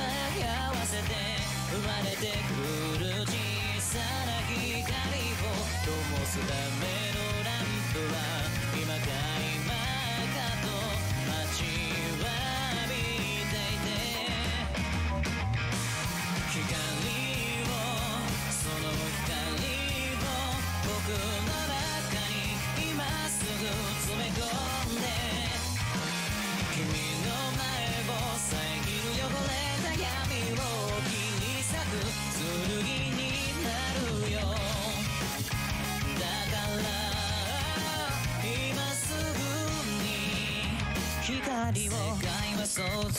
合わせて生まれてくる小さな光を灯すためのランプは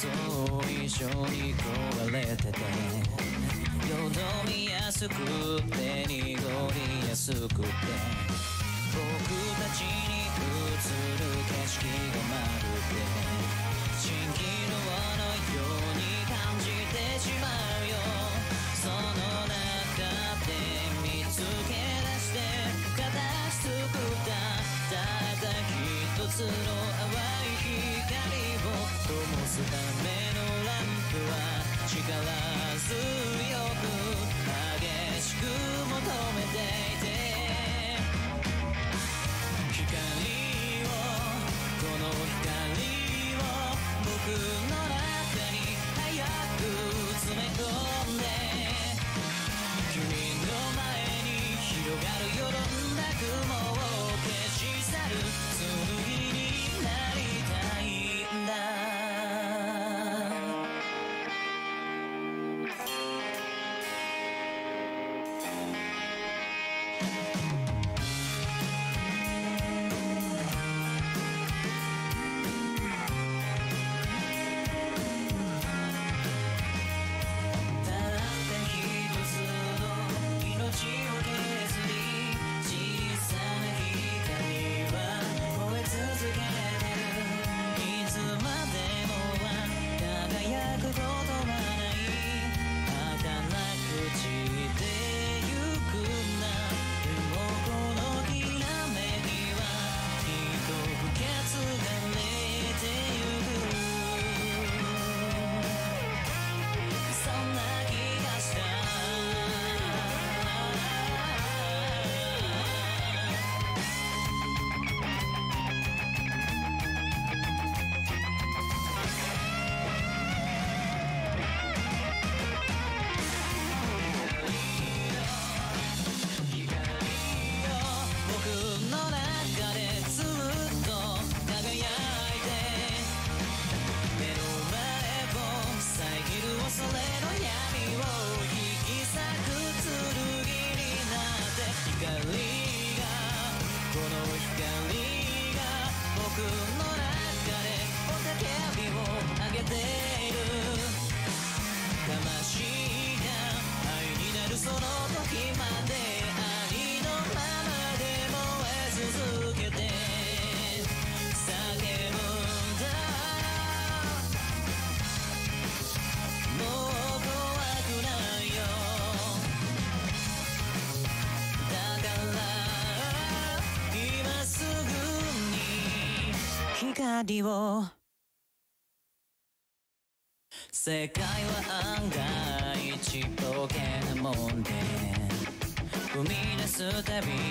想以上に壊れててよどみやすくて濁りやすくて。僕たちに映る景色がまるで。世界は案外ちっぽけなもんで。み出すたび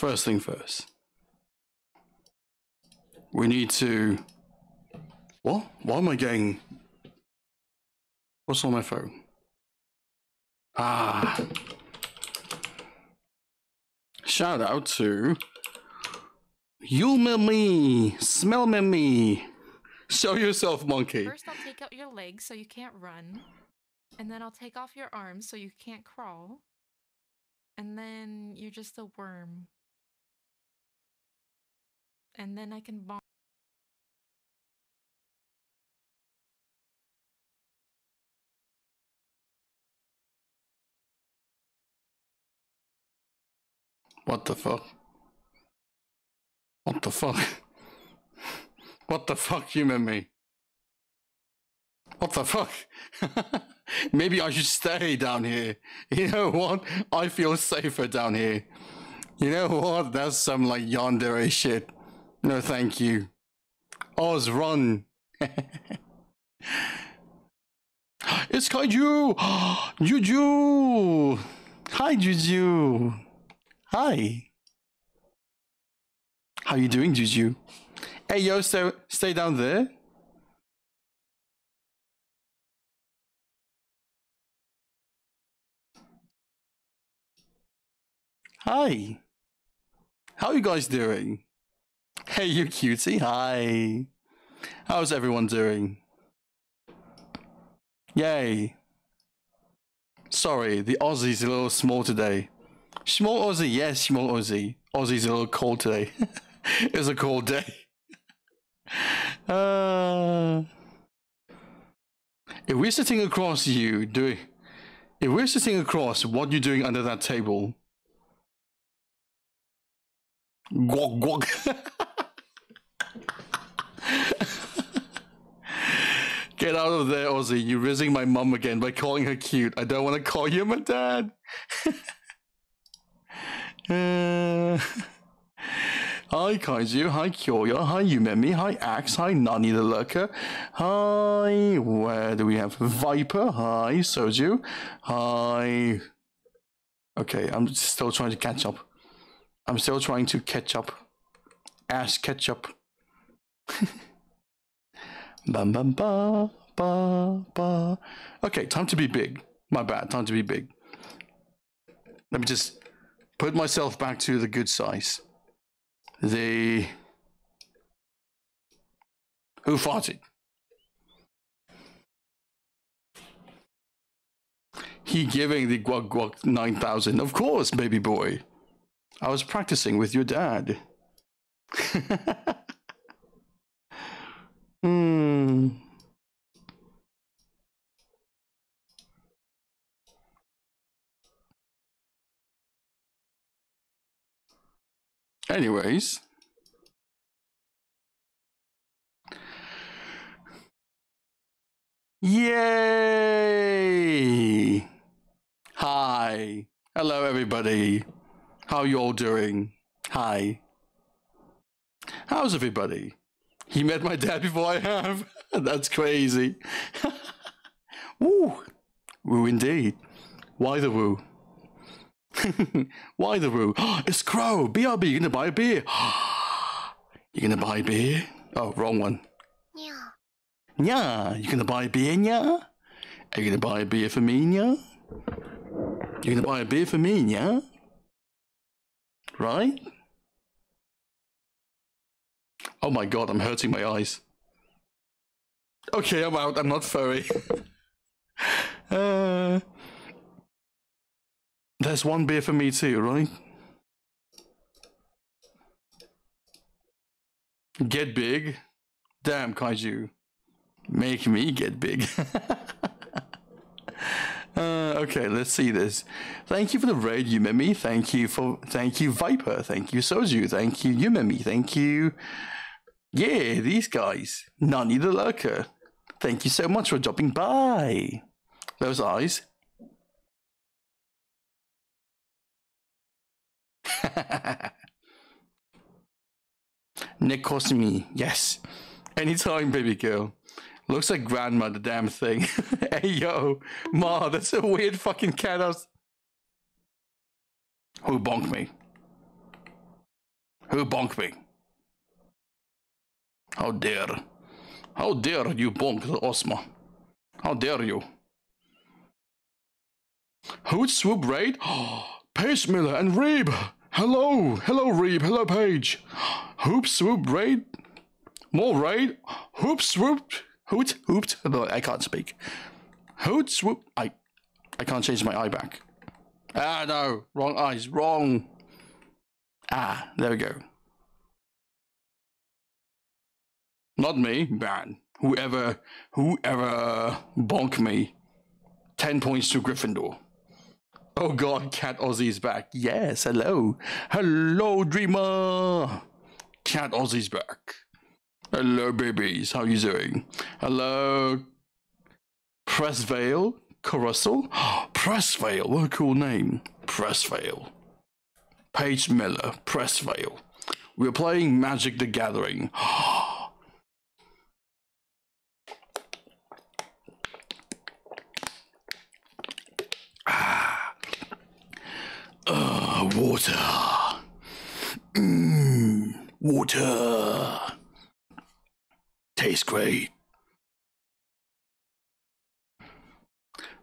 First thing first. We need to. What? Why am I getting. What's on my phone? Ah. Shout out to. You me, smell me. Show yourself, monkey. First, I'll take out your legs so you can't run. And then I'll take off your arms so you can't crawl. And then you're just a worm. And then I can bomb. What the fuck? What the fuck? What the fuck, you and me? What the fuck? Maybe I should stay down here. You know what? I feel safer down here. You know what? That's some like yandere shit. No, thank you. Oz, run. it's Kaiju! Juju! Hi, Juju! Hi. How you doing, Juju? Hey, yo, stay, stay down there. Hi. How you guys doing? Hey, you cutie. Hi. How's everyone doing? Yay. Sorry, the Ozzy's a little small today. Small Ozzy, yes, small Ozzy. Ozzy's a little cold today. it's a cold day. Uh, if we're sitting across you, doing, if we're sitting across, what you doing under that table? Gwog gwog. Get out of there, Ozzy. You're rizzing my mum again by calling her cute. I don't want to call you my dad. uh, hi, Kaiju. Hi, Kyoya. Hi, Yumemi. Hi, Axe. Hi, Nani the Lurker. Hi, where do we have Viper? Hi, Soju. Hi. Okay, I'm still trying to catch up. I'm still trying to catch up. Ash ketchup. Bum bum ba ba ba. Okay, time to be big. My bad. Time to be big. Let me just put myself back to the good size. The who farted? He giving the guag nine thousand. Of course, baby boy. I was practicing with your dad. Hmm. Anyways. Yay! Hi. Hello, everybody. How you all doing? Hi. How's everybody? He met my dad before I have. That's crazy. woo. Woo indeed. Why the woo? Why the woo? it's Crow. BRB, you're gonna buy a beer. you're gonna buy a beer? Oh, wrong one. Yeah. Yeah, you gonna buy a beer, yeah? Are you gonna buy a beer for me, yeah? You gonna buy a beer for me, yeah? Right? Oh my god, I'm hurting my eyes. Okay, I'm out. I'm not furry. uh, there's one beer for me too, right? Get big. Damn, Kaiju. Make me get big. Uh, okay, let's see this. Thank you for the raid, Yumemi. Thank you for thank you, Viper. Thank you, Soju. Thank you, Yumemi. Thank you, Yeah, these guys. Nani the Lurker. Thank you so much for dropping by. Those eyes. Nick Cosme, yes. Anytime, baby girl. Looks like grandma, the damn thing. hey, yo. Ma, that's a weird fucking cat. Who bonked me? Who bonked me? How dare. How dare you bonk the Osmer? How dare you? Hoot Swoop Raid? Paige Miller and Reeb! Hello! Hello, Reeb! Hello, Paige! Hoop Swoop Raid? More Raid? Hoop Swoop? Hoot? Hooped? I can't speak. Hoot Swoop? I, I can't change my eye back. Ah, no. Wrong eyes. Wrong. Ah, there we go. Not me, man. Whoever, whoever bonk me. 10 points to Gryffindor. Oh god, Cat Ozzy's back. Yes, hello. Hello, Dreamer. Cat Ozzy's back. Hello, babies. How you doing? Hello, Pressvale. Carussell? Pressvale. What a cool name. Press Pressvale. Paige Miller. Press Pressvale. We're playing Magic the Gathering. ah. Uh, water. Mmm. Water. Tastes great.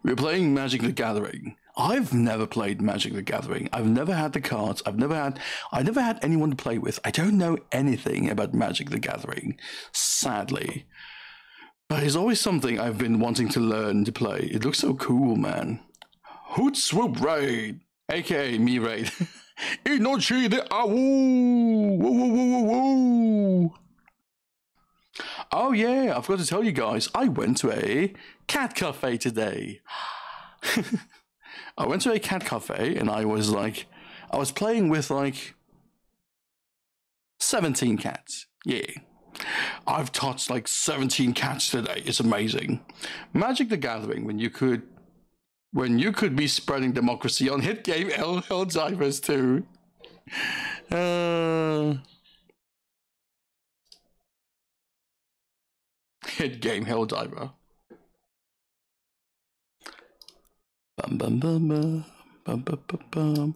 We're playing Magic the Gathering. I've never played Magic the Gathering. I've never had the cards. I've never had I never had anyone to play with. I don't know anything about Magic the Gathering, sadly. But it's always something I've been wanting to learn to play. It looks so cool, man. Hoot Swoop Raid, aka me Raid. Inochi the Awu! Woo woo woo woo woo! Oh yeah, I forgot to tell you guys. I went to a cat cafe today. I went to a cat cafe and I was like, I was playing with like 17 cats. Yeah. I've touched like 17 cats today. It's amazing. Magic the Gathering, when you could when you could be spreading democracy on hit game Hell Helldivers 2. Uh, hit game Helldiver. Bum bum bum bum bum bum bum bum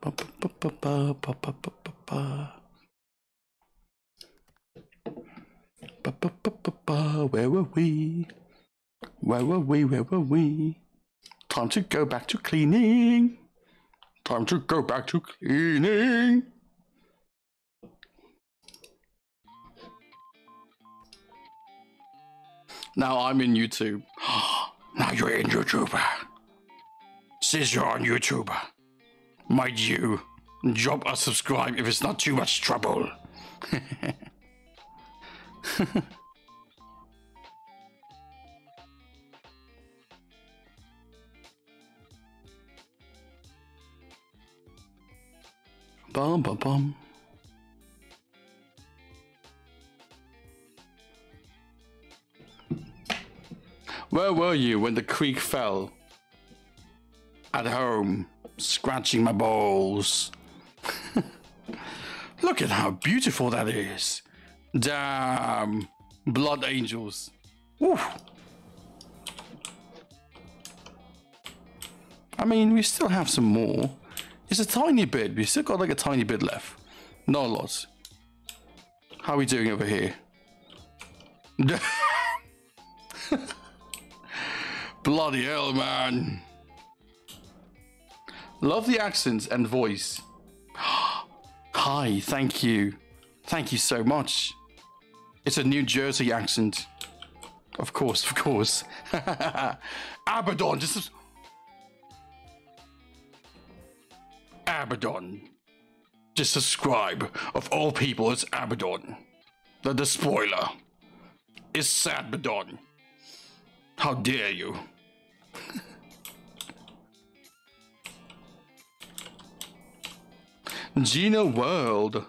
bum bum bum bum bum bum bum Ba-ba-ba-ba-ba, Where were we? Where were we? Where were we? Time to go back to cleaning. Time to go back to cleaning. Now I'm in YouTube. now you're in YouTube. Says you're on YouTube. Might you drop a subscribe if it's not too much trouble? bum bum bum. Where were you when the creek fell? At home, scratching my balls. Look at how beautiful that is. Damn. Blood angels. I mean, we still have some more. It's a tiny bit. We still got like a tiny bit left. Not a lot. How are we doing over here? Bloody hell, man. Love the accents and voice. Hi, thank you. Thank you so much. It's a New Jersey accent. Of course, of course. Abaddon, just. Abaddon. Just subscribe. Of all people, it's Abaddon. The despoiler. Is Sadbaddon. How dare you? Gina World.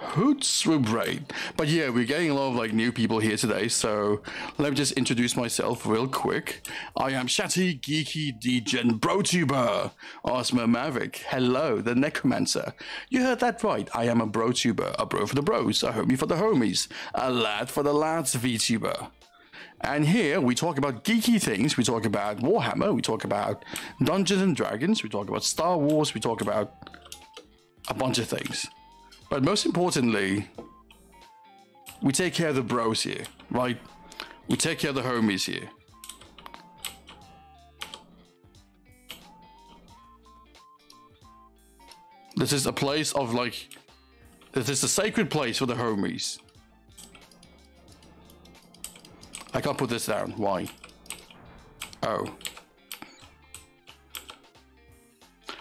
Hoots were great. But yeah, we're getting a lot of like new people here today, so let me just introduce myself real quick. I am Shatty Geeky Degen Brotuber, Osmer Mavok. Hello, the Necromancer. You heard that right. I am a Brotuber, a bro for the bros, a homie for the homies, a lad for the lads VTuber. And here we talk about geeky things. We talk about Warhammer. We talk about Dungeons and Dragons. We talk about Star Wars. We talk about a bunch of things. But most importantly, we take care of the bros here, right? We take care of the homies here. This is a place of like, this is a sacred place for the homies. I can't put this down. Why? Oh.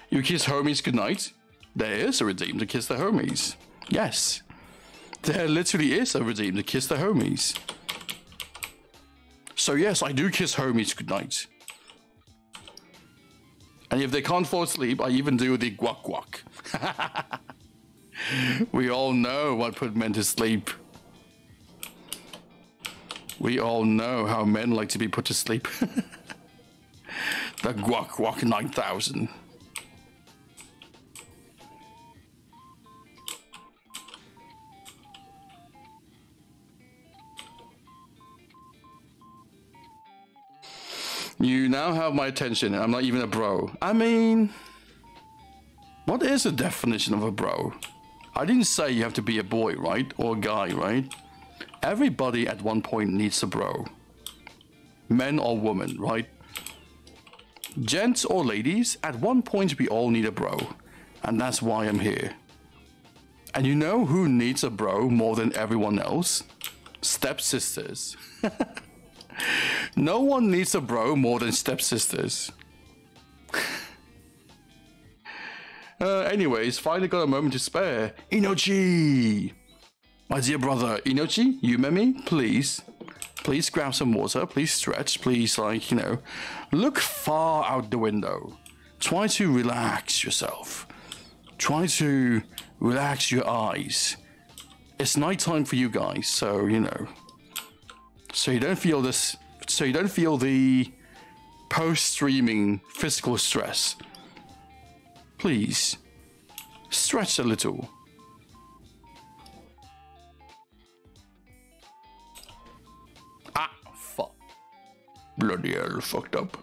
You kiss homies goodnight? There is a redeem to kiss the homies. Yes. There literally is a redeem to kiss the homies. So yes, I do kiss homies goodnight. And if they can't fall asleep, I even do the guac guac. we all know what put men to sleep. We all know how men like to be put to sleep. the guac guac 9000. You now have my attention, I'm not even a bro. I mean, what is the definition of a bro? I didn't say you have to be a boy, right? Or a guy, right? Everybody at one point needs a bro. Men or women, right? Gents or ladies, at one point we all need a bro. And that's why I'm here. And you know who needs a bro more than everyone else? Stepsisters. no one needs a bro more than stepsisters. uh, anyways, finally got a moment to spare. Inochi! My dear brother, Inochi, you met me? Please. Please grab some water. Please stretch. Please, like, you know, look far out the window. Try to relax yourself. Try to relax your eyes. It's nighttime for you guys, so, you know. So you don't feel this, so you don't feel the post-streaming physical stress. Please, stretch a little. Ah, fuck. Bloody hell, fucked up.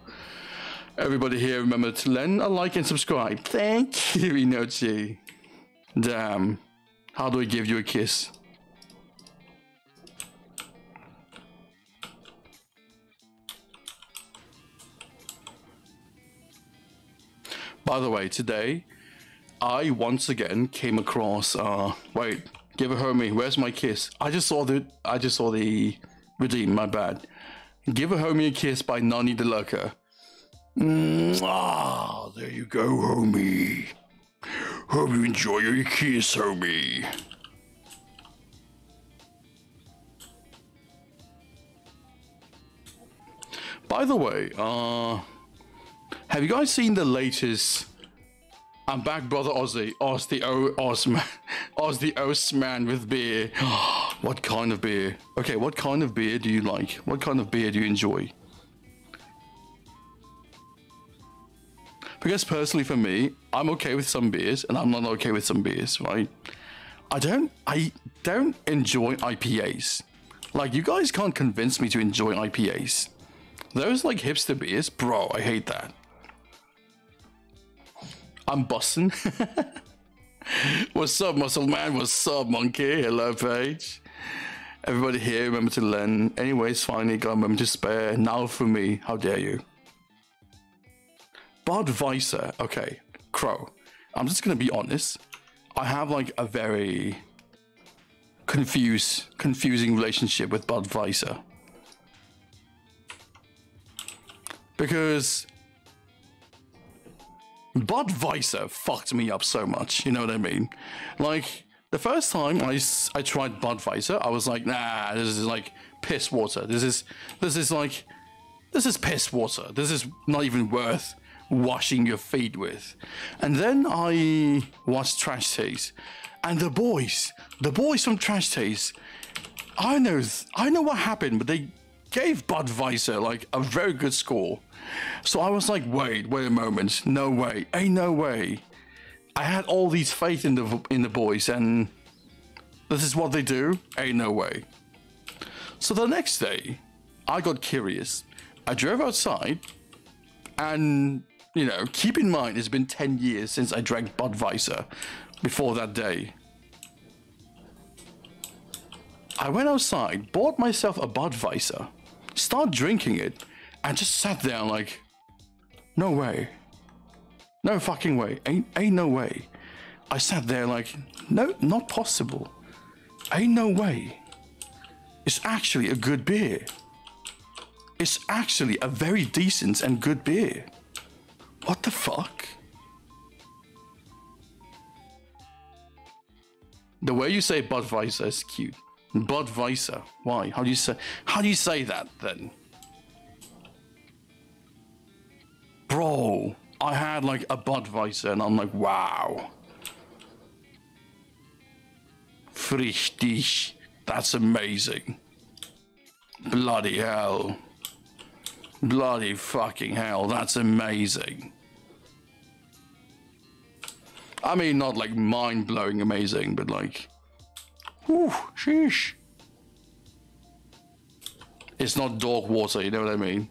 Everybody here, remember to lend a like and subscribe. Thank you, Inochi. Damn. How do I give you a kiss? By the way, today I once again came across uh wait, give a homie, where's my kiss? I just saw the I just saw the redeem, my bad. Give a homie a kiss by Nani Lurker. Ah, there you go, homie. Hope you enjoy your kiss, homie. By the way, uh, have you guys seen the latest? I'm back, brother Ozzy. Oz the O Oz man, Oz the with beer. what kind of beer? Okay, what kind of beer do you like? What kind of beer do you enjoy? Because personally, for me, I'm okay with some beers, and I'm not okay with some beers, right? I don't, I don't enjoy IPAs. Like, you guys can't convince me to enjoy IPAs. Those like hipster beers, bro, I hate that. I'm busting. What's up, muscle man? What's up, monkey? Hello, Paige. Everybody here, remember to learn. Anyways, finally got a moment to spare. Now for me, how dare you? Budweiser. Okay, Crow. I'm just gonna be honest. I have like a very confused, confusing relationship with Budweiser. Because Budweiser fucked me up so much. You know what I mean? Like the first time I, I tried Budweiser, I was like, nah, this is like piss water. This is this is like this is piss water. This is not even worth washing your feet with. And then I watched Trash Taste, And the boys, the boys from Trash Taste, I know, I know what happened, but they gave Budweiser like a very good score. So I was like, wait, wait a moment, no way, ain't no way. I had all these faith in the in the boys, and this is what they do. Ain't no way. So the next day, I got curious. I drove outside, and you know, keep in mind, it's been ten years since I drank Budweiser. Before that day, I went outside, bought myself a Budweiser, started drinking it, and just sat there like, no way. No fucking way. Ain't, ain't no way. I sat there like, no, not possible. Ain't no way. It's actually a good beer. It's actually a very decent and good beer. What the fuck? The way you say Budweiser is cute. Budweiser. Why? How do you say? How do you say that then? Bro, I had like a Budweiser, and I'm like, wow. Richtig. That's amazing. Bloody hell. Bloody fucking hell. That's amazing. I mean, not like mind blowing amazing, but like Whew, sheesh. It's not dog water, you know what I mean?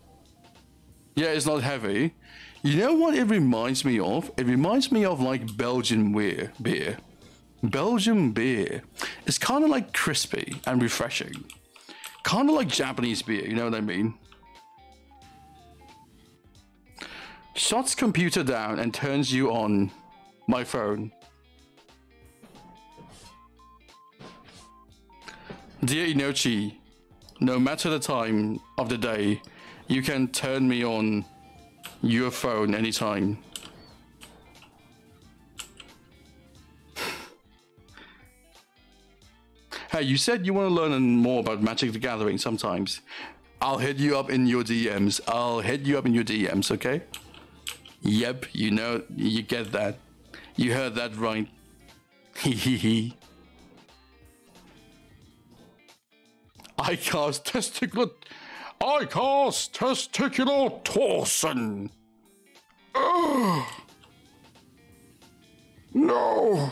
Yeah, it's not heavy. You know what it reminds me of? It reminds me of like Belgian beer. beer. Belgian beer. It's kind of like crispy and refreshing. Kind of like Japanese beer, you know what I mean? Shuts computer down and turns you on my phone. Dear Inochi, no matter the time of the day, you can turn me on your phone anytime. hey, you said you want to learn more about Magic the Gathering sometimes. I'll hit you up in your DMs. I'll hit you up in your DMs, okay? Yep, you know, you get that. You heard that right. Hee hee hee. I cast testicular. I cast testicular torsion. Ugh. No.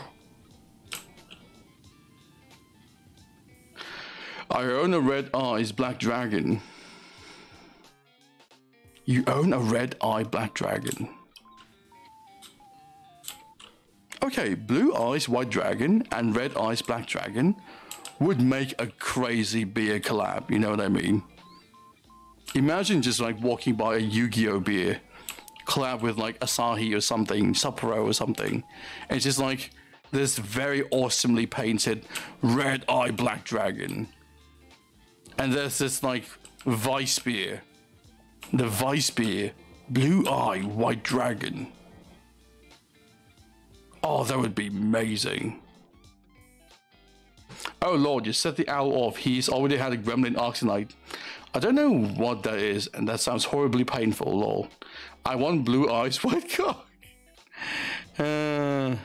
I own a red eyes black dragon. You own a red eye black dragon. Okay, blue eyes white dragon and red eyes black dragon would make a crazy beer collab. You know what I mean? Imagine just like walking by a Yu-Gi-Oh beer collab with like Asahi or something, Sapporo or something. And it's just like this very awesomely painted red eye black dragon. And there's this like Vice beer. The Vice beer, blue eye white dragon. Oh, that would be amazing. Oh lord, you set the owl off. He's already had a gremlin arcanite. I don't know what that is, and that sounds horribly painful, lol. I want blue eyes, white cock. Uh,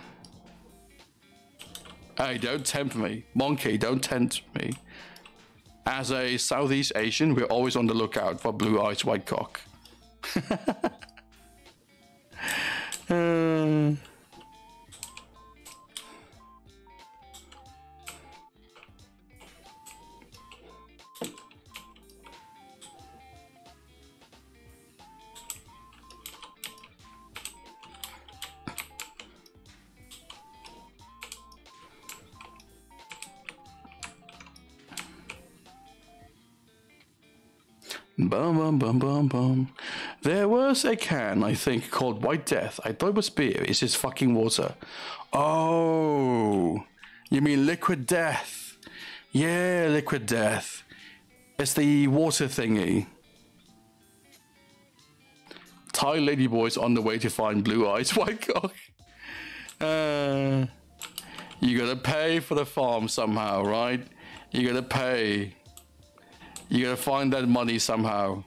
hey, don't tempt me. Monkey, don't tempt me. As a Southeast Asian, we're always on the lookout for blue eyes, white cock. uh, Bum bum bum bum bum. There was a can, I think, called White Death. I thought it was beer. It's just fucking water. Oh, you mean Liquid Death? Yeah, Liquid Death. It's the water thingy. Thai ladyboys on the way to find blue eyes white cock. Uh, you gotta pay for the farm somehow, right? You gotta pay. You gotta find that money somehow.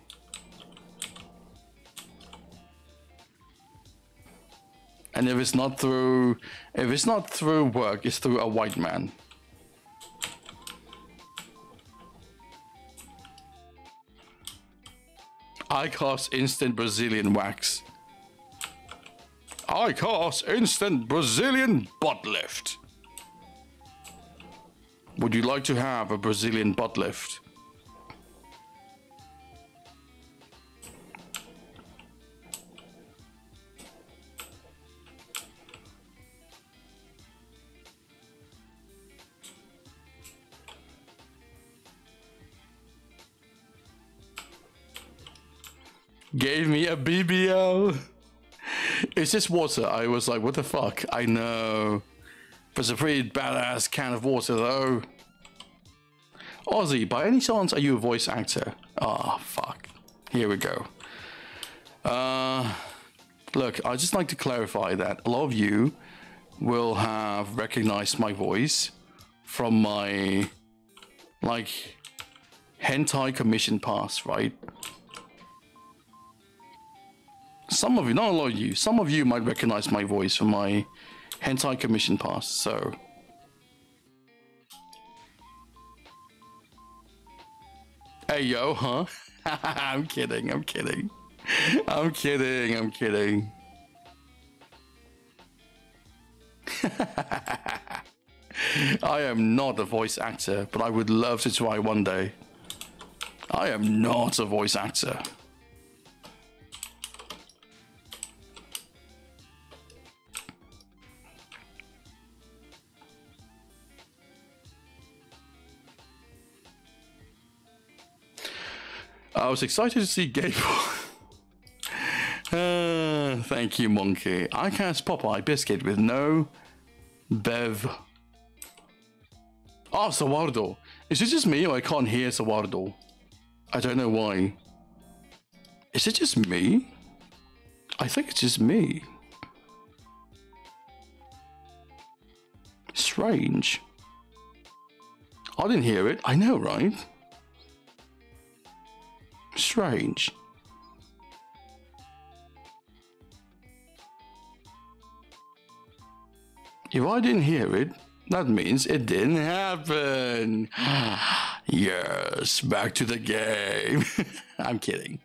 And if it's not through, if it's not through work, it's through a white man. I cast instant Brazilian wax. I cast instant Brazilian butt lift. Would you like to have a Brazilian butt lift? Gave me a BBL. It's just water. I was like, what the fuck? I know. But it's a pretty badass can of water, though. Ozzy, by any chance, are you a voice actor? Ah, oh, fuck. Here we go. Uh, look, I'd just like to clarify that a lot of you will have recognized my voice from my, like, hentai commission pass, right? Some of you, not a lot of you, some of you might recognize my voice from my hentai commission pass, so. Hey yo, huh? I'm kidding, I'm kidding. I'm kidding, I'm kidding. I am not a voice actor, but I would love to try one day. I am not a voice actor. I was excited to see Gable. uh, thank you, Monkey. I cast Popeye Biscuit with no Bev. Oh, Sawardo. Is it just me or I can't hear Sawardo? I don't know why. Is it just me? I think it's just me. Strange. I didn't hear it. I know, right? strange. If I didn't hear it, that means it didn't happen. yes, back to the game. I'm kidding.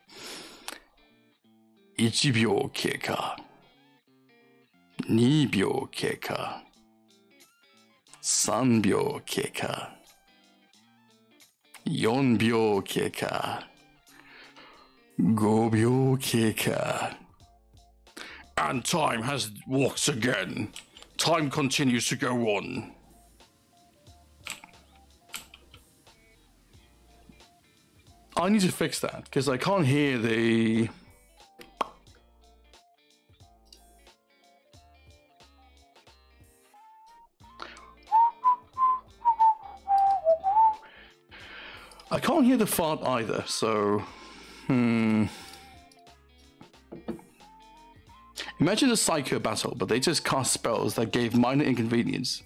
Ichibyo keka. Nibyo keka. Sanbyo keka. Yonbyo keka. Gobyo keka. And time has walked again. Time continues to go on. I need to fix that because I can't hear the. I can't hear the fart either, so. Hmm. Imagine a psycho battle, but they just cast spells that gave minor inconvenience.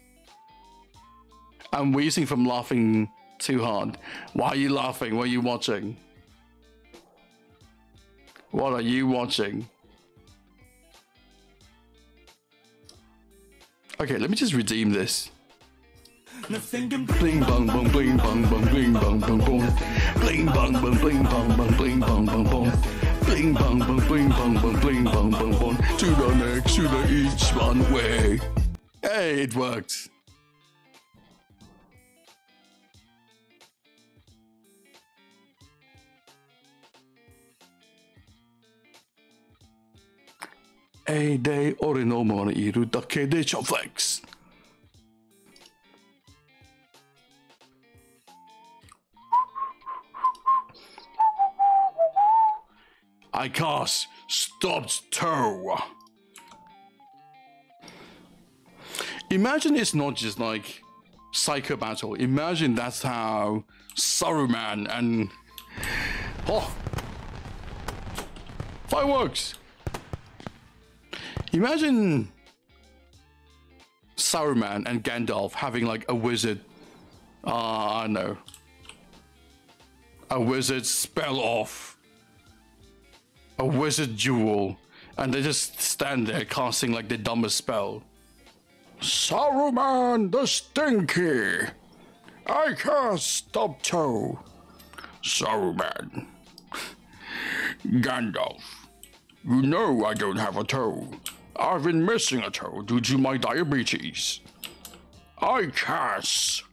I'm wheezing from laughing too hard. Why are you laughing? What are you watching? What are you watching? Okay, let me just redeem this. Bling bong bong bling bong bong bling bong bong bong. Bling bong bong bling bong bong bling bong bong bong. Bling bong bong bling bong bong bling bong bong bong. To the next, to the each one way. Hey, it worked. A day 俺の周りいるだけでチョフレックス I cast Stubbed Toe. Imagine it's not just like Psycho Battle. Imagine that's how Saruman and. Oh! Fireworks! Imagine Saruman and Gandalf having like a wizard. Ah, uh, I know. A wizard spell off a wizard jewel, and they just stand there casting like the dumbest spell. Saruman the Stinky! I cast Stub Toe. Saruman. Gandalf. You know I don't have a toe. I've been missing a toe due to my diabetes. I cast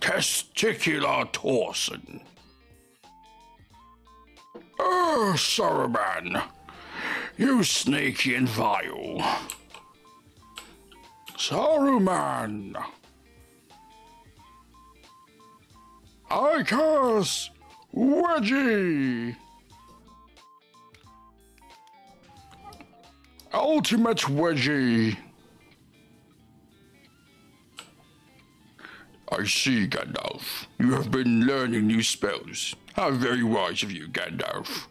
Testicular Torsion. Oh, Saruman, you sneaky and vile. Saruman. I cast Wedgie. Ultimate Wedgie. I see, Gandalf. You have been learning new spells. How very wise of you, Gandalf.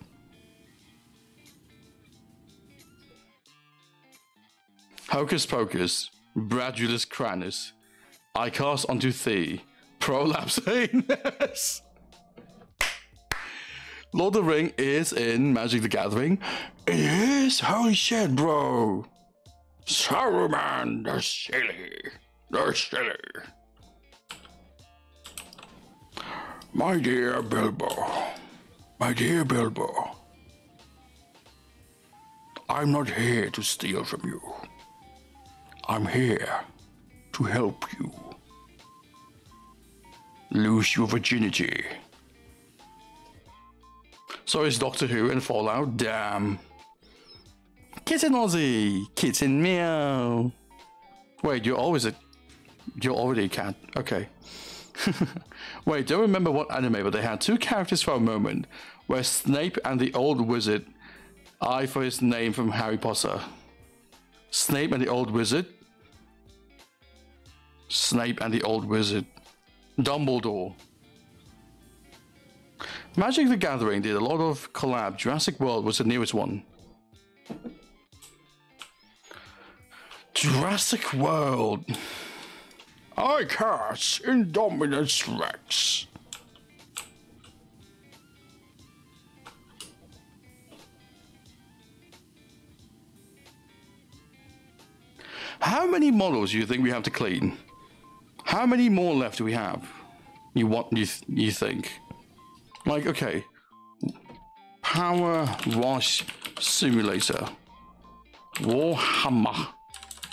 Hocus Pocus, Bradulus Cranus, I cast onto thee, Prolapse Anus. Lord of the Ring is in Magic the Gathering. It is? Holy shit, bro. Saruman the Silly. The Silly. My dear Bilbo. My dear Bilbo. I'm not here to steal from you. I'm here to help you. Lose your virginity. So is Doctor Who and Fallout. Damn. Kitten Ozzy. Kitten meow. Wait, you're always a. You're already a cat. Okay. Wait, don't remember what anime, but they had two characters for a moment where Snape and the old wizard. I for his name from Harry Potter. Snape and the old wizard. Snape and the old wizard. Dumbledore. Magic the Gathering did a lot of collab. Jurassic World was the newest one. Jurassic World. I cast Indominus Rex. How many models do you think we have to clean? How many more left do we have? You want you th- you think? Like okay, Power Wash Simulator, Warhammer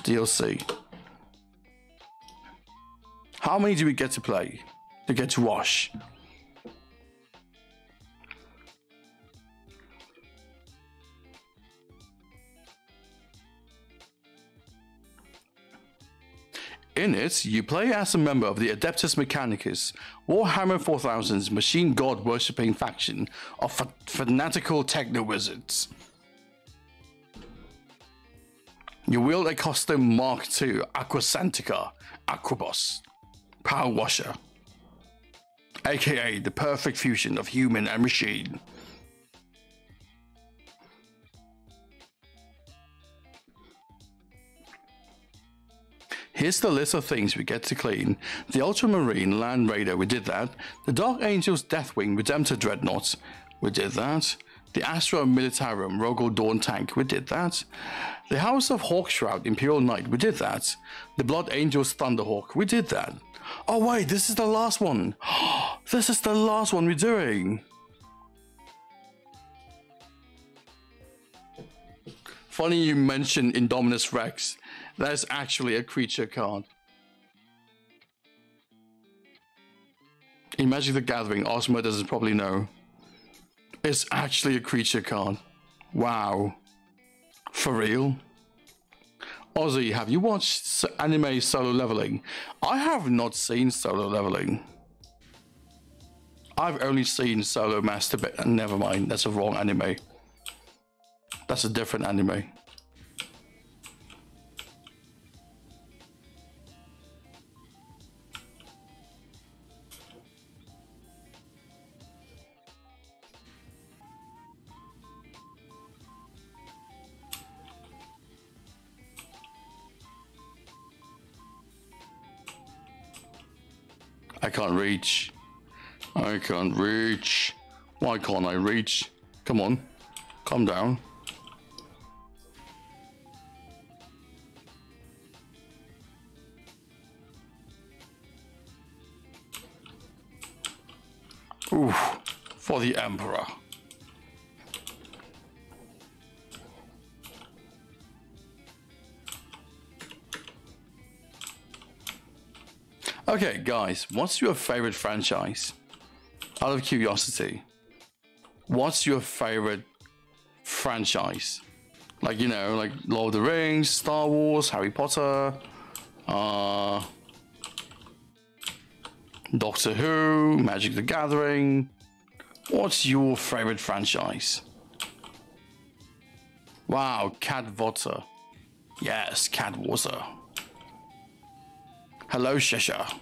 DLC. How many do we get to play? To get to wash? In it, you play as a member of the Adeptus Mechanicus, Warhammer 4000's machine god worshipping faction of fa- fanatical techno wizards. You wield a custom Mark II Aquasantica Aquabos Power Washer, aka the perfect fusion of human and machine. Here's the list of things we get to clean. The Ultramarine Land Raider, we did that. The Dark Angels Deathwing Redemptor Dreadnought, we did that. The Astra Militarum Rogal Dorn Tank, we did that. The House of Hawkshroud Imperial Knight, we did that. The Blood Angels Thunderhawk, we did that. Oh wait, this is the last one. this is the last one we're doing. Funny you mentioned Indominus Rex. That's actually a creature card. In Magic the Gathering, Osmo doesn't probably know. It's actually a creature card. Wow. For real? Ozzy, have you watched anime solo leveling? I have not seen solo leveling. I've only seen solo masturbate. Never mind, that's a wrong anime. That's a different anime. I can't reach. I can't reach. Why can't I reach? Come on. calm down. Oof, for the Emperor. Okay, guys, what's your favorite franchise? Out of curiosity, what's your favorite franchise? Like, you know, like Lord of the Rings, Star Wars, Harry Potter, uh, Doctor Who, Magic the Gathering. What's your favorite franchise? Wow, Cat Water. Yes, Cat Water. Hello, Shisha.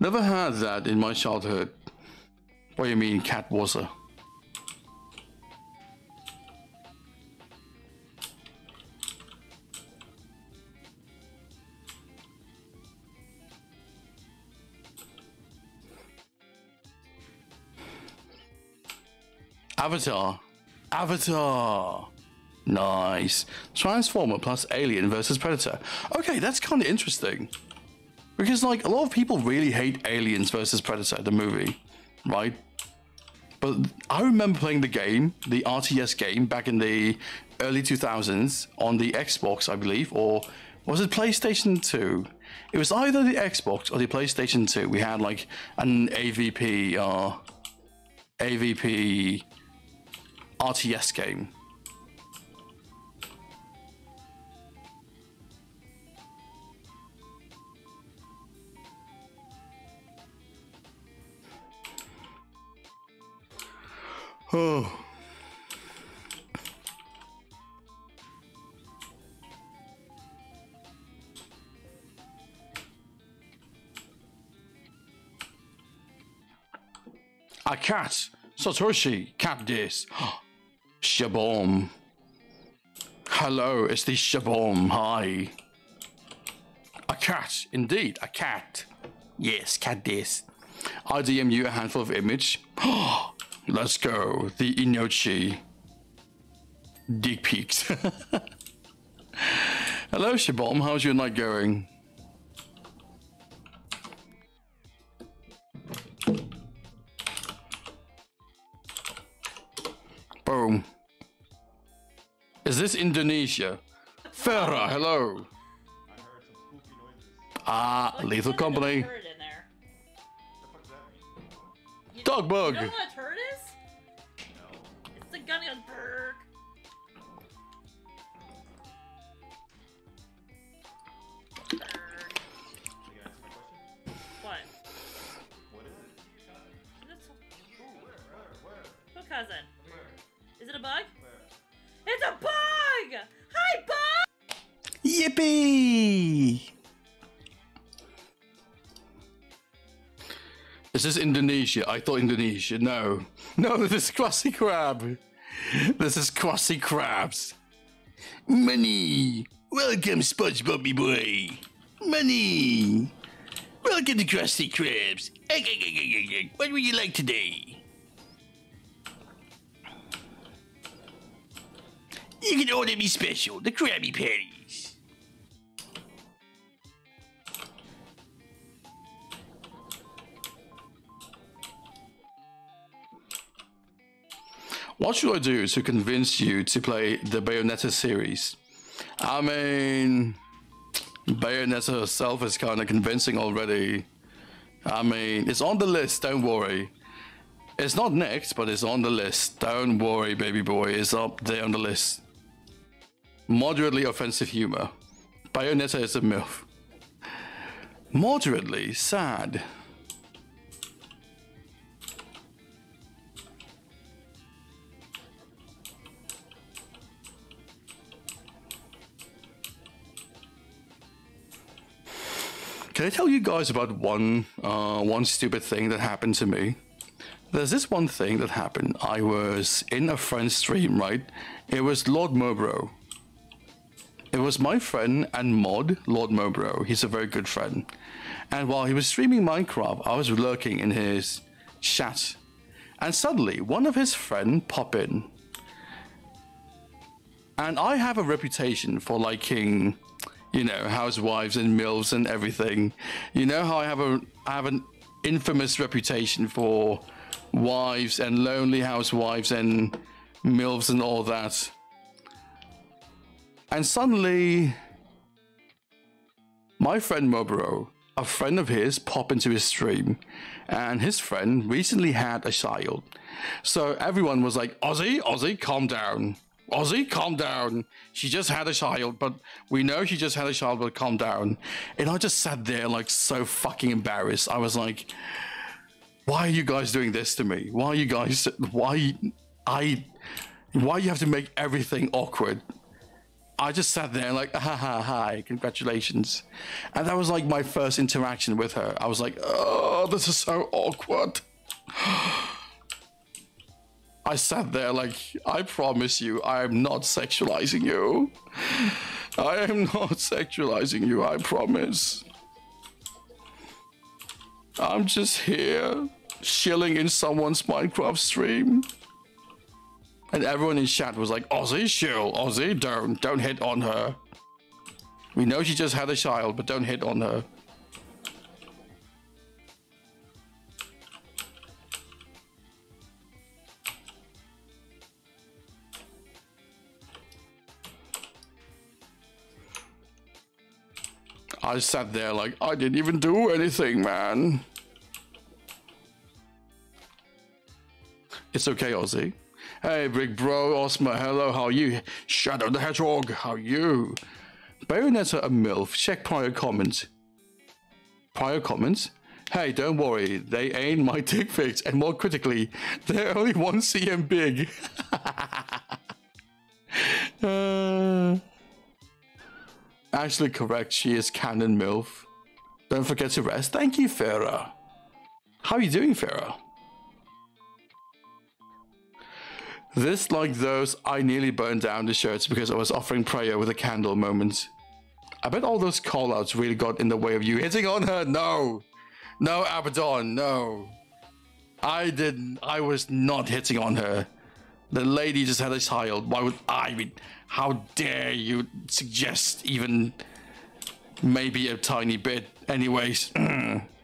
Never had that in my childhood. What do you mean, cat water? Avatar. Avatar. Nice. Transformer plus Alien versus Predator. Okay, that's kind of interesting. Because, like, a lot of people really hate Aliens versus Predator, the movie, right? But I remember playing the game, the RTS game, back in the early 2000s on the Xbox, I believe, or was it PlayStation 2? It was either the Xbox or the PlayStation 2. We had, like, an AVP, uh, AVP RTS game. Oh. A cat. Satoshi. Cat this. Shabom. Hello, it's the Shabom. Hi. A cat. Indeed, a cat. Yes, cat this. I DM you a handful of image. Let's go. The Inochi. Dick peaks. Hello, Shabom. How's your night going? Boom. Is this Indonesia? Farah, hello. Ah, Lethal Company. Turret in there. Dog bug. You know what a turret is? It's the gun on bird. Bird. What? That's- Who cousin? Is it a bug? Is Indonesia? I thought Indonesia. No. No, this is Krusty Krab. This is Krusty Krabs. Money! Welcome, SpongeBobby boy. Money! Welcome to Krusty Krabs. What would you like today? You can order me special, the Krabby Patties. What should I do to convince you to play the Bayonetta series? I mean, Bayonetta herself is kind of convincing already. I mean, it's on the list, don't worry. It's not next, but it's on the list. Don't worry, baby boy, it's up there on the list. Moderately offensive humor. Bayonetta is a MILF. Moderately sad. Can I tell you guys about one uh, one stupid thing that happened to me? There's this one thing that happened. I was in a friend's stream, right? It was Lord Mobro. It was my friend and mod, Lord Mobro. He's a very good friend. And while he was streaming Minecraft, I was lurking in his chat. And suddenly, one of his friends pop in. And I have a reputation for liking, you know, housewives and mills and everything. You know how I have a I have an infamous reputation for wives and lonely housewives and mills and all that. And suddenly, my friend Mobro, a friend of his, pop into his stream, and his friend recently had a child. So everyone was like, Ozzy, Ozzy, calm down. Ozzy, calm down. She just had a child, but we know she just had a child, but calm down. And I just sat there like so fucking embarrassed. I was like, why are you guys doing this to me? Why are you guys, why, I, why you have to make everything awkward? I just sat there like, ha ha hi, congratulations. And that was like my first interaction with her. I was like, oh, this is so awkward. I sat there like, I promise you, I am not sexualizing you. I am not sexualizing you, I promise. I'm just here, chilling in someone's Minecraft stream. And everyone in chat was like, Ozzy, chill, Ozzy, don't, don't hit on her. We know she just had a child, but don't hit on her. I sat there like, I didn't even do anything, man. It's okay, Ozzy. Hey, big bro, Osmer, hello, how are you? Shadow the Hedgehog, how are you? Bayonetta a MILF, check prior comments. Prior comments? Hey, don't worry, they ain't my dick pics, and more critically, they're only one cm big. uh, actually correct, she is canon MILF. Don't forget to rest. Thank you, Farah. How are you doing, Farah? This, like those, I nearly burned down the shirts because I was offering prayer with a candle moment. I bet all those callouts really got in the way of you hitting on her. No, no, Abaddon, no. I didn't. I was not hitting on her. The lady just had a child. Why would I? mean, how dare you suggest even maybe a tiny bit? Anyways.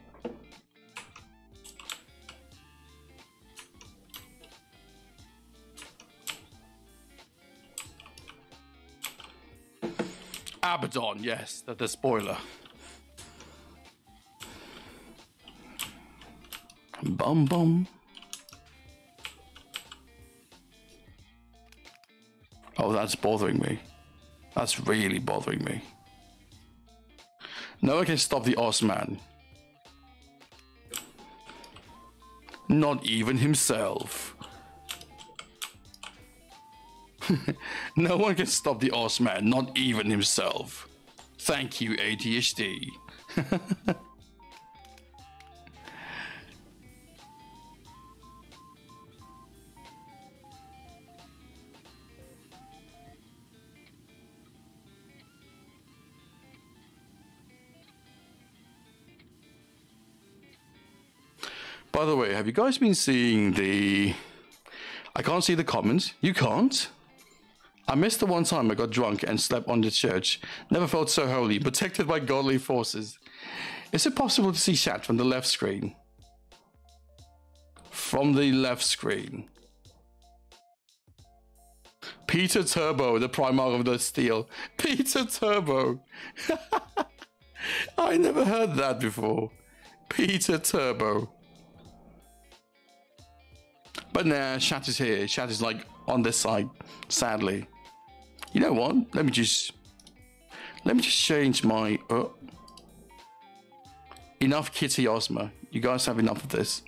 Abaddon, yes, the, the spoiler. Bum bum. Oh, that's bothering me. That's really bothering me. No one can stop the Osman. Not even himself. no one can stop the Osman, not even himself. Thank you, ADHD. By the way, have you guys been seeing the... I can't see the comments. You can't? I missed the one time I got drunk and slept on the church. Never felt so holy, protected by godly forces. Is it possible to see chat from the left screen? From the left screen. Peter Turbo, the Primarch of the Steel. Peter Turbo. I never heard that before. Peter Turbo. But nah, chat is here. Chat is like on this side, sadly. You know what? Let me just let me just change my uh, enough kitty Osmer. You guys have enough of this.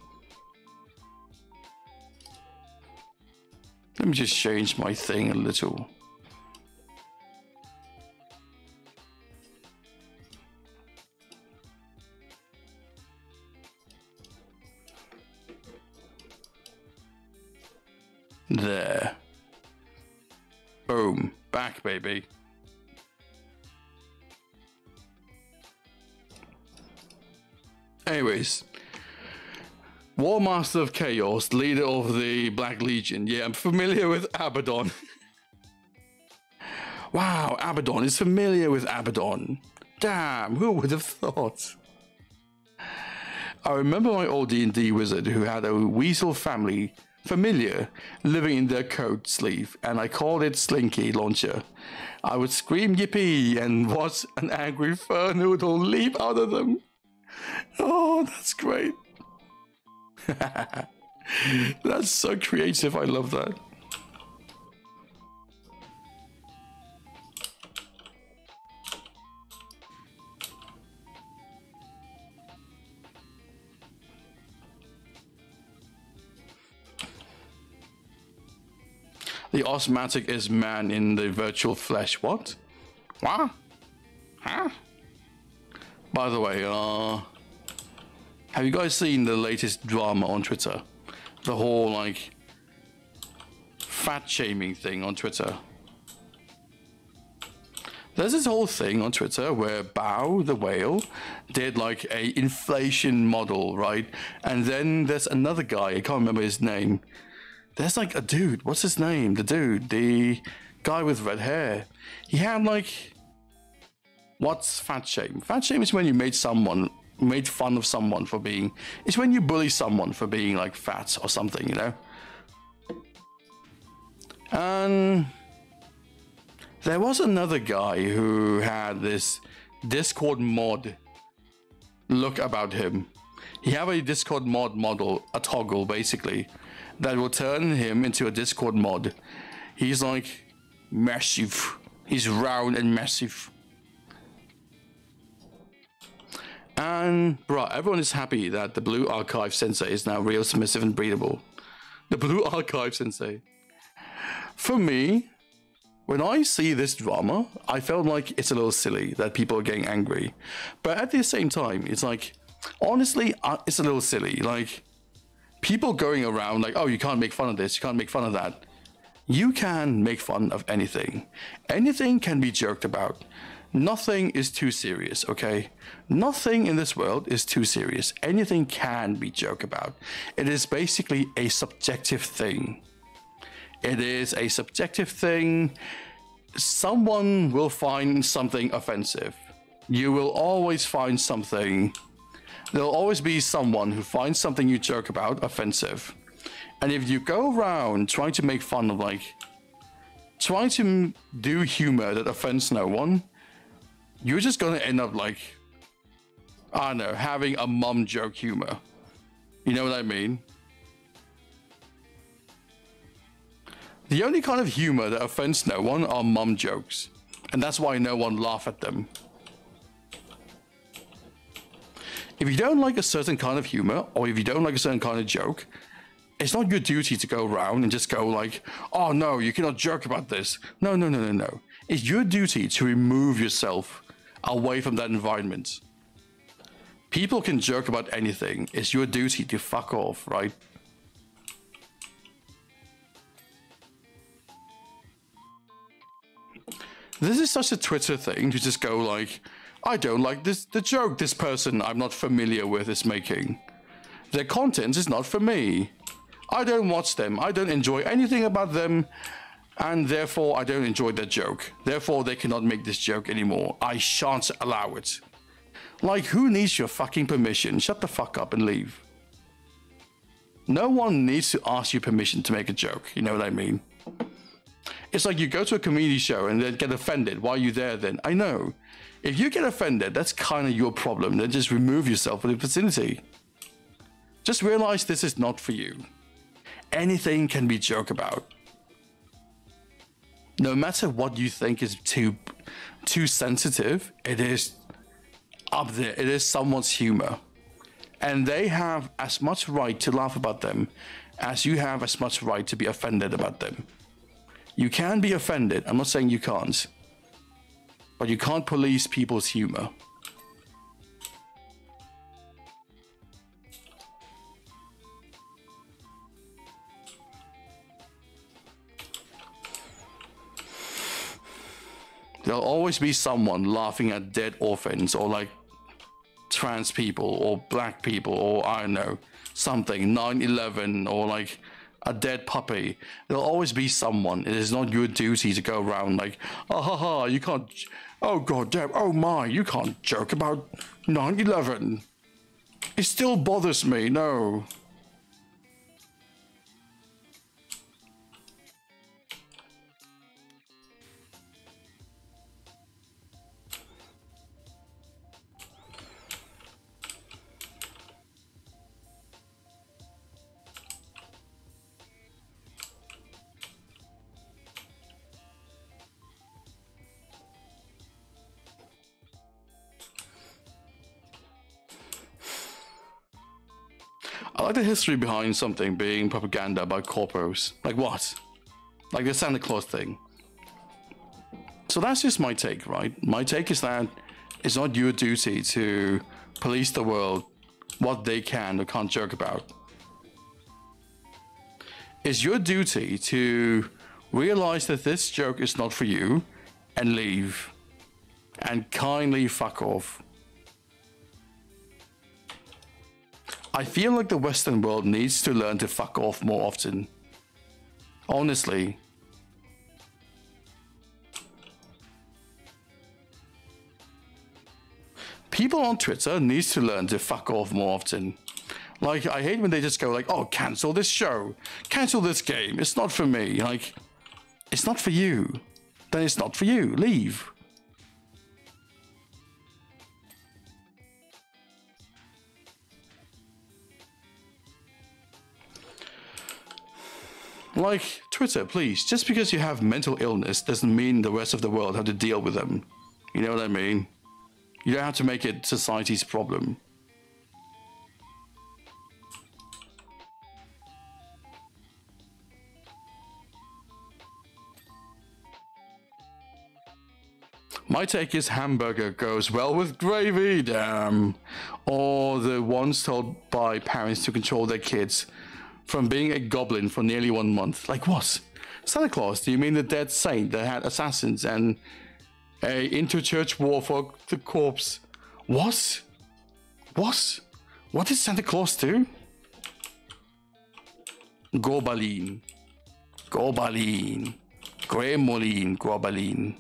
Let me just change my thing a little. There. Boom. Back, baby. Anyways. War Master of Chaos, leader of the Black Legion. Yeah, I'm familiar with Abaddon. wow, Abaddon is familiar with Abaddon. Damn, who would have thought? I remember my old D&D wizard who had a weasel family familiar living in their coat sleeve, and I called it Slinky Launcher. I would scream yippee and watch an angry fur noodle leap out of them. Oh, that's great. that's so creative. I love that. The osmatic is man in the virtual flesh. What? What? Huh? By the way, uh, have you guys seen the latest drama on Twitter? The whole like fat shaming thing on Twitter. There's this whole thing on Twitter where Bao the whale did like a inflation model, right? And then there's another guy, I can't remember his name, there's like a dude. What's his name? The dude, the guy with red hair. He had like. What's fat shame? Fat shame is when you made someone made fun of someone for being. It's when you bully someone for being like fat or something, you know. And there was another guy who had this Discord mod look about him. He had a Discord mod model, a toggle basically, that will turn him into a Discord mod. He's like massive. He's round and massive. And, bro, everyone is happy that the Blue Archive Sensei is now real submissive and breedable. The Blue Archive Sensei. For me, when I see this drama, I felt like it's a little silly that people are getting angry. But at the same time, it's like, honestly, uh, it's a little silly. Like, people going around like, oh, you can't make fun of this, you can't make fun of that. You can make fun of anything. Anything can be joked about. Nothing is too serious, okay? Nothing in this world is too serious. Anything can be joked about. It is basically a subjective thing. It is a subjective thing. Someone will find something offensive. You will always find something there'll always be someone who finds something you joke about offensive. And if you go around trying to make fun of like trying to do humor that offends no one, you're just gonna end up like I don't know, having a mum joke humor. You know what I mean? The only kind of humor that offends no one are mum jokes. And that's why no one laugh at them. If you don't like a certain kind of humor, or if you don't like a certain kind of joke, it's not your duty to go around and just go like, oh no, you cannot joke about this. No, no, no, no, no. It's your duty to remove yourself away from that environment. People can joke about anything. It's your duty to fuck off, right? This is such a Twitter thing to just go like, I don't like this the joke this person I'm not familiar with is making. Their content is not for me. I don't watch them. I don't enjoy anything about them. And therefore, I don't enjoy their joke. Therefore, they cannot make this joke anymore. I shan't allow it. Like, who needs your fucking permission? Shut the fuck up and leave. No one needs to ask you permission to make a joke. You know what I mean? It's like you go to a comedy show and then get offended. Why are you there then? I know. If you get offended, that's kind of your problem. Then just remove yourself from the vicinity. Just realize this is not for you. Anything can be joked about. No matter what you think is too too sensitive, it is up there. It is someone's humor. And they have as much right to laugh about them as you have as much right to be offended about them. You can be offended. I'm not saying you can't. But you can't police people's humor. There'll always be someone laughing at dead orphans or like trans people or black people or I don't know something 9/11 or like a dead puppy. There'll always be someone. It is not your duty to go around like, ah ha ha, you can't. Oh god damn. Oh my, you can't joke about 9/11. It still bothers me. No. Like the history behind something being propaganda by corporos. Like what? Like the Santa Claus thing. So that's just my take, right? My take is that it's not your duty to police the world what they can or can't joke about. It's your duty to realize that this joke is not for you and leave. And kindly fuck off. I feel like the Western world needs to learn to fuck off more often. Honestly. People on Twitter needs to learn to fuck off more often. Like, I hate when they just go like, oh, cancel this show. Cancel this game. It's not for me. Like, it's not for you. Then it's not for you. Leave. Like, Twitter, please, just because you have mental illness doesn't mean the rest of the world have to deal with them. You know what I mean? You don't have to make it society's problem. My take is hamburger goes well with gravy, damn. Or the ones told by parents to control their kids from being a goblin for nearly one month. Like what? Santa Claus, do you mean the dead saint that had assassins and a inter-church war for the corpse? What? What? What did Santa Claus do? Gobalin. Gobalin. Gremolin. Gobalin.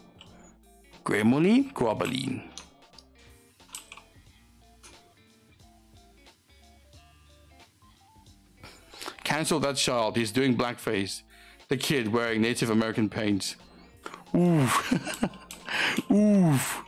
Gremolin. Gobalin. Cancel that child. He's doing blackface. The kid wearing Native American paint. Oof. Oof.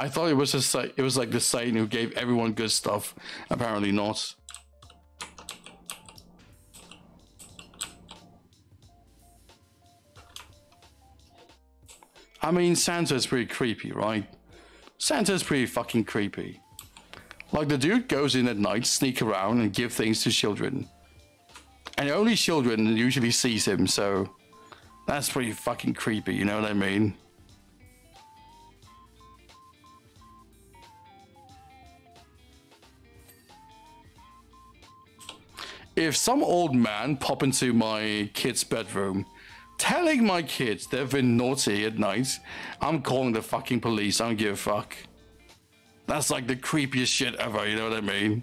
I thought it was a site. It was like the site who gave everyone good stuff. Apparently not. I mean, Santa's pretty creepy, right? Santa's pretty fucking creepy. Like the dude goes in at night, sneak around, and give things to children. And only children usually sees him, so that's pretty fucking creepy. You know what I mean? If some old man pop into my kid's bedroom telling my kids they've been naughty at night, I'm calling the fucking police. I don't give a fuck. That's like the creepiest shit ever, you know what I mean?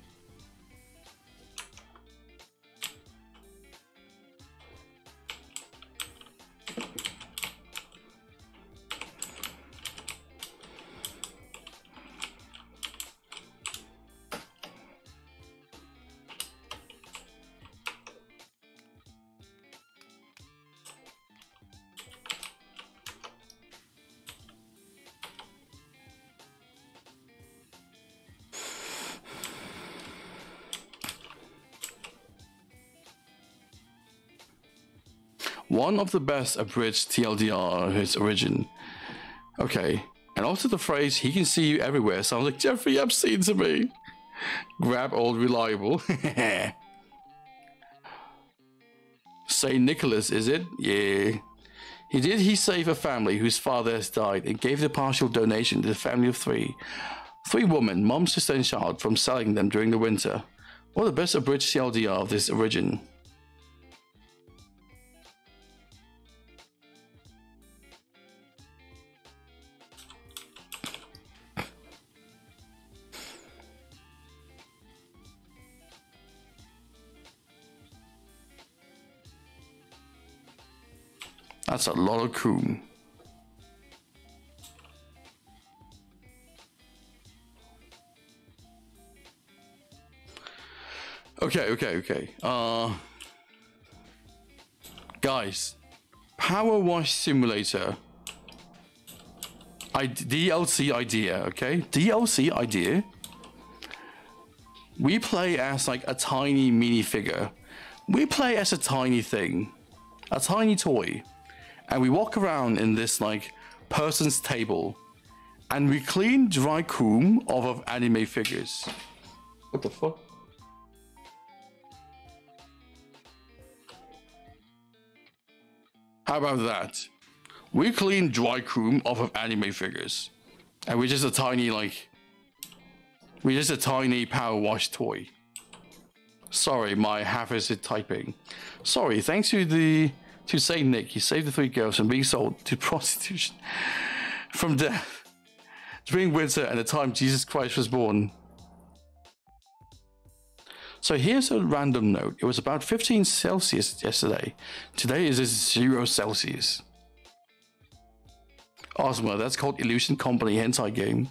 One of the best abridged TLDR of his origin. Okay. And also the phrase, he can see you everywhere, sounds like Jeffrey Epstein to me. Grab old reliable. St. Nicholas, is it? Yeah. He did he save a family whose father has died and gave the partial donation to the family of three. Three women, mom, sister, and child, from selling them during the winter. What the best abridged TLDR of this origin? That's a lot of coon. Okay, okay, okay. Uh, guys, Power Wash Simulator. I, DLC idea, okay? DLC idea. We play as like a tiny minifigure. We play as a tiny thing, a tiny toy and we walk around in this like person's table and we clean dry comb off of anime figures. What the fuck? How about that? We clean dry comb off of anime figures. And we're just a tiny like we're just a tiny power wash toy. Sorry, my half-assed typing. Sorry, thanks to the to save Nick, he saved the three girls from being sold to prostitution, from death, during winter and the time Jesus Christ was born. So here's a random note. It was about 15 Celsius yesterday. Today is 0 Celsius. Awesome, that's called Illusion Company Hentai Game.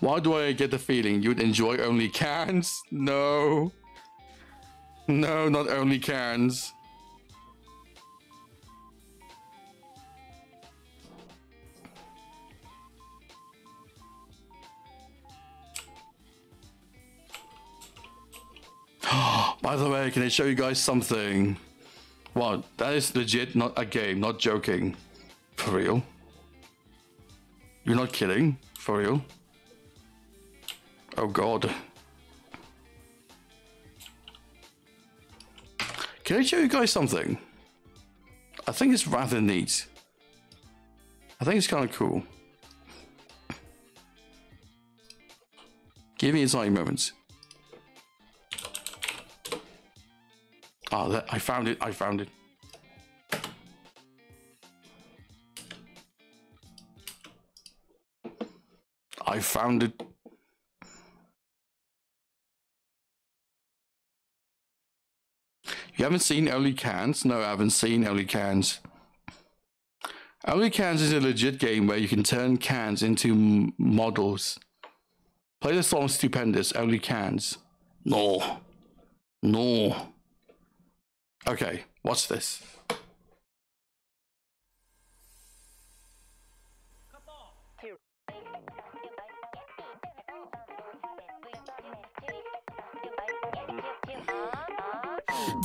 Why do I get the feeling you'd enjoy only cans? No. No, not only cans. By the way, can I show you guys something? What? That is legit, not a game, not joking. For real? You're not kidding? For real? Oh god. Can I show you guys something? I think it's rather neat. I think it's kind of cool. Give me a tiny moment. Oh, I found it. I found it. I found it. You haven't seen Only Cans? No, I haven't seen Only Cans. Only Cans is a legit game where you can turn cans into models. Play the song Stupendous, Only Cans. No. No. Okay, watch this.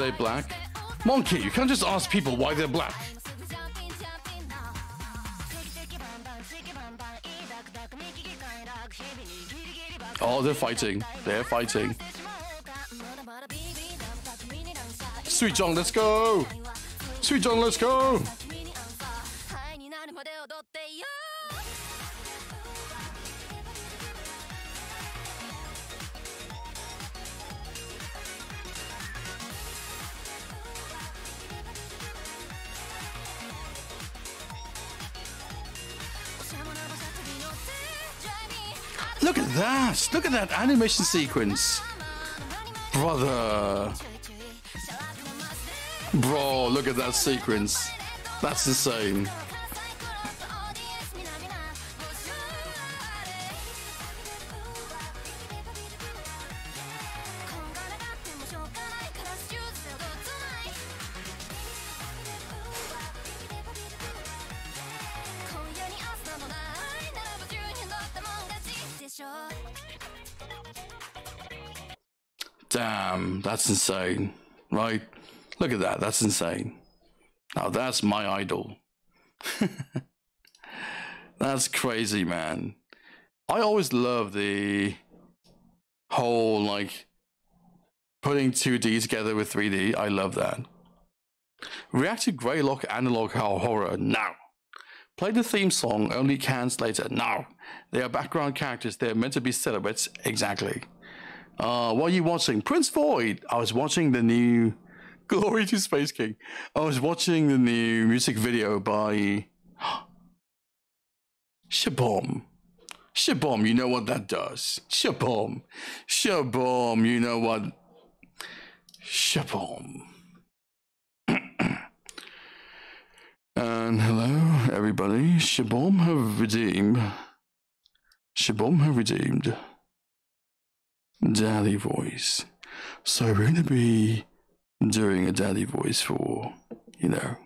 They black? Monkey, you can't just ask people why they're black. Oh, they're fighting. They're fighting. Sweet John, let's go! Sweet John, let's go! Look at that animation sequence! Brother! Bro, look at that sequence. That's insane. Damn, that's insane, right? Look at that, that's insane. Now that's my idol. that's crazy, man. I always love the whole like putting 2D together with 3D. I love that. React to Greylock Analog Horror now. Play the theme song, only cans later. now. They are background characters. They're meant to be silhouettes. Exactly. Uh, what are you watching? Prince Void. I was watching the new Glory to Space King. I was watching the new music video by Shabom. Shabom, you know what that does. Shabom. Shabom, you know what. Shabom. and hello, everybody. Shabom have redeemed. Shabom have redeemed. Daddy voice. So we're going to be doing a daddy voice for, you know,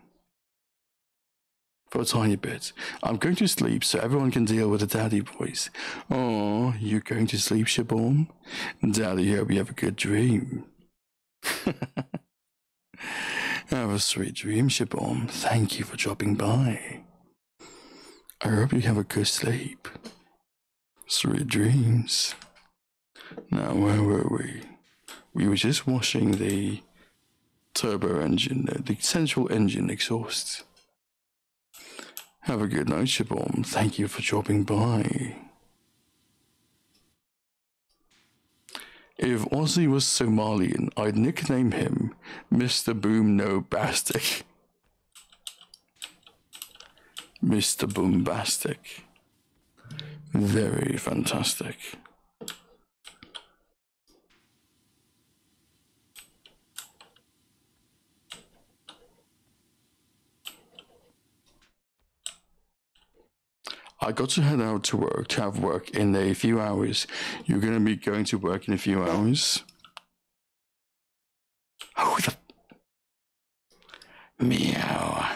for a tiny bit. I'm going to sleep so everyone can deal with a daddy voice. Oh, you're going to sleep, Shabon? Daddy, hope you have a good dream. have a sweet dream, Shabon. Thank you for dropping by. I hope you have a good sleep. Sweet dreams. Now, where were we? We were just washing the turbo engine, uh, the central engine exhausts. Have a good night, Shabom. Thank you for dropping by. If Ozzy was Somalian, I'd nickname him Mr. Boom No Bastic. Mr. Boombastic. Very fantastic. I got to head out to work to have work in a few hours. You're gonna be going to work in a few hours. Who the meow?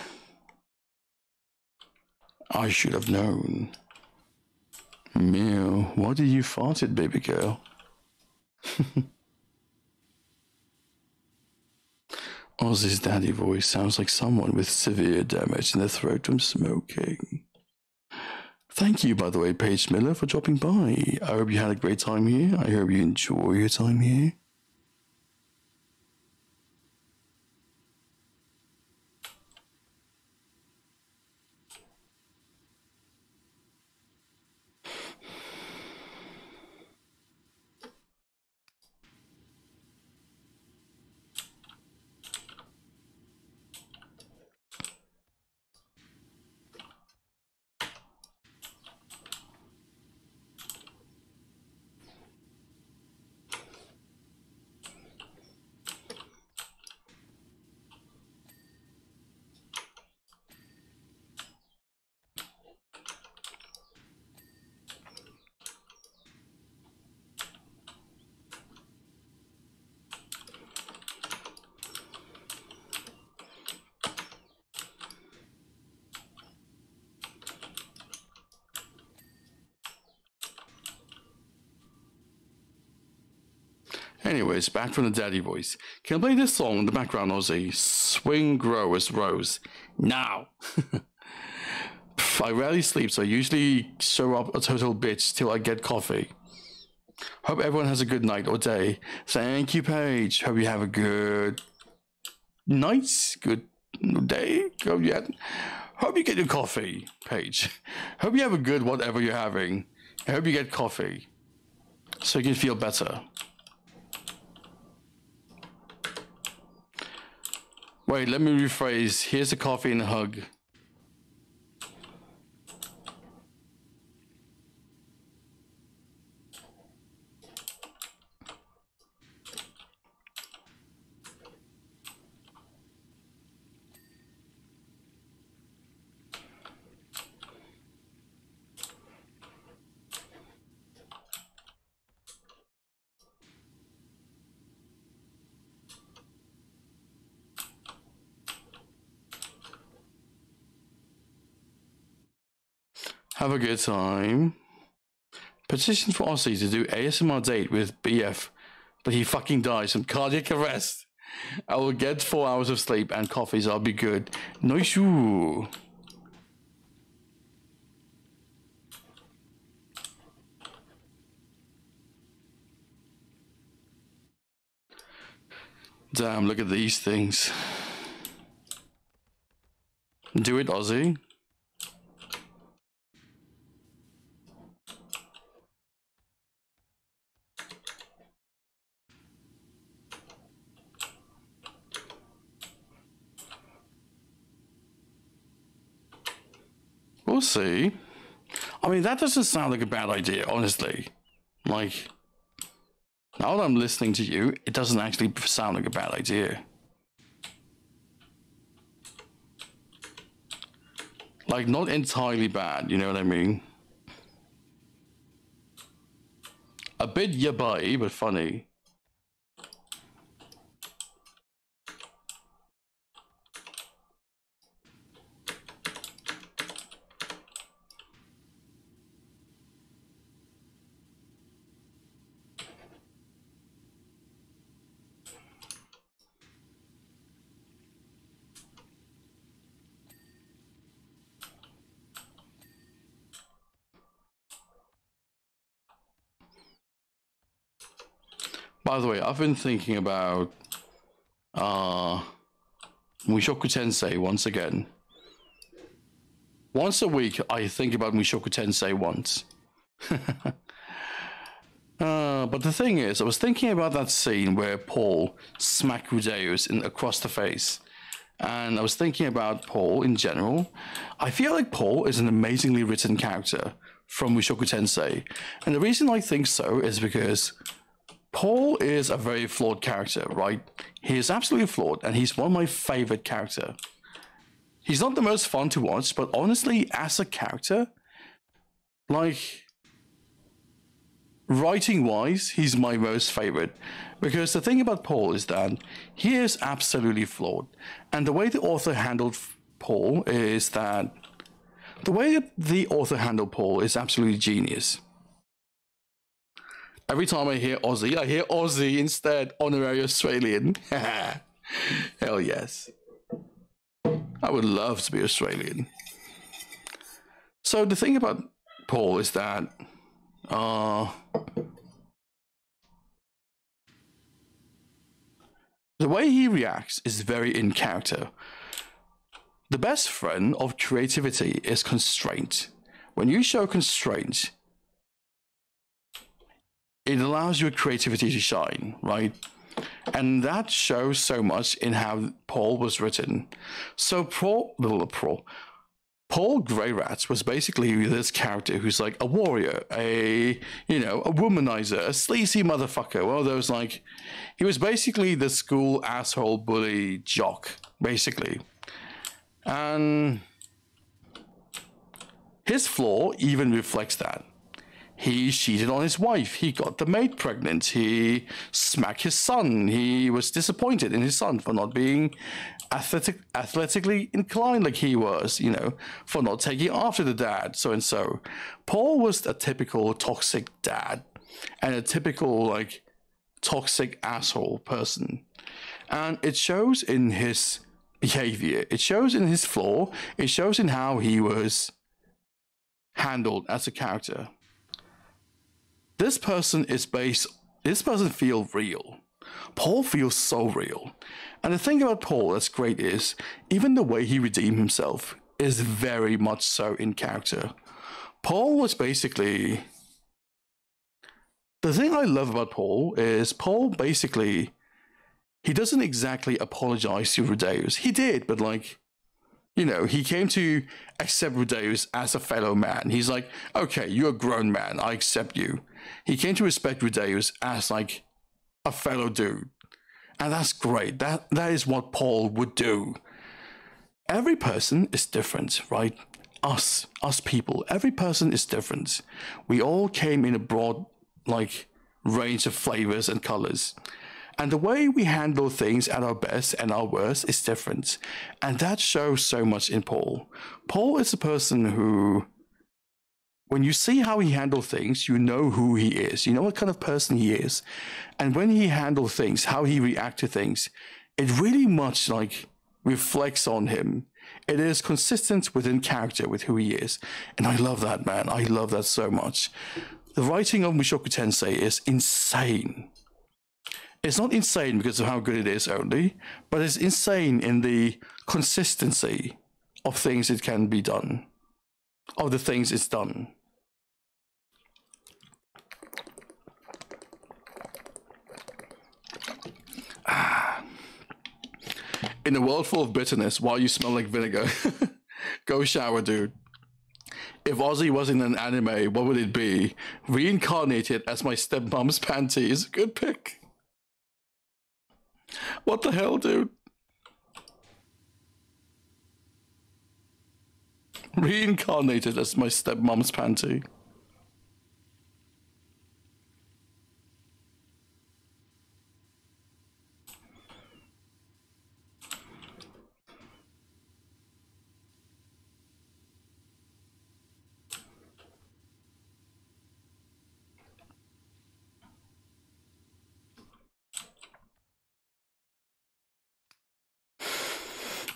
I should have known. Meow, why did you fart it, baby girl? Ozzy's daddy voice sounds like someone with severe damage in the throat from smoking. Thank you, by the way, Paige Miller, for dropping by. I hope you had a great time here. I hope you enjoy your time here. Anyways, back from the daddy voice. Can I play this song in the background, Ozzy? Swing Growers Rose. Now! I rarely sleep, so I usually show up a total bitch till I get coffee. Hope everyone has a good night or day. Thank you, Paige. Hope you have a good night, good day. Hope you, hope you get your coffee, Paige. Hope you have a good whatever you're having. I hope you get coffee so you can feel better. Wait, let me rephrase. Here's a coffee and a hug. Have a good time. Petition for Ozzy to do ASMR date with BF, but he fucking dies from cardiac arrest. I will get four hours of sleep and coffees. I'll be good. No issue. Damn, look at these things. Do it, Ozzy. We'll see. I mean, that doesn't sound like a bad idea, honestly. Like, now that I'm listening to you, it doesn't actually sound like a bad idea. Like, not entirely bad, you know what I mean? A bit yabai, but funny. By the way, I've been thinking about uh Mushoku Tensei once again. Once a week, I think about Mushoku Tensei once. uh, but the thing is, I was thinking about that scene where Paul smacked Rudeus in, across the face. And I was thinking about Paul in general. I feel like Paul is an amazingly written character from Mushoku Tensei. And the reason I think so is because Paul is a very flawed character, right? He is absolutely flawed, and he's one of my favorite character. He's not the most fun to watch, but honestly, as a character, like writing wise, he's my most favorite. Because the thing about Paul is that he is absolutely flawed. And the way the author handled Paul is that the way the author handled Paul is absolutely genius. Every time I hear Ozzy, I hear Aussie instead, honorary Australian. Hell yes. I would love to be Australian. So the thing about Paul is that uh, the way he reacts is very in character. The best friend of creativity is constraint. When you show constraint, it allows your creativity to shine, right? And that shows so much in how Paul was written. So Paul, little Paul, Paul Greyrat was basically this character who's like a warrior, a you know, a womanizer, a sleazy motherfucker. One of those like, he was basically the school asshole bully jock, basically, and his flaw even reflects that. He cheated on his wife. He got the maid pregnant. He smacked his son. He was disappointed in his son for not being athletic, athletically inclined like he was, you know, for not taking after the dad, so and so. Paul was a typical toxic dad and a typical, like, toxic asshole person. And it shows in his behavior, it shows in his flaw, it shows in how he was handled as a character. This person is based, this person feels real. Paul feels so real. And the thing about Paul that's great is, even the way he redeemed himself is very much so in character. Paul was basically. The thing I love about Paul is Paul basically. He doesn't exactly apologize to Rudeus. He did, but like, you know, he came to accept Rudeus as a fellow man. He's like, okay, you're a grown man. I accept you. He came to respect Rudeus as like a fellow dude. And that's great. That that is what Paul would do. Every person is different, right? Us, us people, every person is different. We all came in a broad like range of flavors and colors. And the way we handle things at our best and our worst is different. And that shows so much in Paul. Paul is a person who when you see how he handles things, you know who he is. You know what kind of person he is. And when he handles things, how he reacts to things, it really much like reflects on him. It is consistent within character with who he is. And I love that, man. I love that so much. The writing of Mushoku Tensei is insane. It's not insane because of how good it is only, but it's insane in the consistency of things it can be done, of the things it's done. In a world full of bitterness, while you smell like vinegar? Go shower, dude. If Ozzy was in an anime, what would it be? Reincarnated as my stepmom's panties. Is a good pick. What the hell, dude? Reincarnated as my stepmom's panty.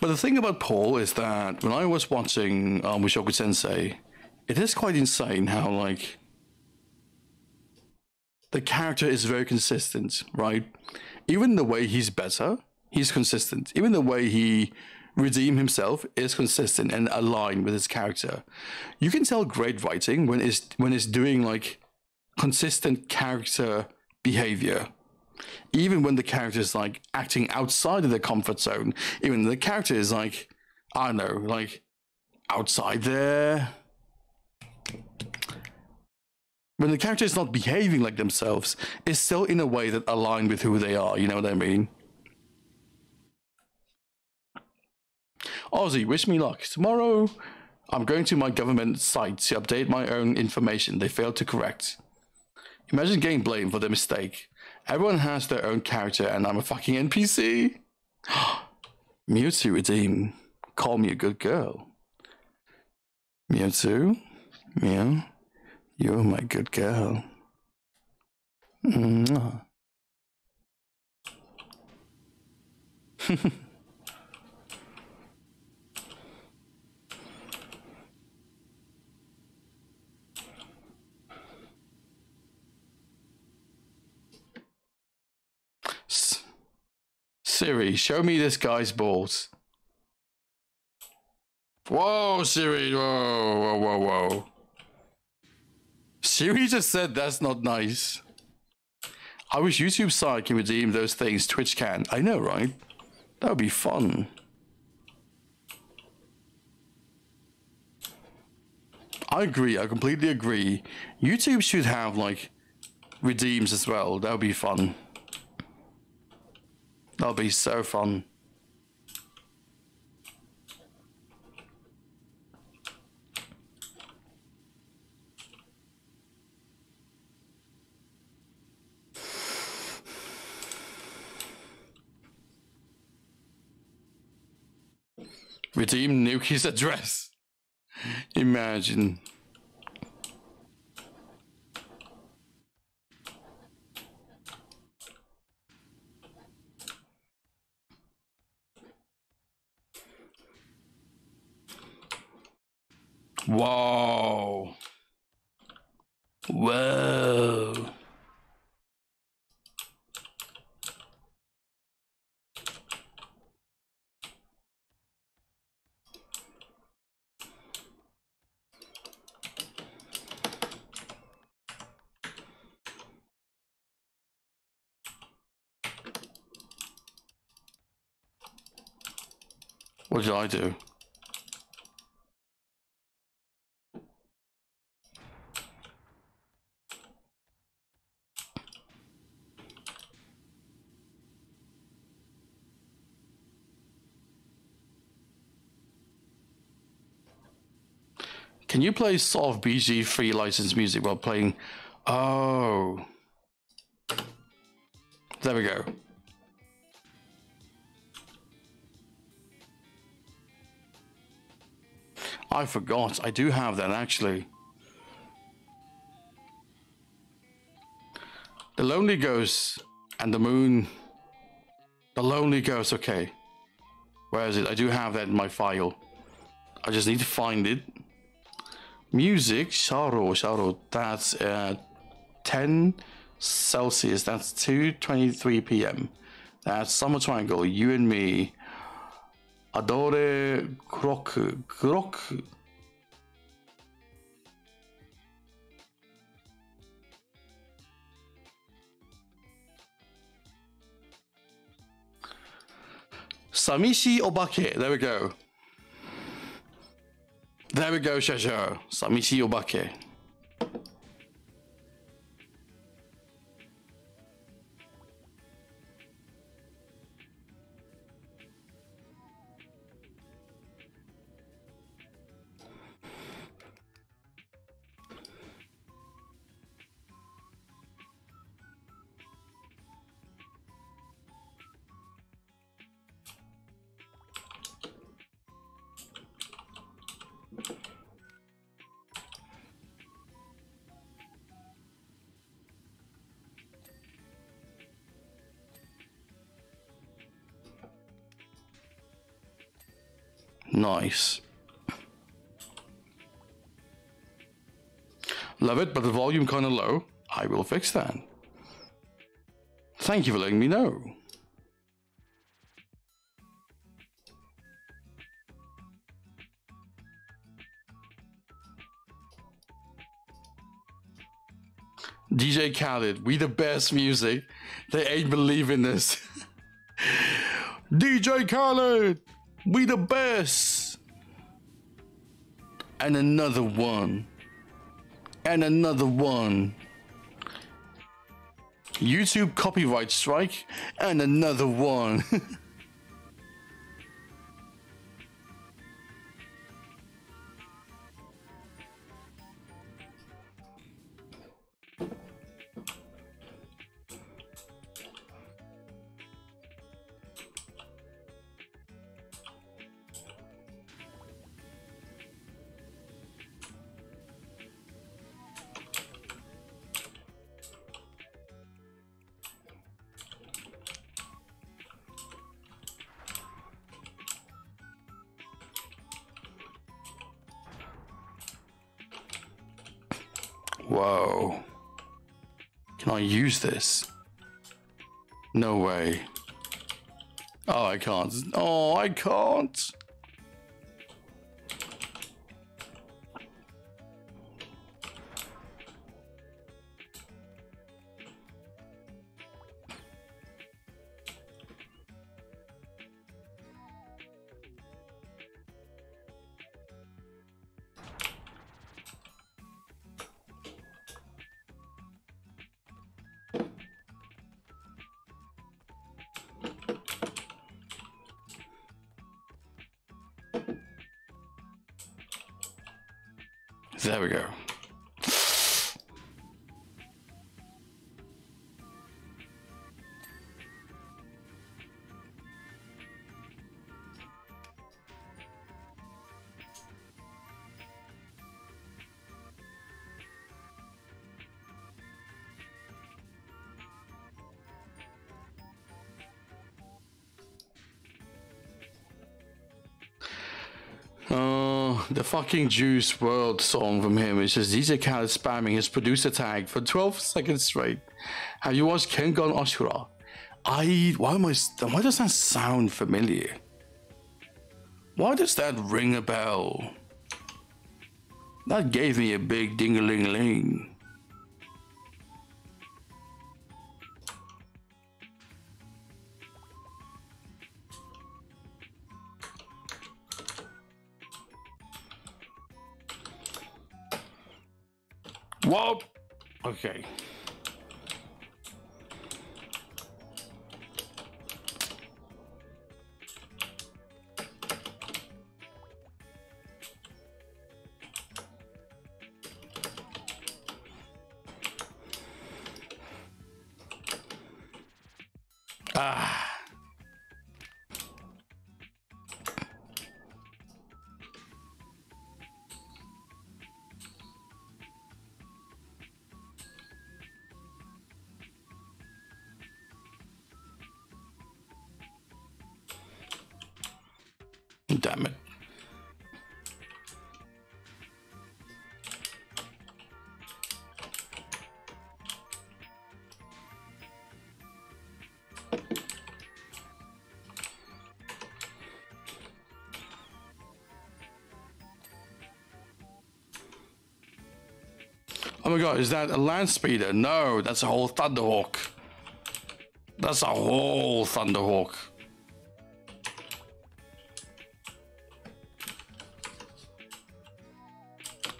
But the thing about Paul is that when I was watching um, Mushoku Tensei, it is quite insane how like the character is very consistent, right? Even the way he's better, he's consistent. Even the way he redeem himself is consistent and aligned with his character. You can tell great writing when it's when it's doing like consistent character behavior even when the character is like acting outside of their comfort zone, even the character is like, I don't know, like outside there. When the character is not behaving like themselves, it's still in a way that align with who they are, you know what I mean? Ozzy, wish me luck. Tomorrow, I'm going to my government site to update my own information they failed to correct. Imagine getting blamed for their mistake. Everyone has their own character, and I'm a fucking NPC. Mewtwo redeem. Call me a good girl. Mewtwo, Mew, you're my good girl. Mwah. Siri, show me this guy's balls. Whoa, Siri. Whoa, whoa, whoa, whoa. Siri just said that's not nice. I wish YouTube side can redeem those things Twitch can. I know, right? That would be fun. I agree. I completely agree. YouTube should have like redeems as well. That would be fun. That'll be so fun. Redeem Nuki's address. Imagine. Whoa. Whoa. What did I do? Can you play soft BG free license music while playing? Oh. There we go. I forgot. I do have that actually. The Lonely Ghost and the Moon. The Lonely Ghost, okay. Where is it? I do have that in my file. I just need to find it. Music, Sharo, Sharo, that's uh, 10 Celsius, that's 2.23 p.m. That's Summer Triangle, you and me. Adore Grok, Grok. Samishi Obake, there we go. There we go, Shasho. Samishi Obake. Nice. Love it, but the volume kind of low. I will fix that. Thank you for letting me know. DJ Khaled, we the best music. They ain't believing this. DJ Khaled, we the best. And another one. And another one. YouTube copyright strike. And another one. this? No way. Oh, I can't. Oh, I can't. The fucking Juice WRLD song from him is just DJ Khaled spamming his producer tag for 12 seconds straight. Have you watched Kengan Ashura? I why am I why does that sound familiar? Why does that ring a bell? That gave me a big ding a ling ling. My god, is that a land speeder? No, that's a whole Thunderhawk. That's a whole Thunderhawk.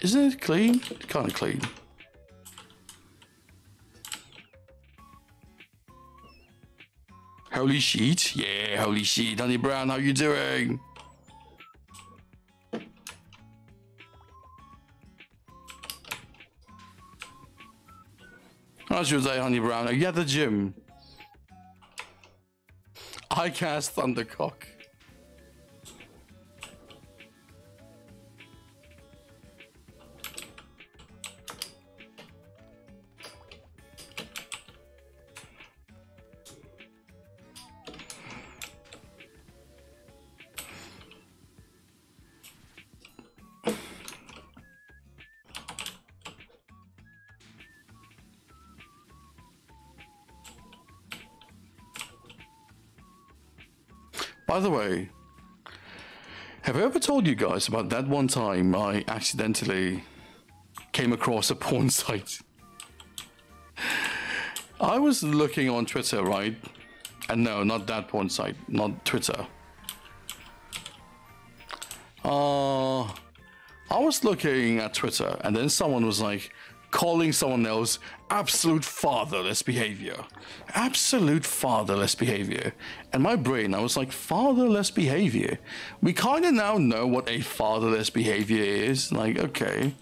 Isn't it clean? Kind of clean. Holy shit. Yeah, holy shit. Honey Brown, how you doing? How's your day, Honey Brown? Are you at the gym? I cast Thundercock. By the way, have I ever told you guys about that one time I accidentally came across a porn site? I was looking on Twitter, right? And no, not that porn site, not Twitter. Uh, I was looking at Twitter and then someone was like, calling someone else absolute fatherless behavior. Absolute fatherless behavior. And my brain, I was like, fatherless behavior? We kind of now know what a fatherless behavior is. Like, okay.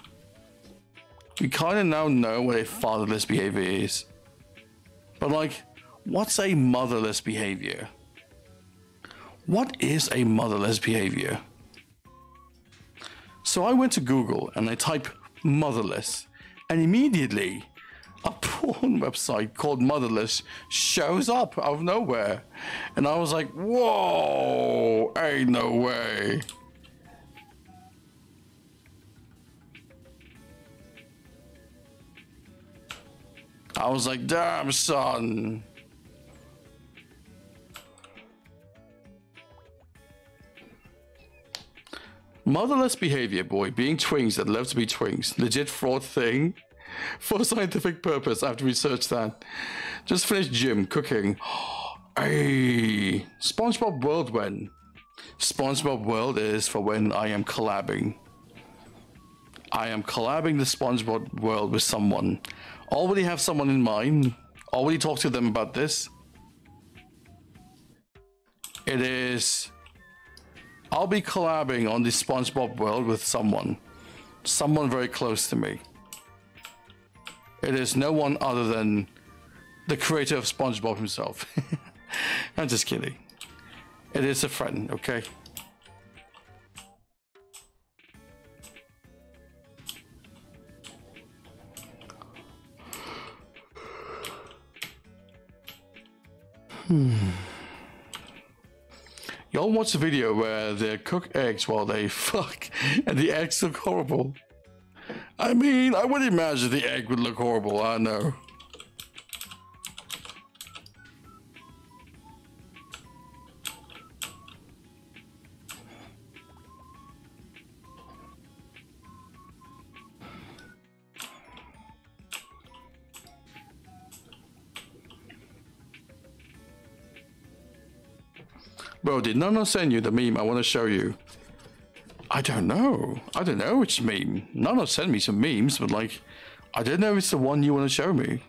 We kind of now know what a fatherless behavior is. But, like, what's a motherless behavior? What is a motherless behavior? So I went to Google and I type motherless and immediately a porn website called Motherless shows up out of nowhere. And I was like, whoa, ain't no way. I was like, damn, son. Motherless behavior, boy. Being twins that love to be twins. Legit fraud thing. For scientific purpose, I have to research that. Just finished gym, cooking. hey, SpongeBob World when? SpongeBob World is for when I am collabing. I am collabing the SpongeBob World with someone. Already have someone in mind. Already talked to them about this. It is I'll be collabing on the SpongeBob world with someone. Someone very close to me. It is no one other than the creator of SpongeBob himself. I'm just kidding. It is a friend, okay? Hmm. Y'all watch the video where they cook eggs while they fuck, and the eggs look horrible. I mean, I would imagine the egg would look horrible, I know. Bro, did Nano send you the meme I want to show you? I don't know. I don't know which meme. Nano sent me some memes, but like, I don't know if it's the one you want to show me.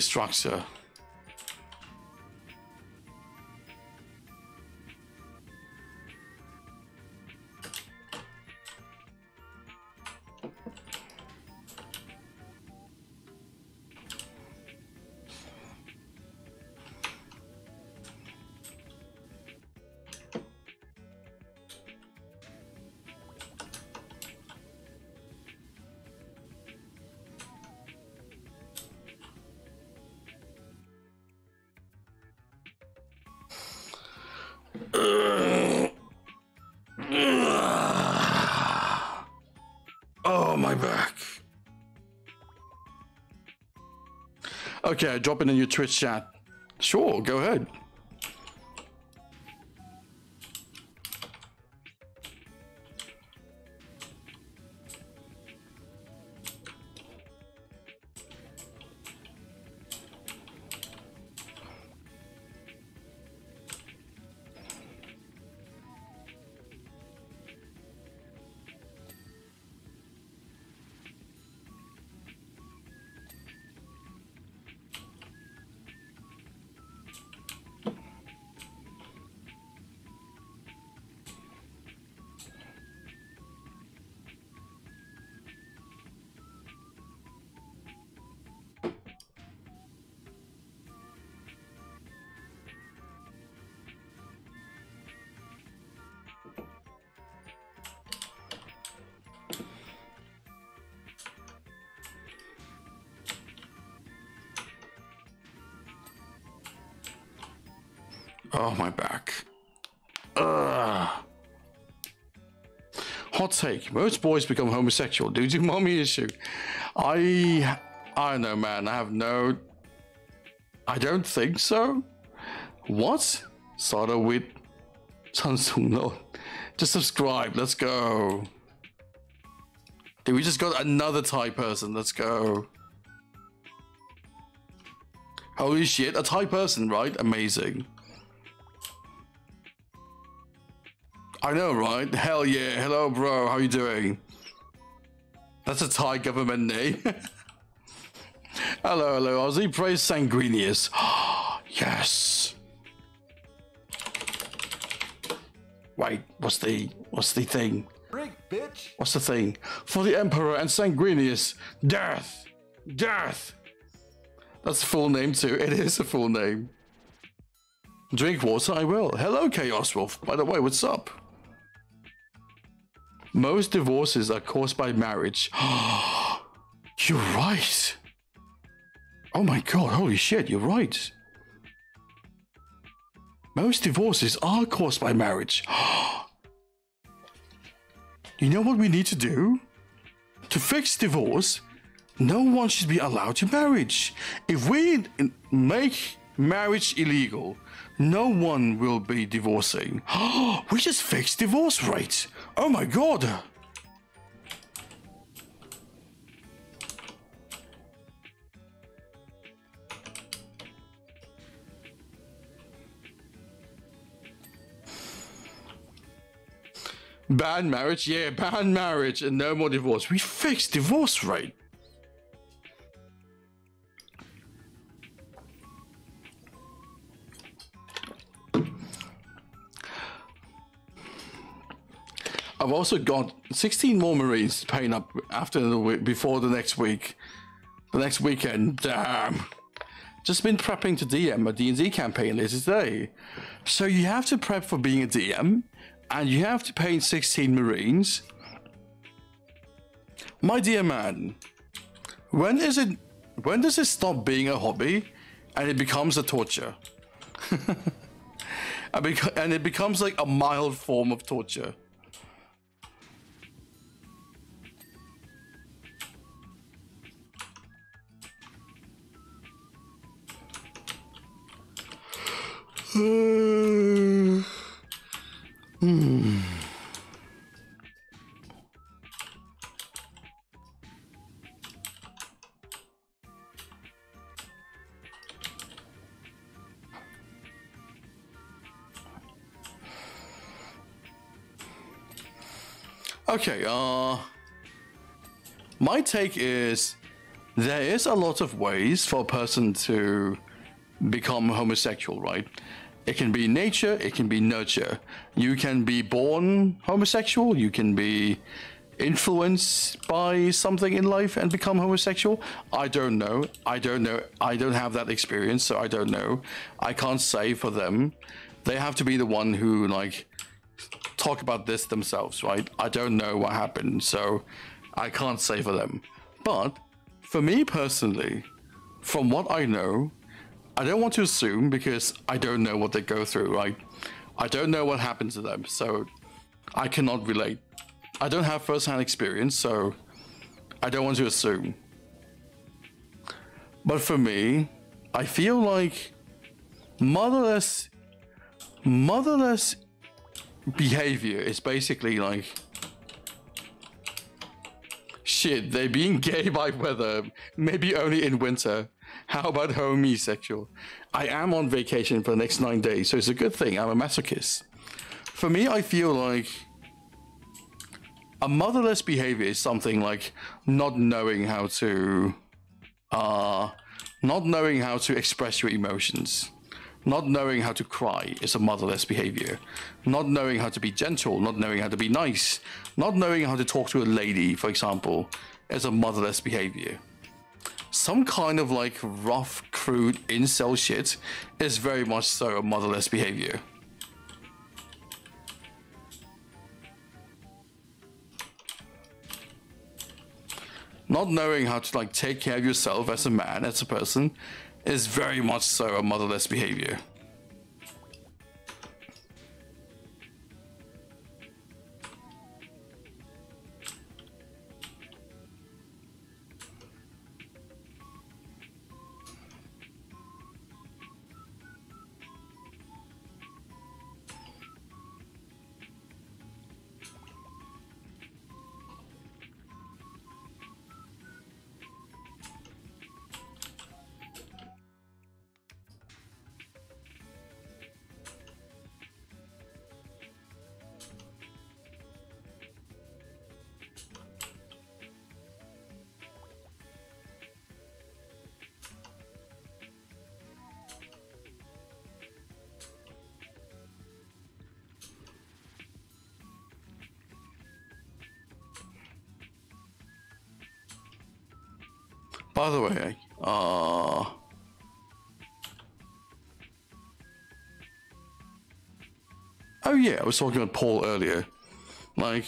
Turbo Laser Okay, drop it in your Twitch chat. Sure, go ahead. My back. Ugh. Hot take. Most boys become homosexual due to mommy issue. I... I don't know, man. I have no... I don't think so. What? Started with Samsung Note. Just subscribe. Let's go. Dude, we just got another Thai person. Let's go. Holy shit, a Thai person, right? Amazing. I know, right? Hell yeah. Hello, bro. How you doing? That's a Thai government name. hello, hello. Ozzy praise Sanguinius. yes. Wait, what's the what's the thing? Freak, bitch. What's the thing? For the Emperor and Sanguinius, death, death. That's a full name too. It is a full name. Drink water, I will. Hello, Chaos Wolf. By the way, what's up? Most divorces are caused by marriage. you're right. Oh my god, holy shit, you're right. Most divorces are caused by marriage. you know what we need to do? To fix divorce, no one should be allowed to marriage. If we make marriage illegal, no one will be divorcing. we just fixed divorce rate. Oh my god. Ban marriage, yeah, ban marriage and no more divorce. We fixed divorce rate. I've also got 16 more Marines to paint up after the week, before the next week. The next weekend. Damn. Just been prepping to DM a D&D campaign later today. So you have to prep for being a DM, and you have to paint 16 Marines. My dear man, when is it when does it stop being a hobby and it becomes a torture? and it becomes like a mild form of torture. Hmm. Okay, uh my take is there is a lot of ways for a person to become homosexual, right? It can be nature, it can be nurture. You can be born homosexual, you can be influenced by something in life and become homosexual. I don't know. I don't know. I don't have that experience, so I don't know. I can't say for them. They have to be the one who like talk about this themselves, right? I don't know what happened, so I can't say for them. But for me personally, from what I know, I don't want to assume because I don't know what they go through, right? I don't know what happened to them, so I cannot relate. I don't have first-hand experience, so I don't want to assume. But for me, I feel like motherless motherless behavior is basically like shit they're being gay by weather maybe only in winter how about homosexual i am on vacation for the next nine days so it's a good thing i'm a masochist for me i feel like a motherless behavior is something like not knowing how to uh not knowing how to express your emotions not knowing how to cry is a motherless behavior. Not knowing how to be gentle, not knowing how to be nice, not knowing how to talk to a lady, for example, is a motherless behavior. Some kind of like rough, crude incel shit is very much so a motherless behavior. Not knowing how to like take care of yourself as a man, as a person, is very much so a motherless behavior. By the way, uh, oh yeah, I was talking about Paul earlier. Like,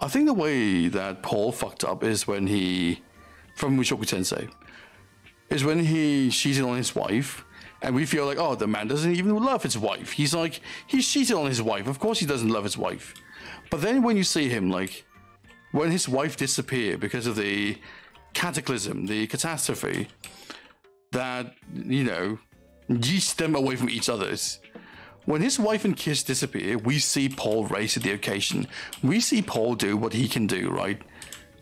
I think the way that Paul fucked up is when he, from Mushoku Tensei, is when he cheated on his wife, and we feel like, oh, the man doesn't even love his wife. He's like, he's cheated on his wife. Of course he doesn't love his wife. But then when you see him, like, when his wife disappeared because of the cataclysm, the catastrophe that, you know, yeast them away from each other's. When his wife and kids disappear, we see Paul race to the occasion. We see Paul do what he can do, right?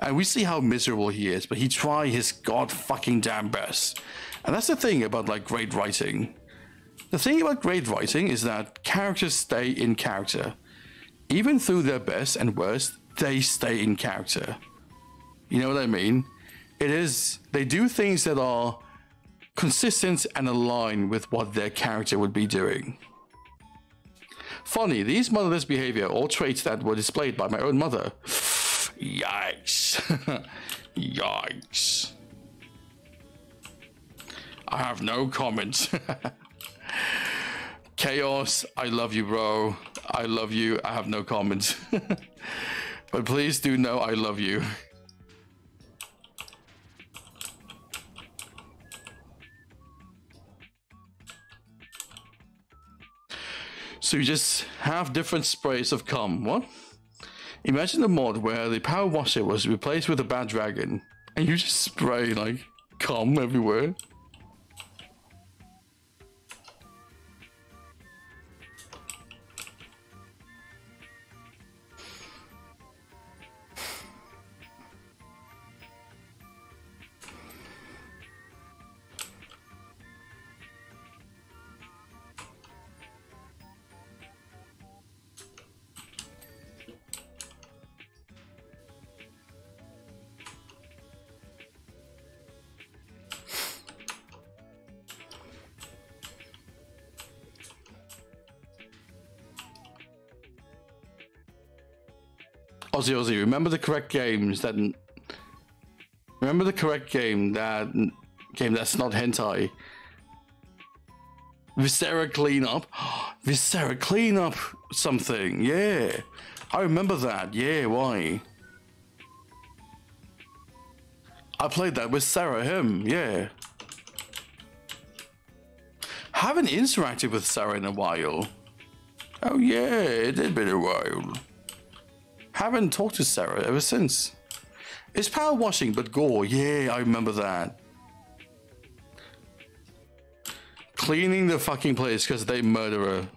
And we see how miserable he is, but he try his god fucking damn best. And that's the thing about like great writing. The thing about great writing is that characters stay in character. Even through their best and worst, they stay in character. You know what I mean? It is they do things that are consistent and aligned with what their character would be doing. Funny, these motherless behavior, all traits that were displayed by my own mother. Yikes. Yikes. I have no comments. Chaos, I love you, bro. I love you. I have no comments. but please do know I love you. So you just have different sprays of cum. What? Imagine a mod where the power washer was replaced with a bad dragon, and you just spray like cum everywhere. Ozzy Ozzy, remember the correct games that. Remember the correct game that game that's not hentai. Viscera cleanup. Viscera cleanup something. Yeah. I remember that. Yeah, why? I played that with Sarah him. Yeah. Haven't interacted with Sarah in a while. Oh yeah, it did been a while. Haven't talked to Sarah ever since. It's power washing, but gore. Yeah, I remember that. Cleaning the fucking place because they murder her.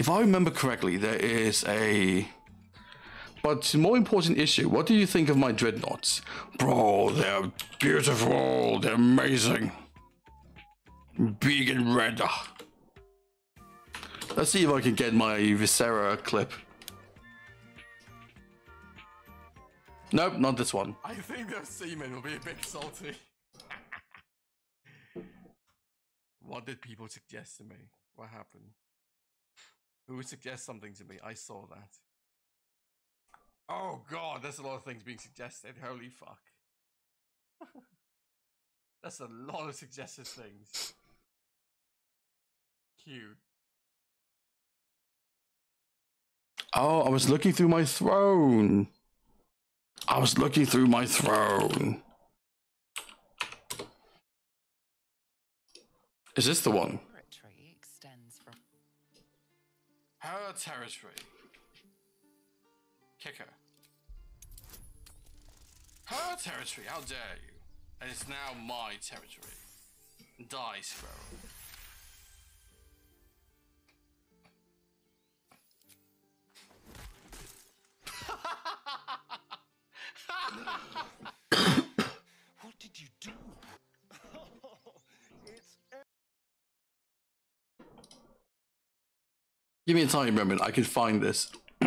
If I remember correctly, there is a. But more important issue, what do you think of my dreadnoughts? Bro, they're beautiful, they're amazing. Big and red. Let's see if I can get my Viscera clip. Nope, not this one. I think those seamen will be a bit salty. what did people suggest to me? What happened? Who would suggest something to me? I saw that. Oh god, there's a lot of things being suggested. Holy fuck. That's a lot of suggested things. Cute. Oh, I was looking through my throne. I was looking through my throne. Is this the one? Her territory. Kicker. Her territory, how dare you? And it's now my territory. Die, Sparrow. What did you do? Give me a tiny moment, I can find this.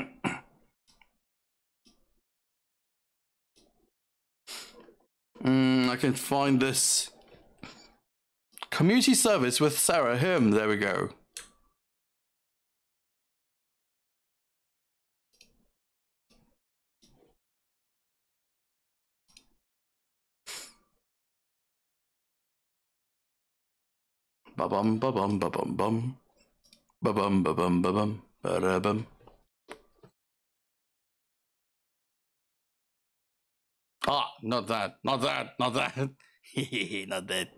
mm, I can find this. Community service with Sarah Him. There we go. Ba bum ba bum ba bum bum. Ba bum ba bum ba bum ba da bum. Ah, not that, not that, not that. not that.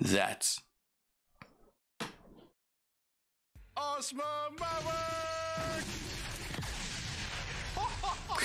That. Osmo Maverick! Uh,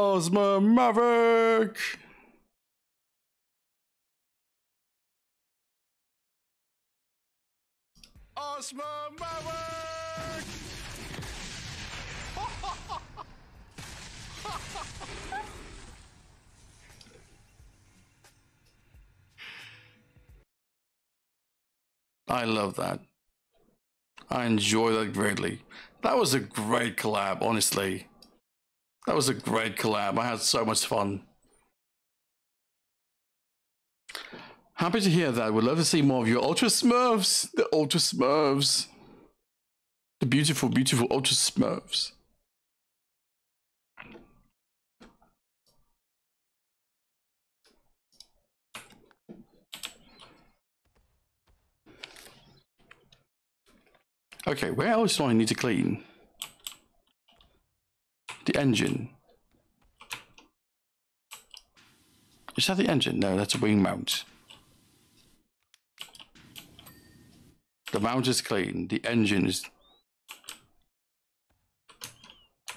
Ozma Maverick! Ozma Maverick! I love that. I enjoy that greatly. That was a great collab, honestly. That was a great collab. I had so much fun. Happy to hear that. We'd love to see more of your Ultra Smurfs. The Ultra Smurfs. The beautiful, beautiful Ultra Smurfs. Okay, where else do I need to clean? The engine. Is that the engine? No, that's a wing mount. The mount is clean. The engine is...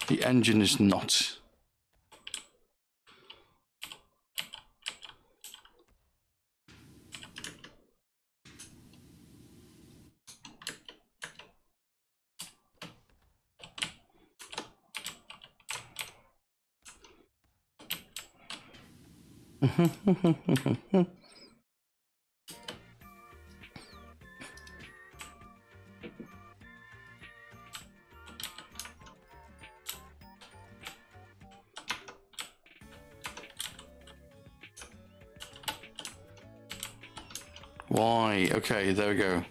The engine is not. Why? Okay, there we go.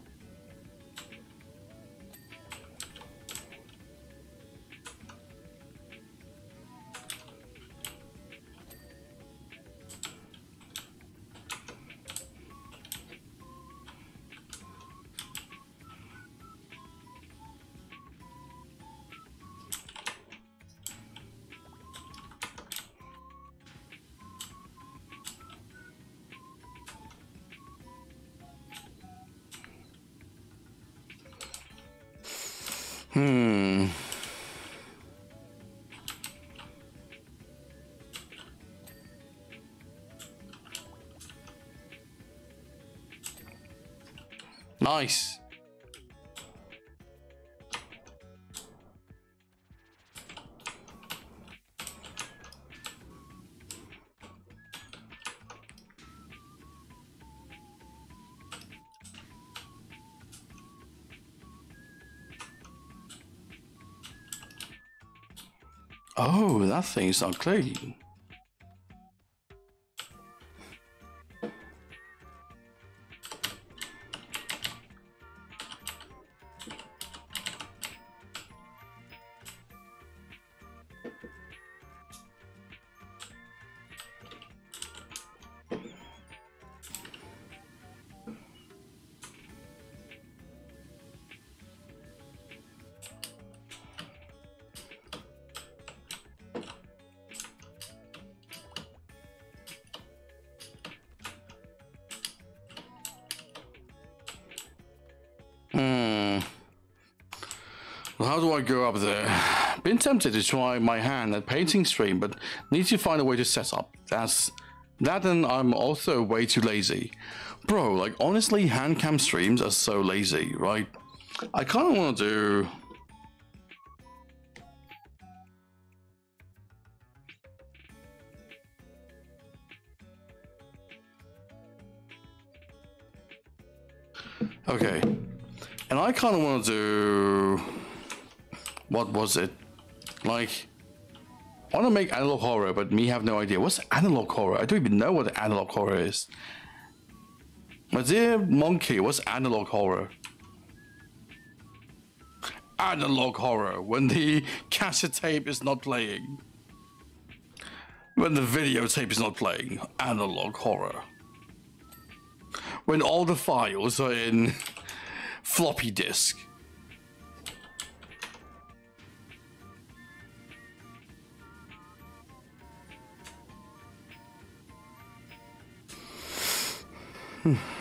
Nice. Oh, that thing's not clean. I go up there? Been tempted to try my hand at painting stream, but need to find a way to set up. That's that and I'm also way too lazy. Bro, like honestly, hand cam streams are so lazy, right? I kinda wanna do Okay. And I kind of want to do. What was it? Like. I want to make analog horror, but me have no idea. What's analog horror? I don't even know what analog horror is. My dear monkey, what's analog horror? Analog horror, when the cassette tape is not playing. When the videotape is not playing. Analog horror when all the files are in floppy disk. Hmm.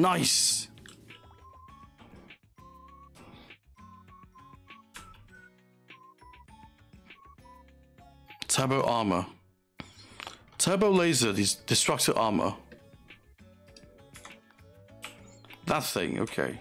Nice! Turbo armor. Turbo laser, these destructive armor. That thing, okay.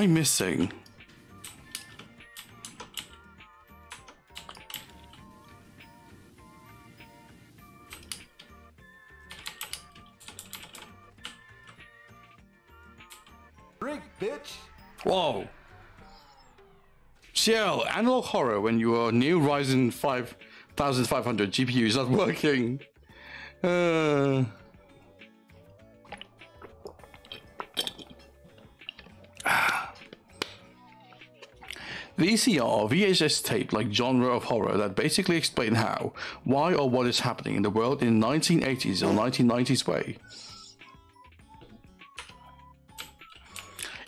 I missing? Drink, bitch. Whoa. CL, analog horror when your new Ryzen 5500 GPU is not working. Uh, VCR, VHS tape like genre of horror that basically explain how, why, or what is happening in the world in 1980s or 1990s way.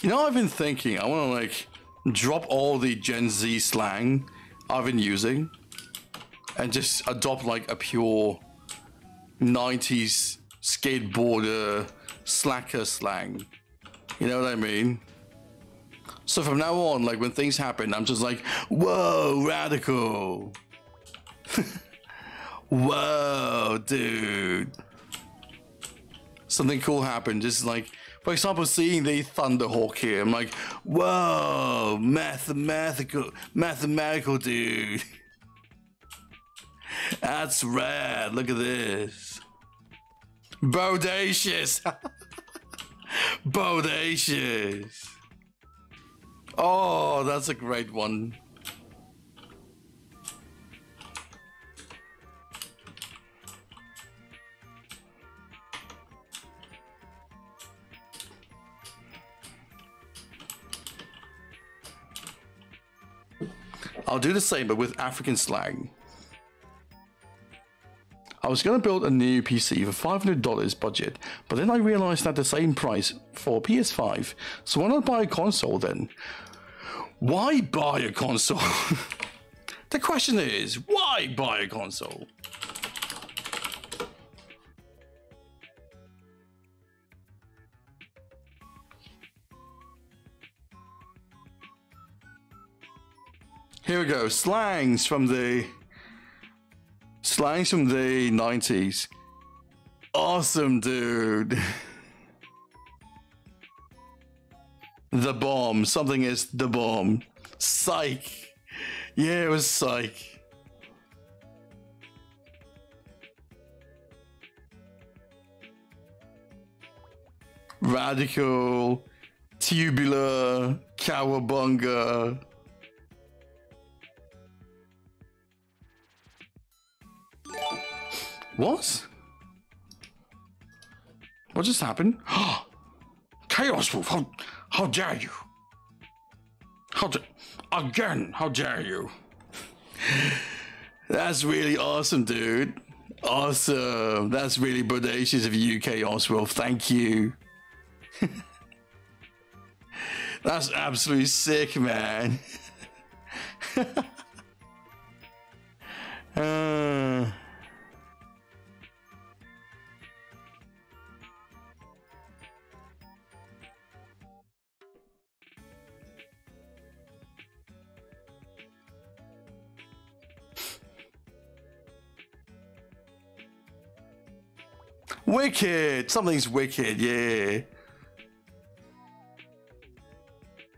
You know, I've been thinking, I want to like drop all the Gen Z slang I've been using and just adopt like a pure 90s skateboarder slacker slang. You know what I mean? So from now on, like when things happen, I'm just like, whoa, radical. whoa, dude. Something cool happened. Just like, for example, seeing the Thunderhawk here, I'm like, whoa, mathematical, mathematical, dude. That's rad. Look at this. Bodacious. Bodacious. Oh, that's a great one. I'll do the same, but with African slang. I was going to build a new PC for $500 budget, but then I realized that the same price for PS5. So why not buy a console then? Why buy a console? the question is, why buy a console? Here we go. Slangs from the slangs from the 90s. Awesome, dude. The bomb. Something is the bomb. Psych. Yeah, it was psych. Radical, tubular, cowabunga. What? What just happened? Chaos Wolf, how, how dare you? How da- again, how dare you? That's really awesome, dude. Awesome. That's really bodacious of you, Chaos Wolf. Thank you. That's absolutely sick, man. uh... Wicked! Something's wicked, yeah.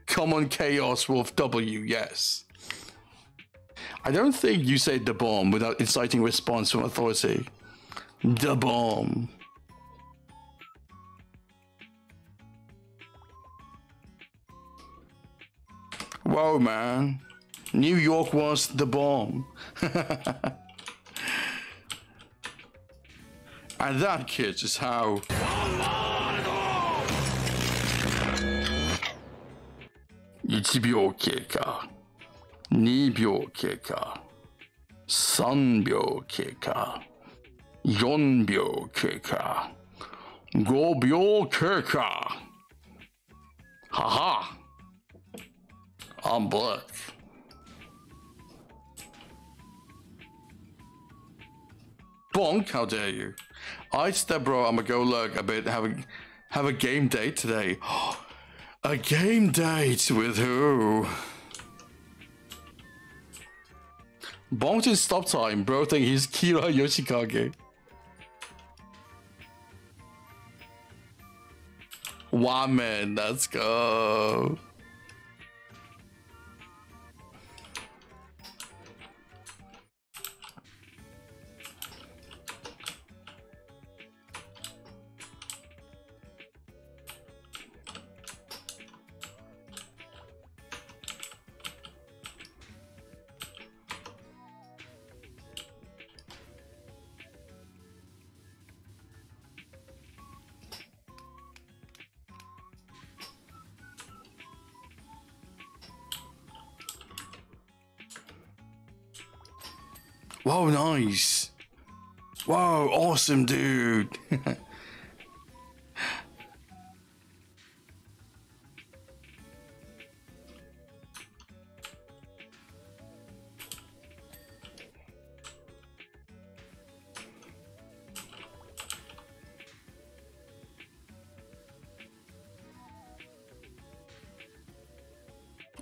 Common Chaos Wolf W, yes. I don't think you say the bomb without inciting response from authority. The bomb. Whoa, man. New York was the bomb. and that, kids, is how. One秒経過2秒経過3秒経過4秒経過5秒経過はは I'm black. Bonk, how dare you? I step uh, bro, I'm gonna go look a bit, have a, have a game date today. a game date with who? Bonk didn't stop time, bro think he's Kira Yoshikage. Wow, man, let's go. Whoa, nice. Whoa, awesome, dude.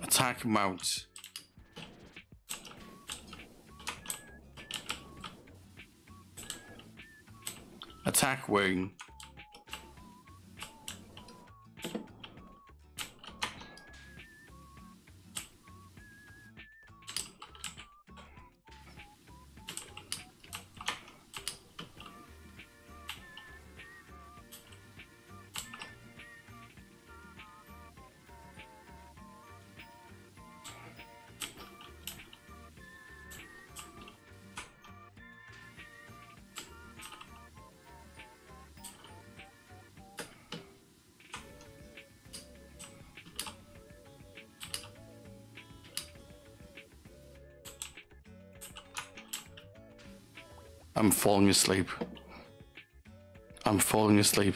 Attack mount. Attack wing. I'm falling asleep. I'm falling asleep.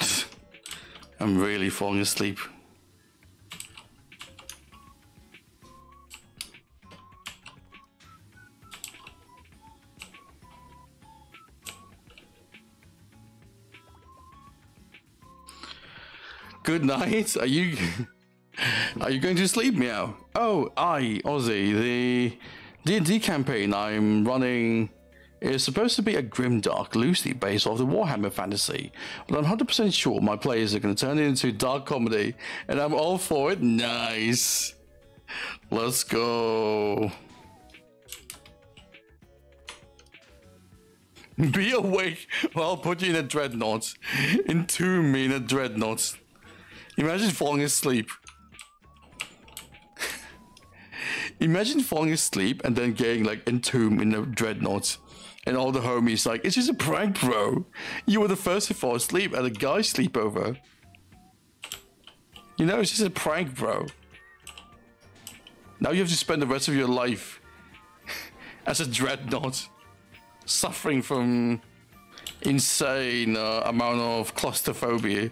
I'm really falling asleep. Good night. Are you are you going to sleep, meow? Oh, I, Ozzy, the D&D campaign I'm running is supposed to be a grimdark, loosely based off the Warhammer fantasy, but I'm 100% sure my players are going to turn it into dark comedy, and I'm all for it. Nice. Let's go. Be awake while I'll put you in a dreadnought. Entomb me in a dreadnought. Imagine falling asleep. Imagine falling asleep and then getting like entombed in a dreadnought. And all the homies like, it's just a prank, bro. You were the first to fall asleep at a guy sleepover. You know, it's just a prank, bro. Now you have to spend the rest of your life as a dreadnought, suffering from insane uh, amount of claustrophobia.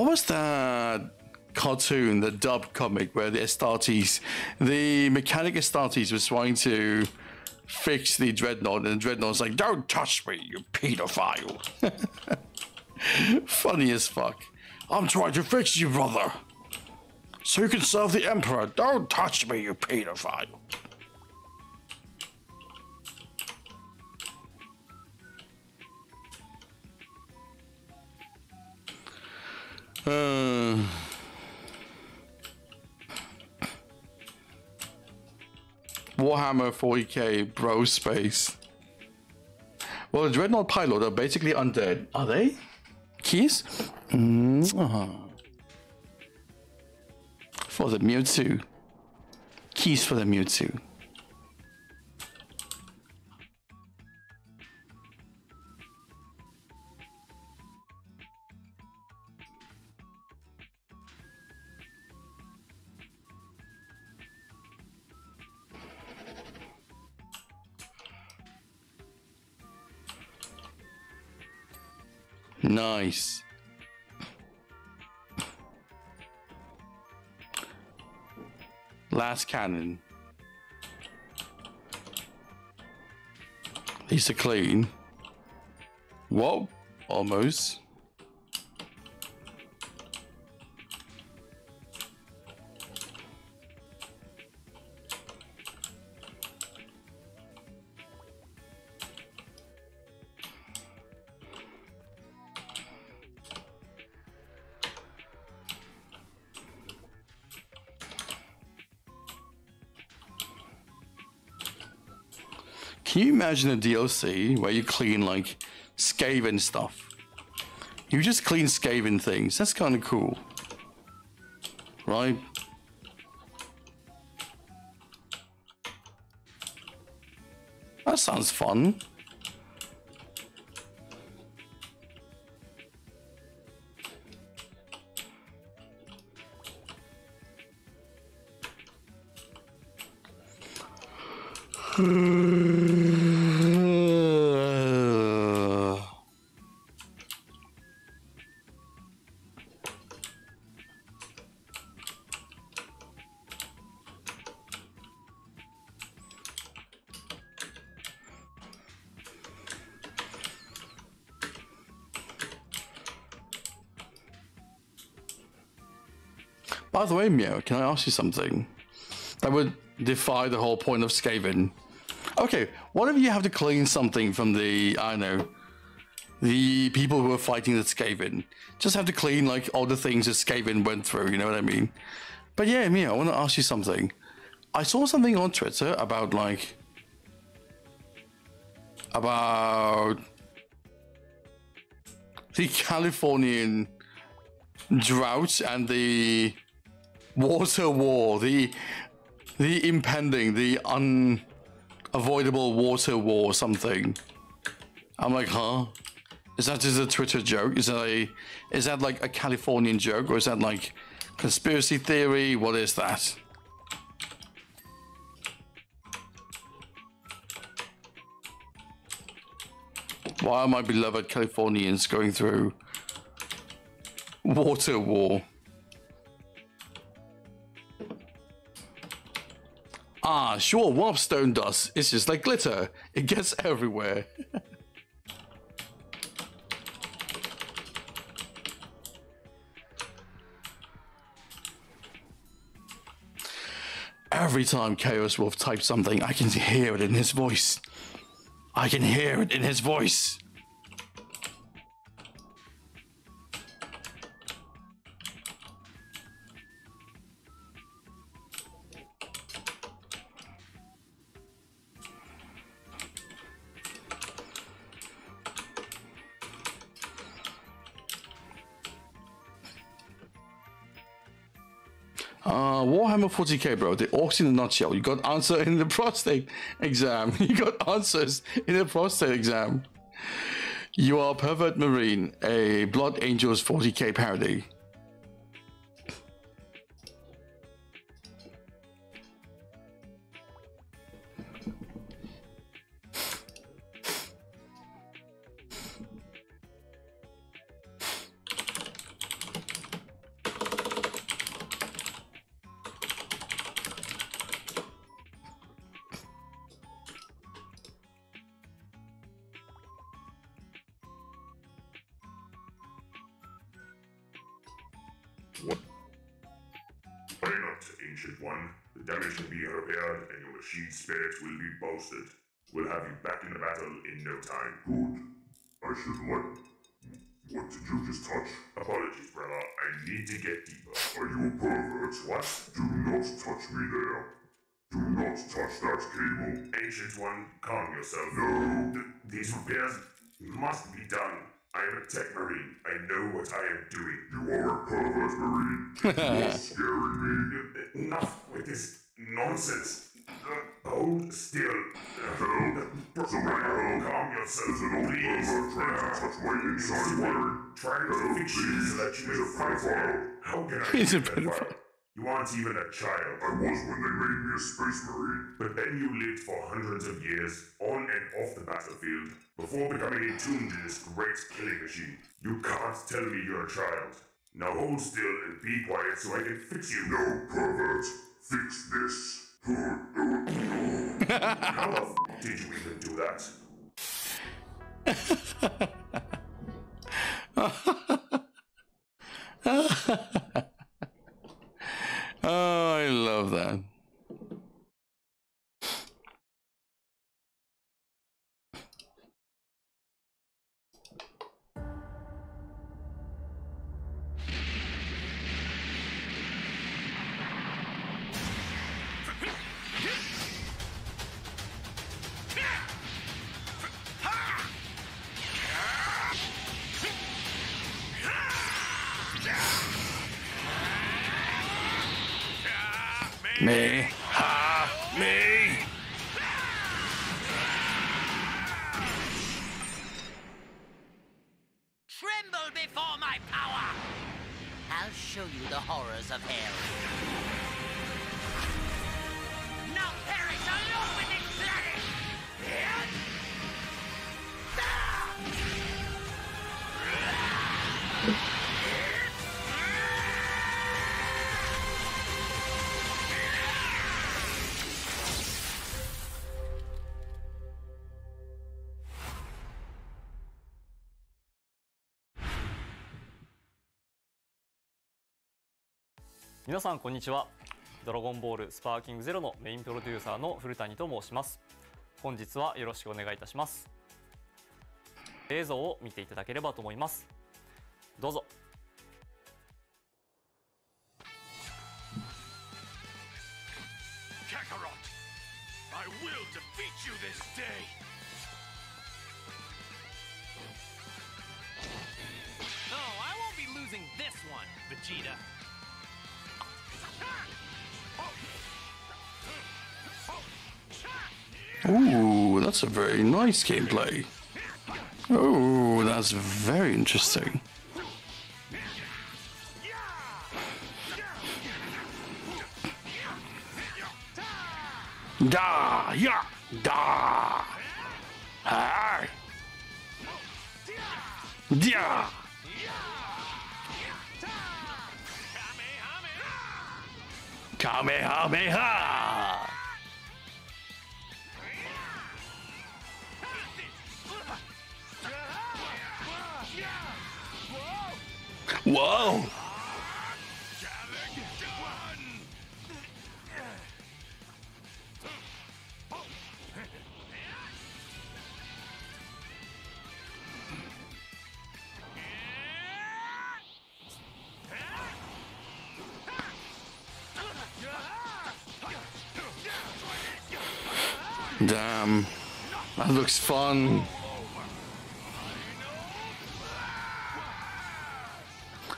What was that cartoon, the dub comic, where the Astartes, the mechanic Astartes was trying to fix the Dreadnought, and the Dreadnought's like, Don't touch me, you pedophile. Funny as fuck. I'm trying to fix you, brother. So you can serve the Emperor. Don't touch me, you pedophile. Uh, Warhammer 40k bro space. Well, the Dreadnought pilot are basically undead. Are they? Keys? Mm-hmm. For the Mewtwo. Keys for the Mewtwo. Last cannon. These are clean. Whoa, almost. Imagine a DLC where you clean like Skaven stuff? You just clean Skaven things. That's kind of cool. Right? That sounds fun. Can I ask you something? That would defy the whole point of Skaven. Okay, what if you have to clean something from the, I don't know, the people who are fighting the Skaven? Just have to clean like all the things that Skaven went through, you know what I mean? But yeah, Meow, I want to ask you something. I saw something on Twitter about like, about the Californian drought and the water war, the the impending, the unavoidable water war, something. I'm like, huh? Is that just a Twitter joke? Is that a is that like a Californian joke, or is that like conspiracy theory? What is that? Why are my beloved Californians going through water war? Ah, sure, warpstone does. It's just like glitter. It gets everywhere. Every time Chaos Wolf types something, I can hear it in his voice. I can hear it in his voice. 40k, bro. The orcs in a nutshell. You got answer in the prostate exam. You got answers in the prostate exam. You are Pervert Marine, a Blood Angels 40k parody. Will. We'll have you back in the battle in no time. Good. I should like. What did you just touch? Apologies, brother. I need to get deeper. Are you a pervert? What? Do not touch me there. Do not touch that cable. Ancient One, calm yourself. No. Th- these repairs must be done. I am a tech marine. I know what I am doing. You are a pervert marine. You're scaring me. Enough with this nonsense. Uh, hold still. Hell, uh, somebody help. calm yourself, There's an old please. pervert trying to touch my inside wiring. Trying to Help, fix you please. so that you He's may a fight pedophile. How can I He's a be pedophile. You aren't even a child. I was when they made me a space marine. But then you lived for hundreds of years, on and off the battlefield, before becoming entombed in this great killing machine. You can't tell me you're a child. Now hold still and be quiet so I can fix you. No, pervert. Fix this. How the f- did you even do that? oh, I love that. Me, ha, me. Tremble before my power! I'll show you the horrors of hell. 皆さんこんにちはドラゴンボールスパーキングゼロのメインプロデューサーの古谷と申します本日はよろしくお願いいたします映像を見ていただければと思いますどうぞ Kakarot! I will defeat you this day! No, I won't be losing this one, Vegeta. Ooh, that's a very nice gameplay. Oh, that's very interesting. Da, yeah, da. Hi. Yeah. カメハメハ。Damn. That looks fun.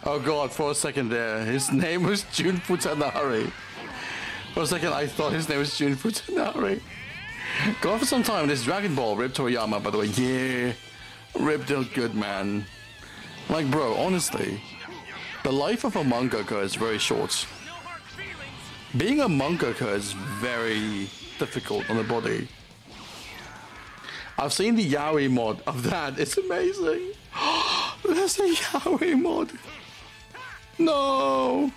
Oh god, for a second there, his name was Jun Futanari. For a second, I thought his name was Jun Futanari. Gone for some time, this Dragon Ball, Rip Toriyama, by the way. Yeah, Rip did good, man. Like, bro, honestly, the life of a mangaka is very short. Being a mangaka is very difficult on the body. I've seen the Yaoi mod of that. It's amazing. There's a Yaoi mod. No.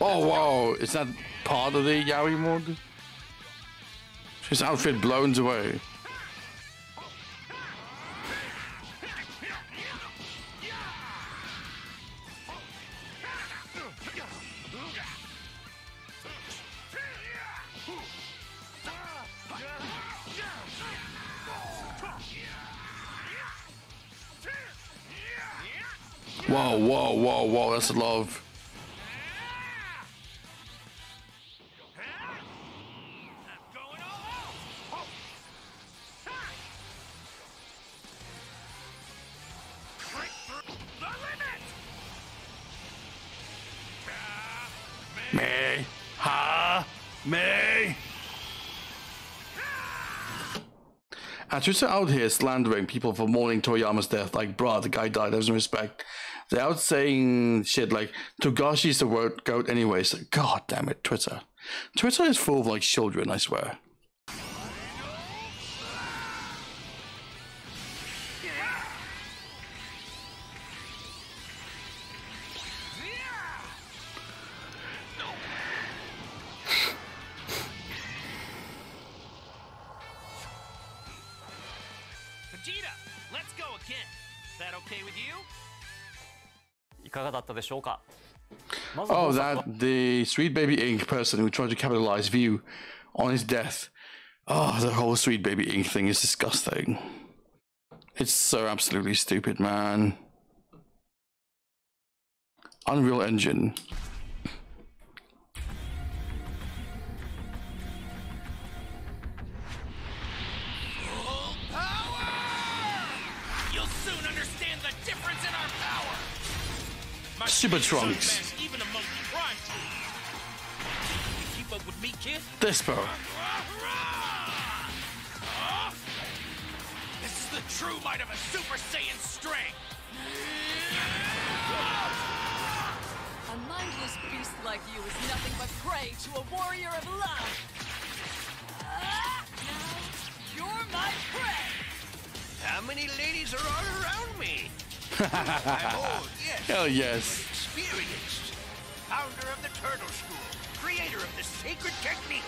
Oh wow, is that part of the Yaoi mod? His outfit blown away. Whoa, whoa, whoa, whoa, that's of. Me, ha, me. And Twitter out here slandering people for mourning Toriyama's death. Like, bruh, the guy died. There's no respect. They're out saying shit like Togashi's the word goat anyways. God damn it, Twitter. Twitter is full of like children, I swear. だったでしょうかまず Oh, 本作は that the Sweet Baby Inc. person who tried to capitalize View on his death. Oh, the whole Sweet Baby Inc. thing is disgusting. It's so absolutely stupid, man. Unreal Engine. Kid? Dyspo. Huh? This is the true might of a Super Saiyan strength. A mindless beast like you is nothing but prey to a warrior of love. Ah, now you're my prey. How many ladies are all around me? I'm old, yes. Hell yes. Experienced. Founder of the Turtle School. Creator of the sacred technique.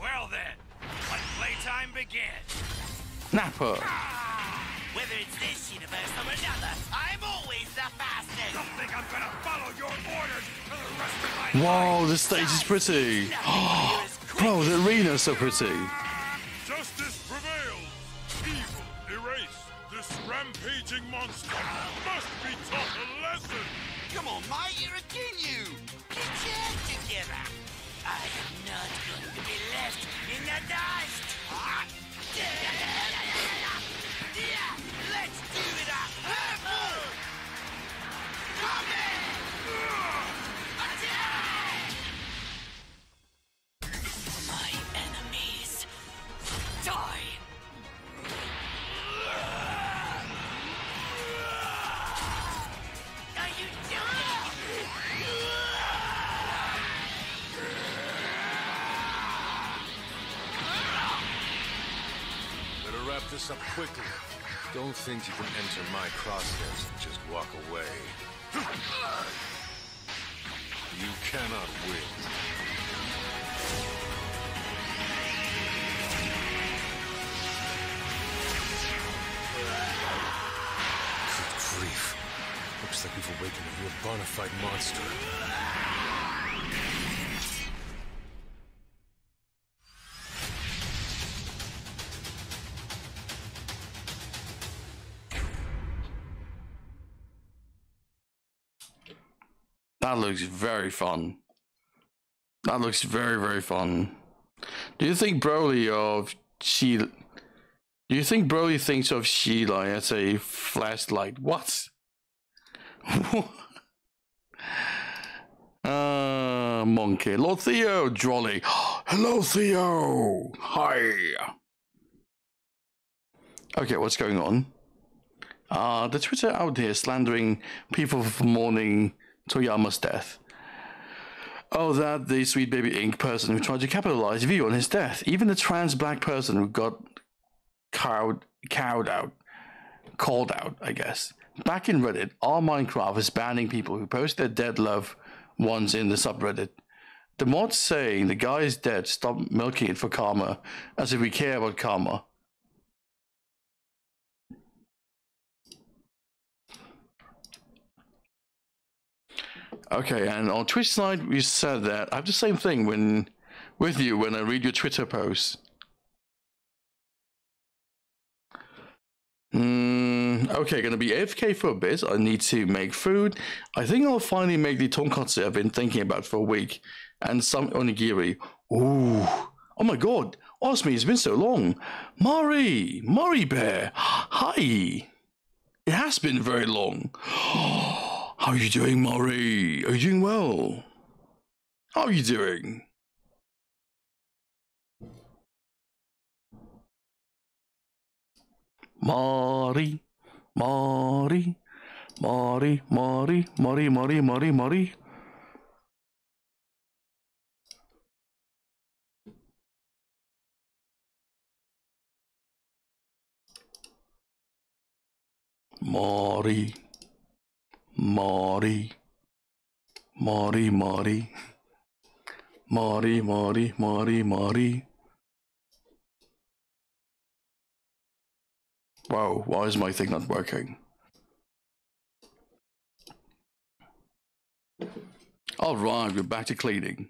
Well then, let playtime begin. Nappa. Ah! Whether it's this universe or another, I'm always the fastest. Don't think I'm gonna follow your orders for the rest of my Whoa, the stage is pretty. Bro, the arena's so pretty. This up quickly. Don't think you can enter my crosshairs and just walk away. You cannot win. Good grief. Looks like we've awakened a real bona fide monster. That looks very fun. That looks very, very fun. Do you think Broly of Cheelai? Do you think Broly thinks of Cheelai as a flashlight? What? uh, monkey. Lord Theo, Jolly. Hello, Theo. Hi. Okay, what's going on? Uh, the Twitter out here slandering people for mourning Toyama's death. Oh, that the Sweet Baby Inc. person who tried to capitalize view on his death. Even the trans black person who got cowed, cowed out, called out, I guess. Back in Reddit, all Minecraft is banning people who post their dead love ones in the subreddit. The mods saying the guy is dead, stop milking it for karma, as if we care about karma. Okay, and on Twitch side, we said that I have the same thing when with you when I read your Twitter posts. Um, okay, gonna be AFK for a bit. I need to make food. I think I'll finally make the tonkatsu I've been thinking about for a week. And some onigiri. Ooh. Oh my god. Osmi, it's been so long. Mari! Mari Bear! Hi! It has been very long. How are you doing, Mari? Are you doing well? How are you doing? Mari, Mari, Mari, Mari, Mari, Mari, Mari, Mari. Mari, Mari, Mari, Mari, Mari, Mari, Mari, Mari. Wow, why is my thing not working? All right, we're back to cleaning.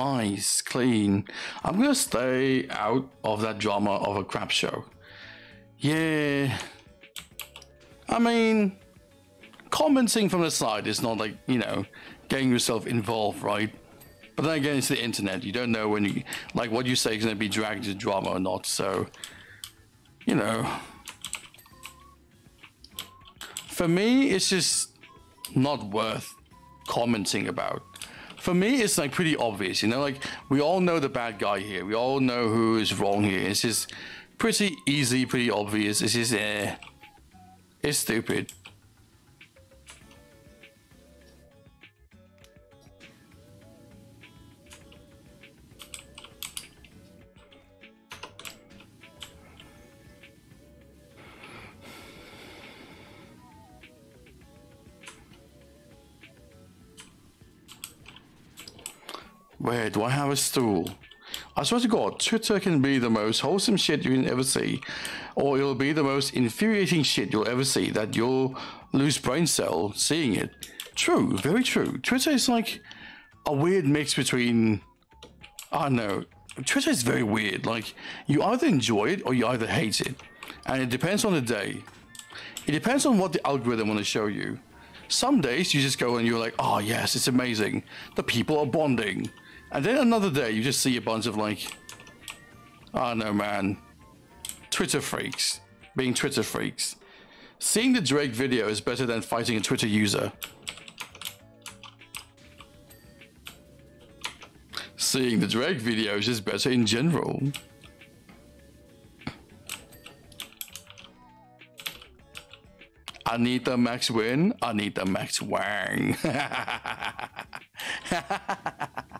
Nice, clean. I'm gonna stay out of that drama of a crap show. Yeah. I mean, commenting from the side is not like, you know, getting yourself involved, right? But then again, it's the internet. You don't know when you, like, what you say is gonna be dragged into drama or not. So, you know. For me, it's just not worth commenting about for me, it's like pretty obvious, you know, like we all know the bad guy here. We all know who is wrong here. It's just pretty easy, pretty obvious. It's just, eh, it's stupid. Do I have a stool? I swear to God, Twitter can be the most wholesome shit you can ever see, or it'll be the most infuriating shit you'll ever see that you'll lose brain cell seeing it. True, very true. Twitter is like a weird mix between, I don't know, Twitter is very weird. Like, you either enjoy it or you either hate it. And it depends on the day. It depends on what the algorithm want to show you. Some days you just go and you're like, oh yes, it's amazing. The people are bonding. And then another day, you just see a bunch of like, oh no, man, Twitter freaks being Twitter freaks. Seeing the Drake video is better than fighting a Twitter user. Seeing the Drake video is just better in general. Anita Max Wynn, Anita Max Wang.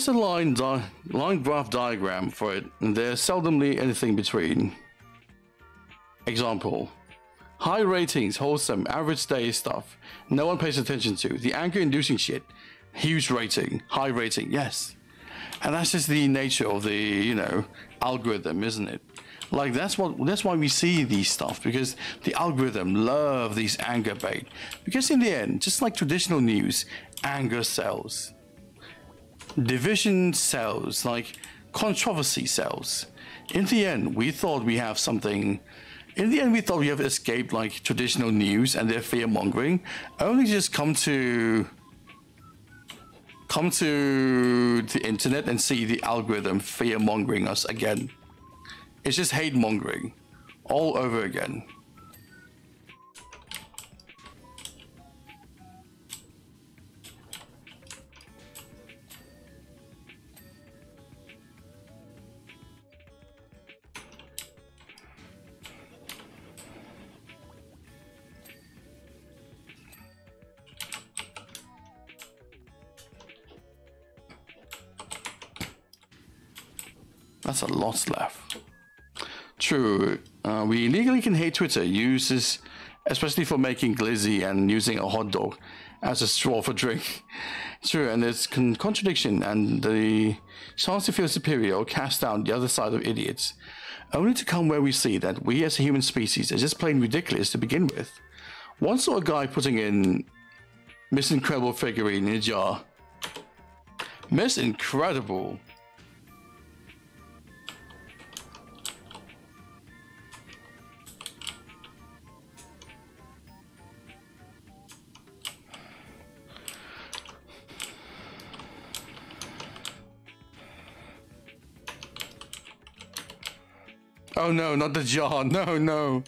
There is a line, line graph diagram for it, and there's seldomly anything between. Example High ratings, wholesome, average day stuff. No one pays attention to. The anger inducing shit. Huge rating, high rating, yes. And that's just the nature of the, you know, algorithm, isn't it? Like that's what that's why we see these stuff because the algorithm love these anger bait. Because in the end, just like traditional news, anger sells. Division cells, like controversy cells. In the end, we thought we have something in the end, we thought we have escaped like traditional news and their fear mongering, only just come to come to the internet and see the algorithm fear mongering us again. It's just hate mongering all over again. That's a lot left. True. Uh, we legally can hate Twitter. Uses, especially for making glizzy and using a hot dog as a straw for drink. True, and there's con- contradiction and the chance to feel superior or cast down the other side of idiots, only to come where we see that we as a human species are just plain ridiculous to begin with. Once saw a guy putting in Miss Incredible figurine in a jar. Miss Incredible. Oh no, not the jaw. No, no.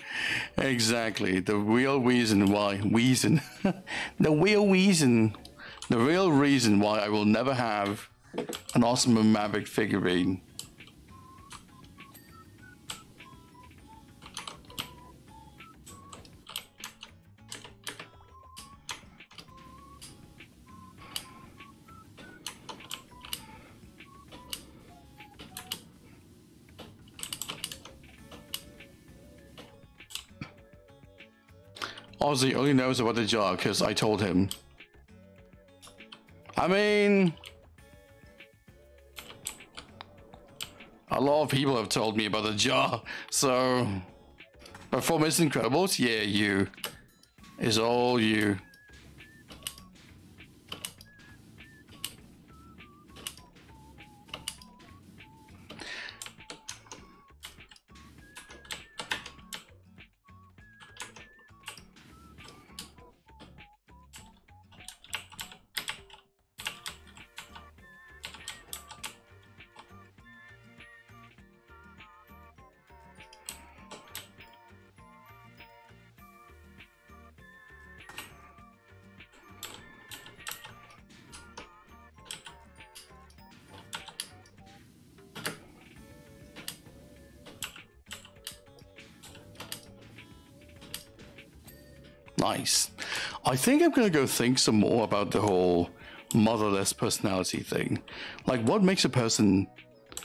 Exactly. The real reason why. Reason. the real reason. The real reason why I will never have an Osmer Mavok figurine. Ozzy only knows about the jar because I told him. I mean, a lot of people have told me about the jar, so. Performance Incredibles, yeah, you. Is all you. Think I'm gonna go think some more about the whole motherless personality thing. Like, what makes a person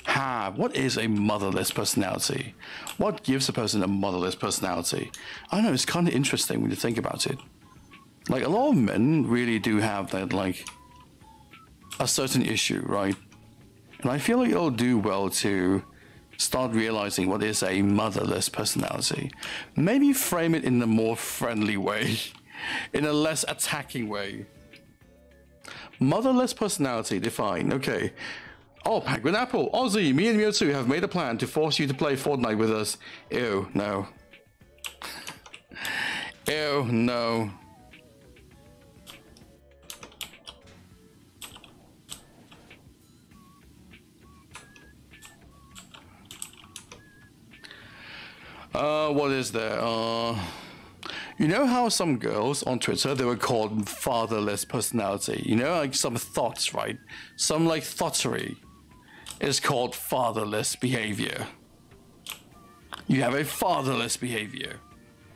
have? What is a motherless personality? What gives a person a motherless personality? I know. It's kind of interesting when you think about it. Like, a lot of men really do have that, like, a certain issue, right? And I feel like it'll do well to start realizing what is a motherless personality. Maybe frame it in a more friendly way, in a less attacking way. Motherless personality defined. Okay. Oh, Penguin Apple, Ozzy, me and Mewtwo have made a plan to force you to play Fortnite with us. Ew, no. Ew, no. Uh, what is there? Uh, you know how some girls on Twitter they were called fatherless personality. You know, like some thoughts, right? Some like thoughterry is called fatherless behavior. You have a fatherless behavior,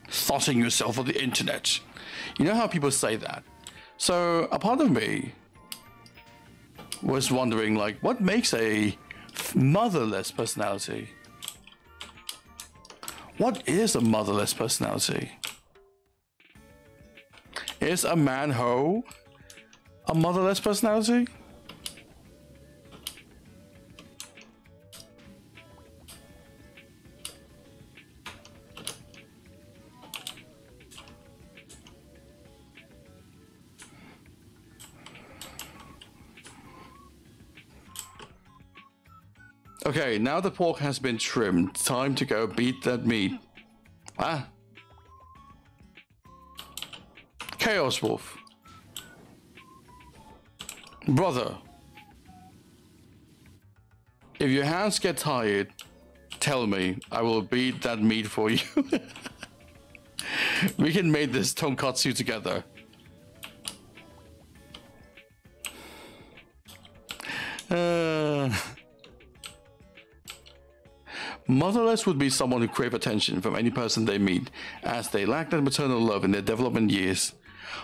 thoughting yourself on the internet. You know how people say that. So a part of me was wondering, like, what makes a motherless personality? What is a motherless personality? Is a man ho a motherless personality? Okay, now the pork has been trimmed. Time to go beat that meat. Ah. Chaos Wolf. Brother. If your hands get tired, tell me. I will beat that meat for you. we can make this tonkatsu together. Uh... Motherless would be someone who crave attention from any person they meet, as they lack that maternal love in their development years.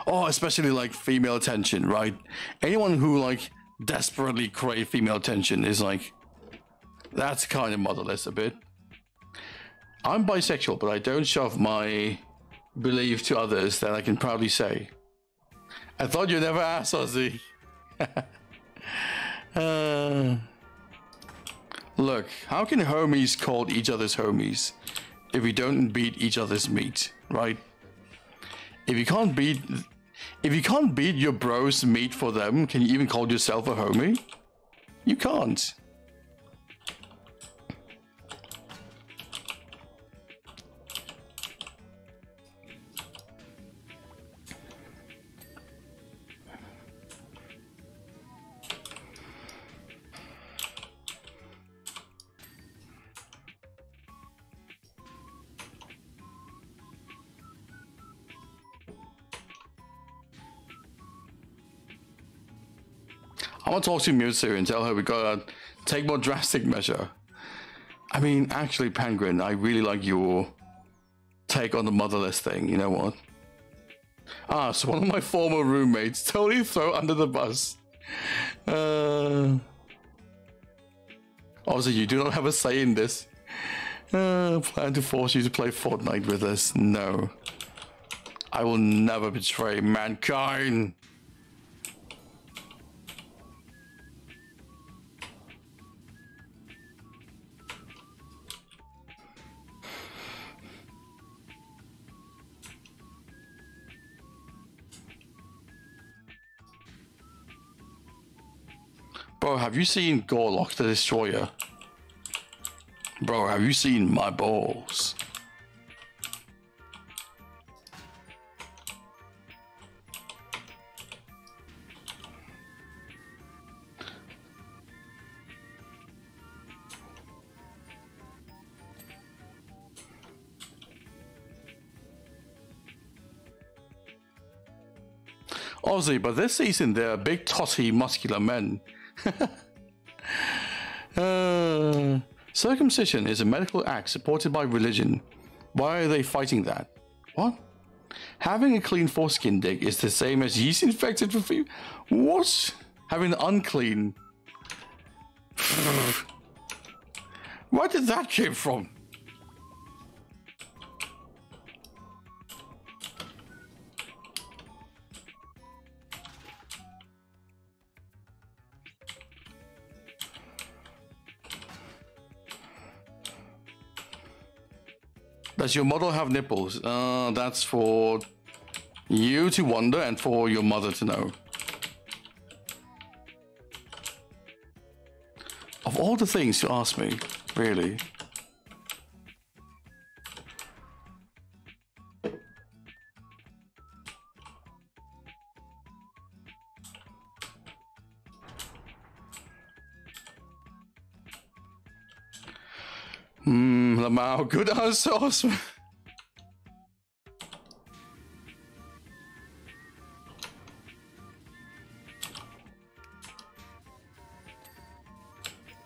Oh, especially like female attention, right? Anyone who like desperately crave female attention is like, that's kind of motherless a bit. I'm bisexual, but I don't shove my belief to others that I can proudly say. I thought you'd never asked, Ozzy. uh... Look, how can homies call each other's homies if we don't beat each other's meat, right? If you can't beat if you can't beat your bros meat for them, can you even call yourself a homie? You can't. I want to talk to Mewtwo and tell her we gotta take more drastic measure. I mean, actually, Penguin, I really like your take on the motherless thing. You know what? Ah, so one of my former roommates totally throw under the bus. Uh, also, you do not have a say in this. Uh, plan to force you to play Fortnite with us? No. I will never betray mankind. Bro, have you seen Gorlock the Destroyer? Bro, have you seen my balls? Ozzy, but this season they're big, totty, muscular men. uh, circumcision is a medical act supported by religion. Why are they fighting that? What? Having a clean foreskin dick is the same as yeast infected for fever. What? Having an unclean. Where did that came from? Does your model have nipples? Uh, that's for you to wonder and for your mother to know. Of all the things to ask me, really. Lamau, good answer, awesome.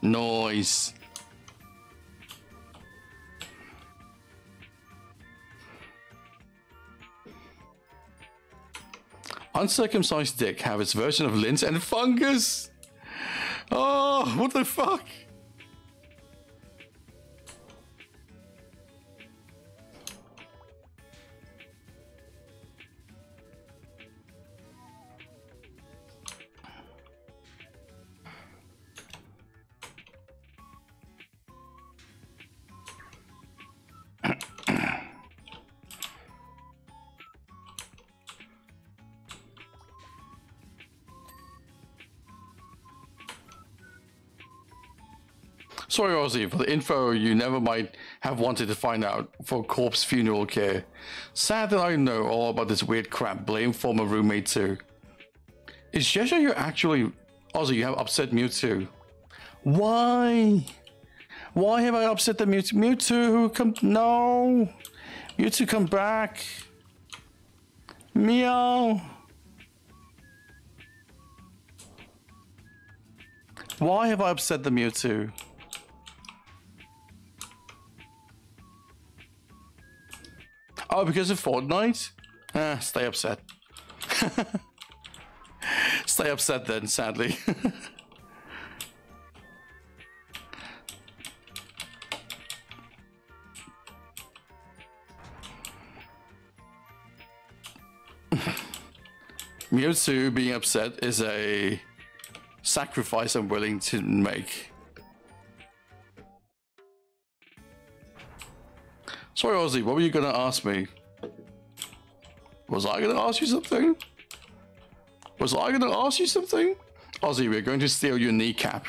Noise. Uncircumcised dick have its version of lint and fungus. Oh, what the fuck? Sorry, Ozzy, for the info you never might have wanted to find out for corpse funeral care. Sad that I know all about this weird crap. Blame former roommate too. Is Jesha you actually... Ozzy, you have upset Mewtwo. Why? Why have I upset the Mewtwo? Mewtwo, come... No! Mewtwo, come back! Meow! Why have I upset the Mewtwo? Oh, because of Fortnite? Ah, stay upset. stay upset then, sadly. Mewtwo being upset is a sacrifice I'm willing to make. Sorry, Ozzy, what were you going to ask me? Was I going to ask you something? Was I going to ask you something? Ozzy, we're going to steal your kneecap.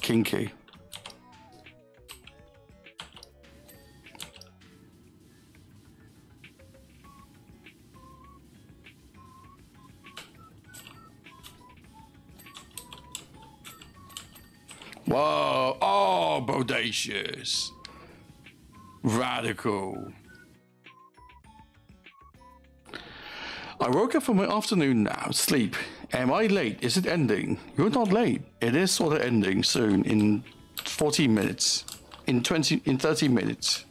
Kinky. Whoa, oh, bodacious. Radical. I woke up from my afternoon now. Sleep. Am I late? Is it ending? You're not late. It is sort of ending soon in 40 minutes. In 20 in 30 minutes.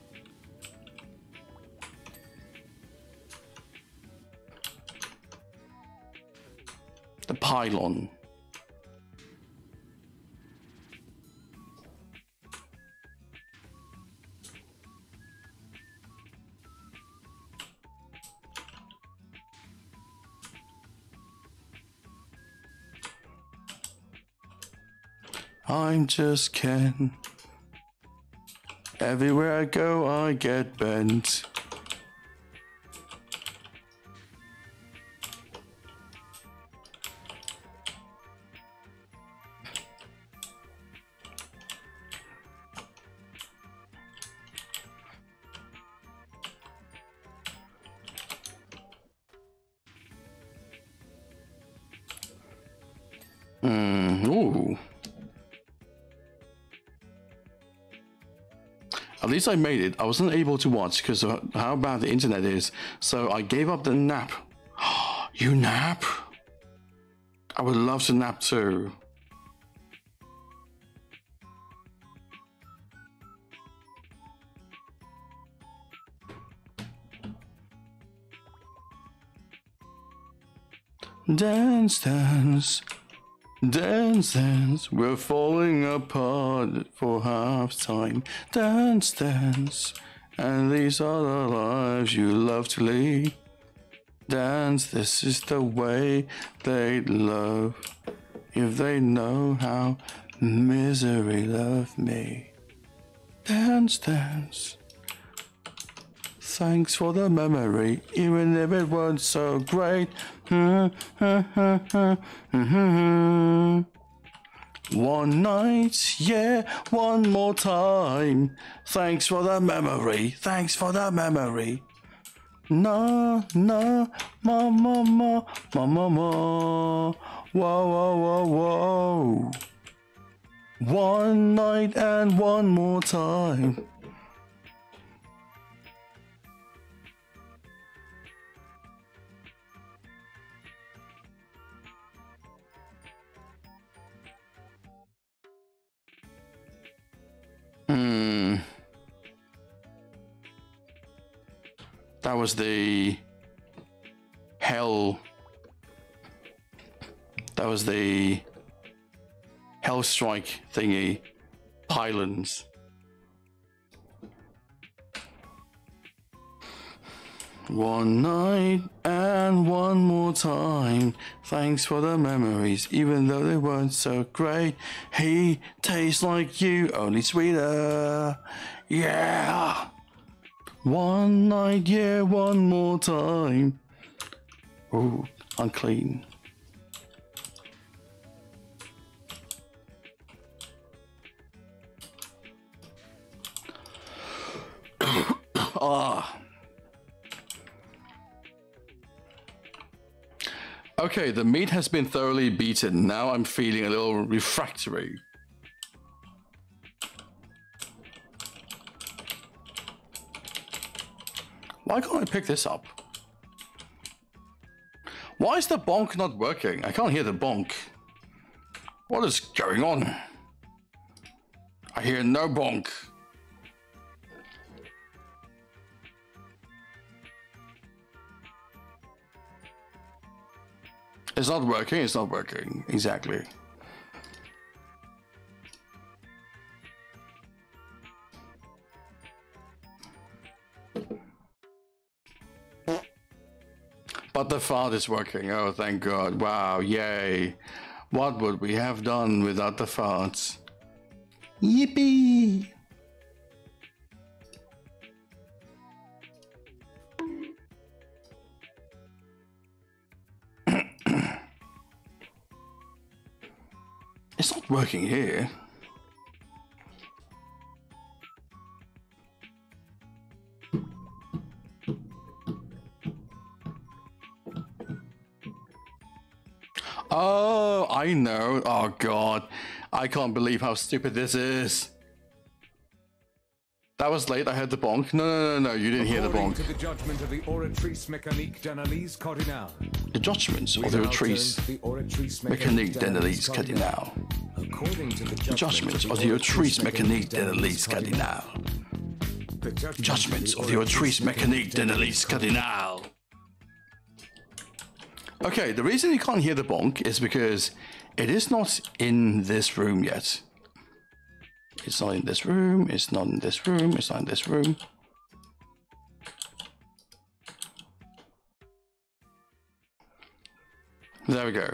The pylon. I'm just Ken. Everywhere I go, I get bent. Least I made it. I wasn't able to watch because of how bad the internet is, so I gave up the nap. you nap? I would love to nap too. Dance, dance, dance, dance. We're falling apart for half time. Dance, dance. And these are the lives you love to lead. Dance, this is the way they'd love. If they know how misery loved me. Dance, dance. Thanks for the memory, even if it wasn't so great. Mm-hmm. Mm-hmm. Mm-hmm. One night, yeah, one more time. Thanks for the memory, thanks for the memory. Na, na, ma, ma, ma, ma, ma, ma. Whoa, whoa, whoa, whoa. One night and one more time. Hmm. That was the hell. That was the hell strike thingy pylons. One night and one more time. Thanks for the memories, even though they weren't so great. He tastes like you, only sweeter. Yeah. One night, yeah, one more time. Ooh, unclean. ah. Okay, the meat has been thoroughly beaten. Now I'm feeling a little refractory. Why can't I pick this up? Why is the bonk not working? I can't hear the bonk. What is going on? I hear no bonk. It's not working, it's not working. Exactly. But the fart is working. Oh, thank God. Wow, yay. What would we have done without the farts? Yippee! Working here. Oh, I know. Oh, God. I can't believe how stupid this is. That was late. I heard the bonk. No, no, no, no. You didn't hear the bonk. to the judgment of the Oratrice Mécanique d'Analyse Cardinale. The judgments of the now Retrice turn to the Oratrice Mécanique d'Analyse Cardinale. According to the judgments of the Autrice Mécanique d'Analyse Cardinal. The Judgments of the Autrice Mécanique d'Analyse Cardinal. Okay, the reason you can't hear the bonk is because it is not in this room yet. It's not in this room, it's not in this room, it's not in this room. There we go.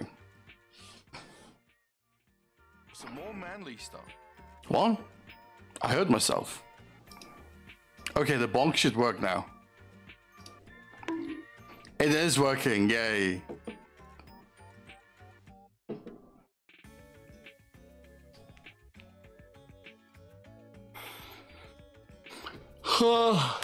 Some more manly stuff. What? I heard myself. Okay, the bonk should work now. It is working, yay.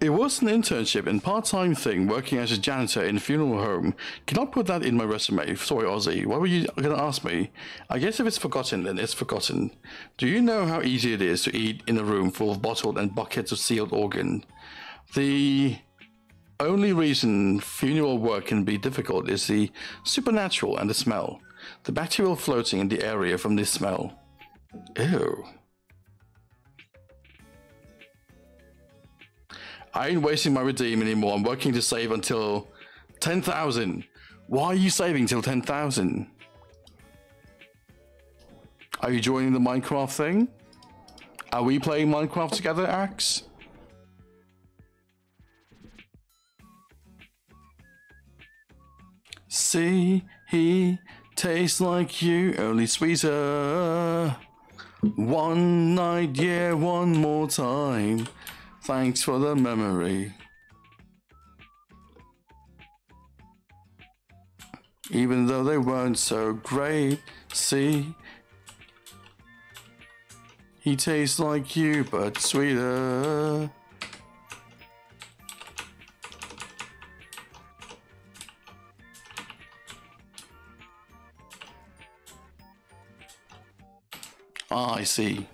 It was an internship and part-time thing working as a janitor in a funeral home. Can I put that in my resume? Sorry, Ozzy. What were you going to ask me? I guess if it's forgotten, then it's forgotten. Do you know how easy it is to eat in a room full of bottled and buckets of sealed organ? The only reason funeral work can be difficult is the supernatural and the smell. The bacterial floating in the area from this smell. Ew. I ain't wasting my redeem anymore. I'm working to save until 10,000. Why are you saving till 10,000? Are you joining the Minecraft thing? Are we playing Minecraft together, Axe? See, he tastes like you, only sweeter. One night, yeah, one more time. Thanks for the memory. Even though they weren't so great, see? He tastes like you, but sweeter. Ah, I see.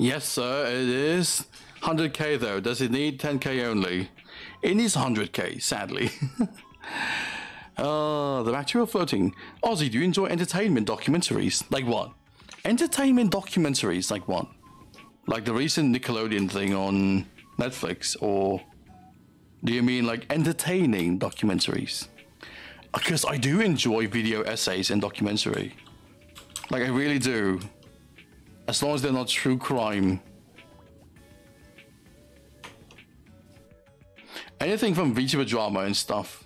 Yes, sir, it is. 100k though. Does it need 10k only? It needs 100k, sadly. uh, the bacterial floating. Ozzy, do you enjoy entertainment documentaries? Like what? Entertainment documentaries, like what? Like the recent Nickelodeon thing on Netflix, or do you mean like entertaining documentaries? Because I do enjoy video essays and documentary. Like I really do. As long as they're not true crime. Anything from VTuber drama and stuff.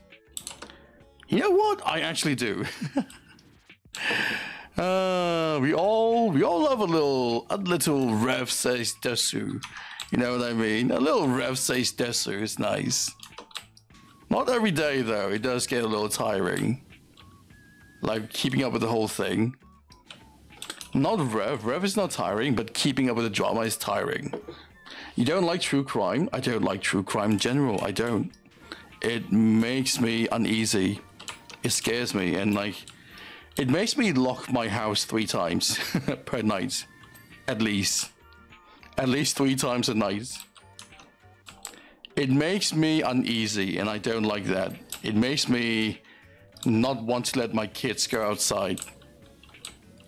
You know what? I actually do. uh, we all we all love a little a little Rev Says Desu. You know what I mean? A little Rev Says Desu is nice. Not every day though. It does get a little tiring. Like keeping up with the whole thing. Not Rev. Rev is not tiring, but keeping up with the drama is tiring. You don't like true crime? I don't like true crime in general. I don't. It makes me uneasy. It scares me, and like, it makes me lock my house three times per night, at least. At least three times a night. It makes me uneasy, and I don't like that. It makes me not want to let my kids go outside.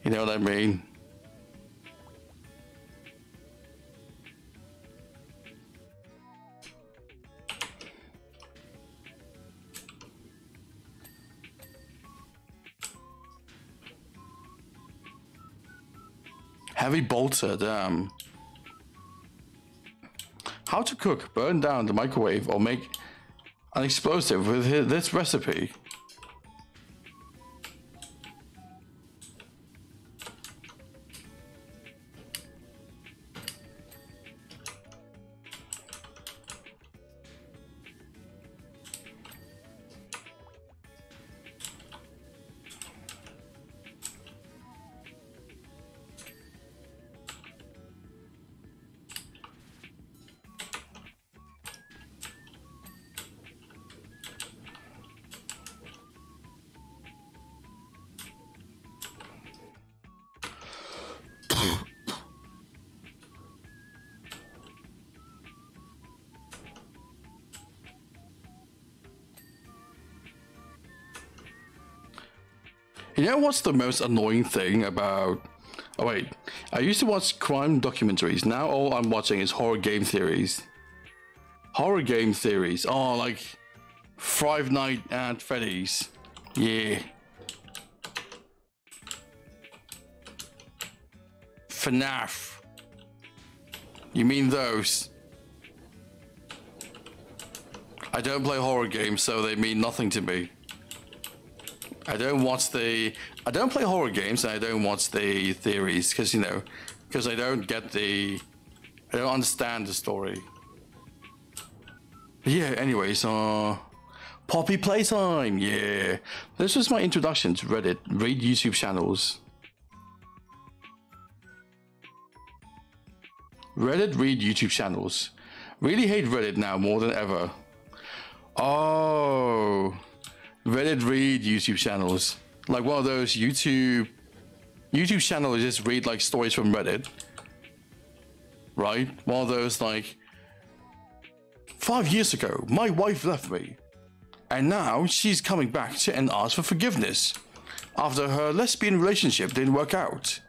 You know what I mean? Heavy bolter, damn. Um, how to cook, burn down the microwave, or make an explosive with this recipe. You know what's the most annoying thing about... Oh wait, I used to watch crime documentaries. Now all I'm watching is horror game theories. Horror game theories. Oh, like Five Night at Freddy's. Yeah. FNAF. You mean those? I don't play horror games, so they mean nothing to me. I don't watch the. I don't play horror games, and I don't watch the theories because you know, because I don't get the. I don't understand the story. But yeah. Anyways, uh, Poppy Playtime. Yeah, this was my introduction to Reddit. Read YouTube channels. Reddit read YouTube channels. Really hate Reddit now more than ever. Oh. Reddit read YouTube channels. Like one of those YouTube YouTube channels just read like stories from Reddit. Right? One of those like five years ago, my wife left me. And now she's coming back to and ask for forgiveness after her lesbian relationship didn't work out.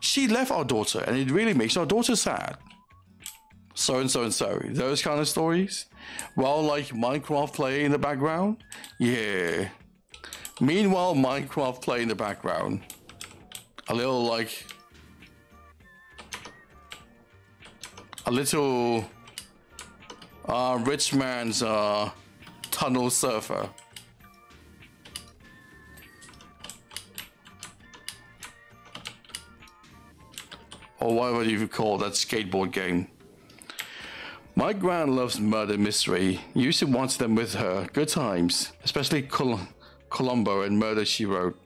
She left our daughter and it really makes our daughter sad. So and so and so. Those kind of stories. Well, like Minecraft play in the background? Yeah. Meanwhile, Minecraft play in the background. A little like... A little... Uh, rich man's uh, tunnel surfer. Or whatever you call that skateboard game. My gran loves murder mystery. Used to watch them with her. Good times. Especially Col Columbo and Murder She Wrote.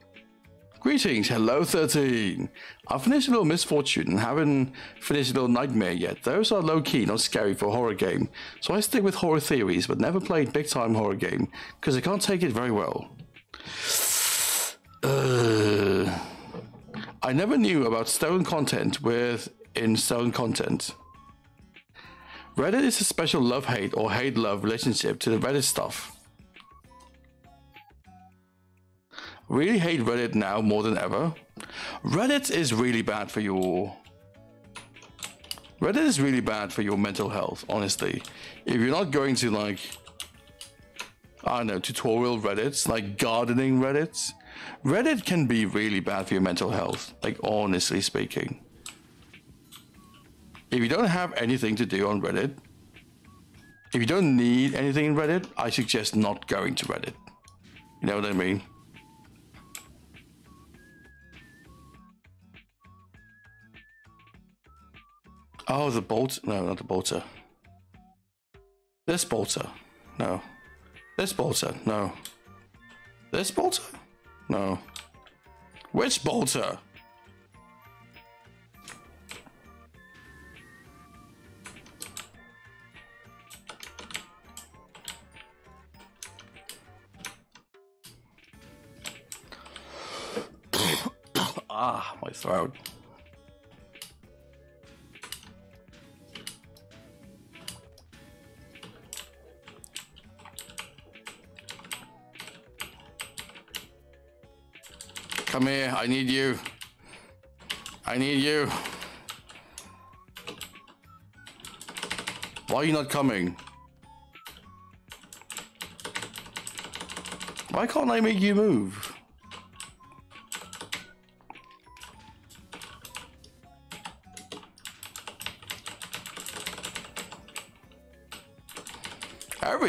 Greetings, hello 13. I finished a little misfortune and haven't finished a little nightmare yet. Those are low key, not scary for a horror game. So I stick with horror theories, but never played big time horror game because I can't take it very well. Uh, I never knew about stolen content with in certain content. Reddit is a special love hate or hate love relationship to the Reddit stuff. Really hate Reddit now more than ever. Reddit is really bad for your. Reddit is really bad for your mental health, honestly. If you're not going to like. I don't know, tutorial Reddits, like gardening Reddits, Reddit can be really bad for your mental health, like honestly speaking. If you don't have anything to do on Reddit, if you don't need anything in Reddit, I suggest not going to Reddit. You know what I mean? Oh, the bolt? No, not the bolter. This bolter? No. This bolter? No. This bolter? No. Which bolter? Ah, my throat. Come here, I need you. I need you. Why are you not coming? Why can't I make you move?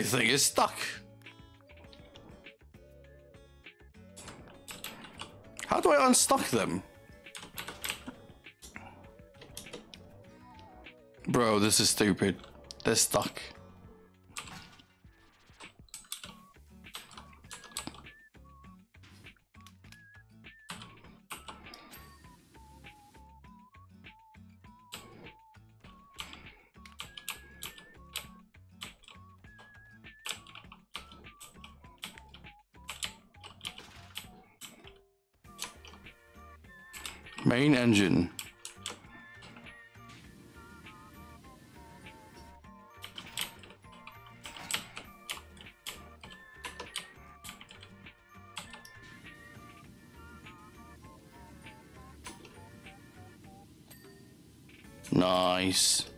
Everything is stuck. How do I unstuck them? Bro, this is stupid. They're stuck. Nice.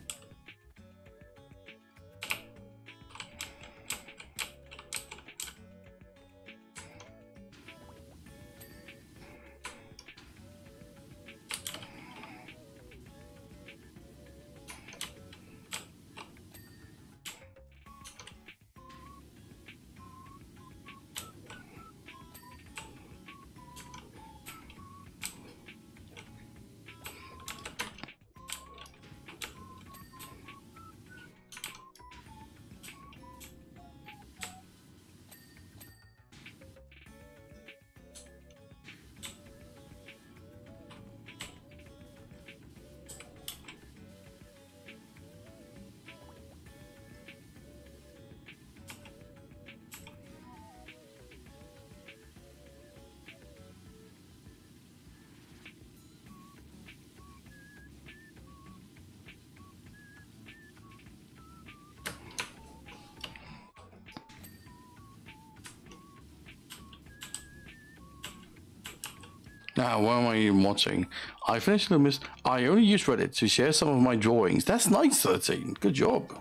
What am I even watching? I finished the list. I only use Reddit to share some of my drawings. That's nice, 13. Good job.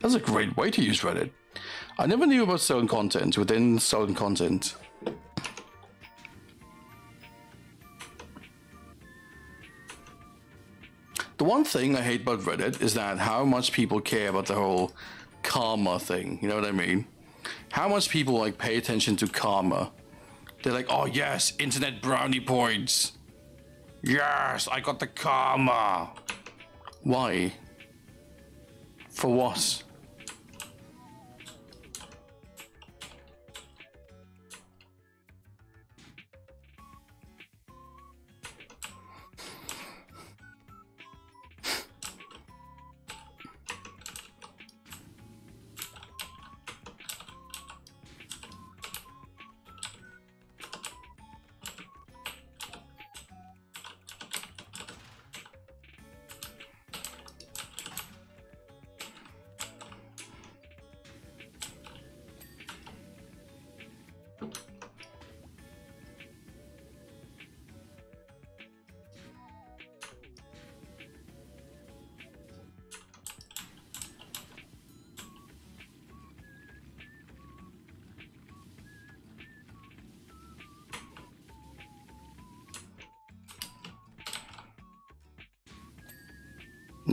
That's a great way to use Reddit. I never knew about certain content within certain content. The one thing I hate about Reddit is that how much people care about the whole karma thing. You know what I mean? How much people like pay attention to karma. They're like, oh yes, internet brownie points. Yes, I got the karma. Why? For what?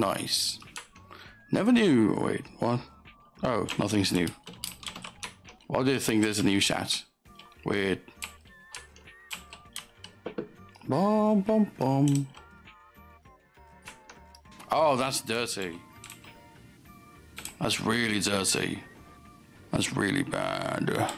Nice. Never knew. Oh, wait, what? Oh, nothing's new. Why do you think there's a new chat? Weird. Bum bum bum. Oh, that's dirty. That's really dirty. That's really bad.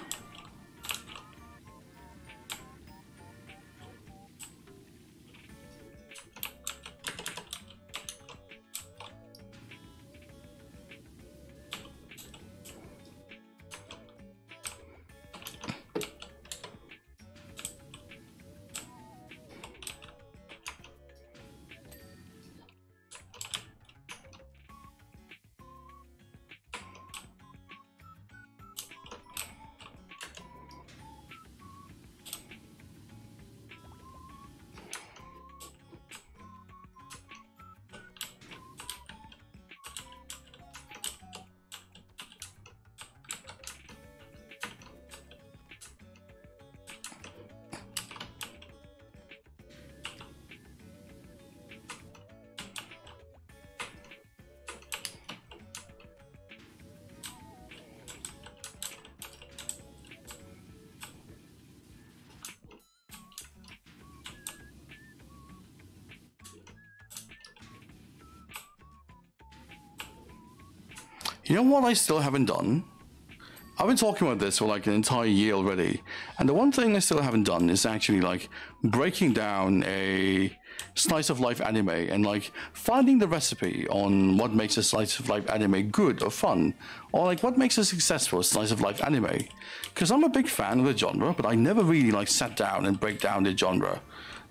You know what I still haven't done? I've been talking about this for like an entire year already. And the one thing I still haven't done is actually like breaking down a slice of life anime and like finding the recipe on what makes a slice of life anime good or fun. Or like what makes a successful slice of life anime. Because I'm a big fan of the genre, but I never really like sat down and break down the genre.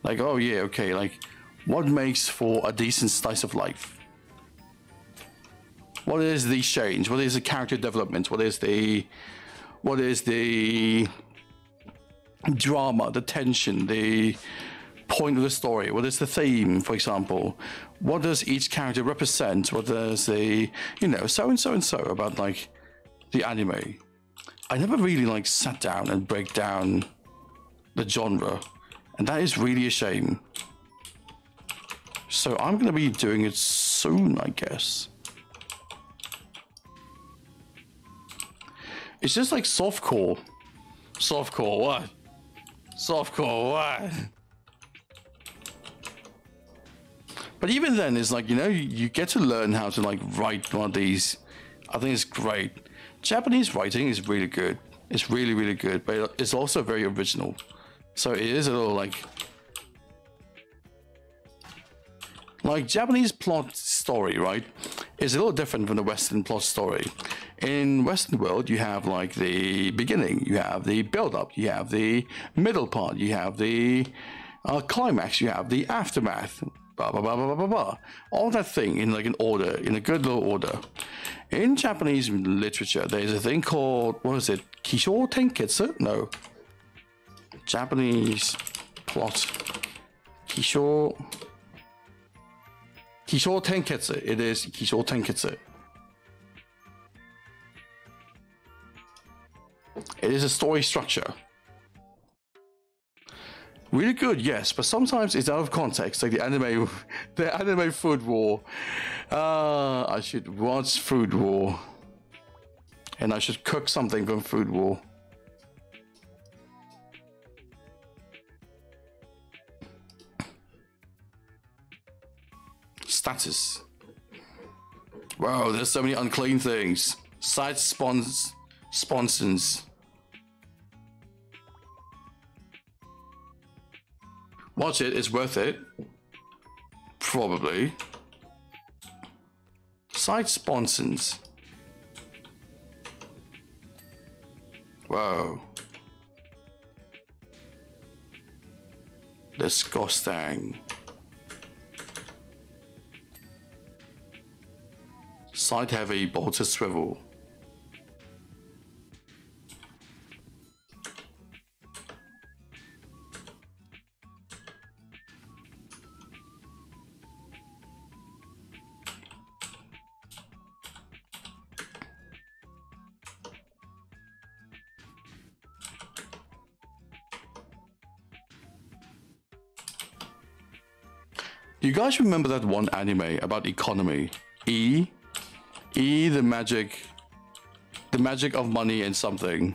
Like, oh yeah, okay, like what makes for a decent slice of life? What is the change? What is the character development? What is the what is the drama, the tension, the point of the story? What is the theme, for example? What does each character represent? What does the you know so and so and so about like the anime? I never really like sat down and break down the genre, and that is really a shame. So I'm gonna be doing it soon, I guess. It's just like softcore. Softcore, what? Softcore, what? But even then, it's like, you know, you, you get to learn how to like write one of these. I think it's great. Japanese writing is really good. It's really, really good, but it's also very original. So it is a little like like Japanese plot story, right? Is a little different from the Western plot story in Western world, you have like the beginning, you have the build up, you have the middle part, you have the uh, climax, you have the aftermath, blah, blah, blah, blah, blah, blah. All that thing in like an order, in a good little order. In Japanese literature, there's a thing called, what is it, Kisho Tenketsu? No. Japanese plot. Kisho. Kisho Tenketsu. It is Kisho Tenketsu. It is a story structure. Really good, yes, but sometimes it's out of context, like the anime, the anime Food War. Uh, I should watch Food War, and I should cook something from Food War. Status. Wow, there's so many unclean things. Side spawns sponsons. Watch it, it's worth it. Probably. Side sponsons. Whoa. Disgusting. Side have a bolted swivel. You guys remember that one anime about economy? E E, the magic. The magic of money and something.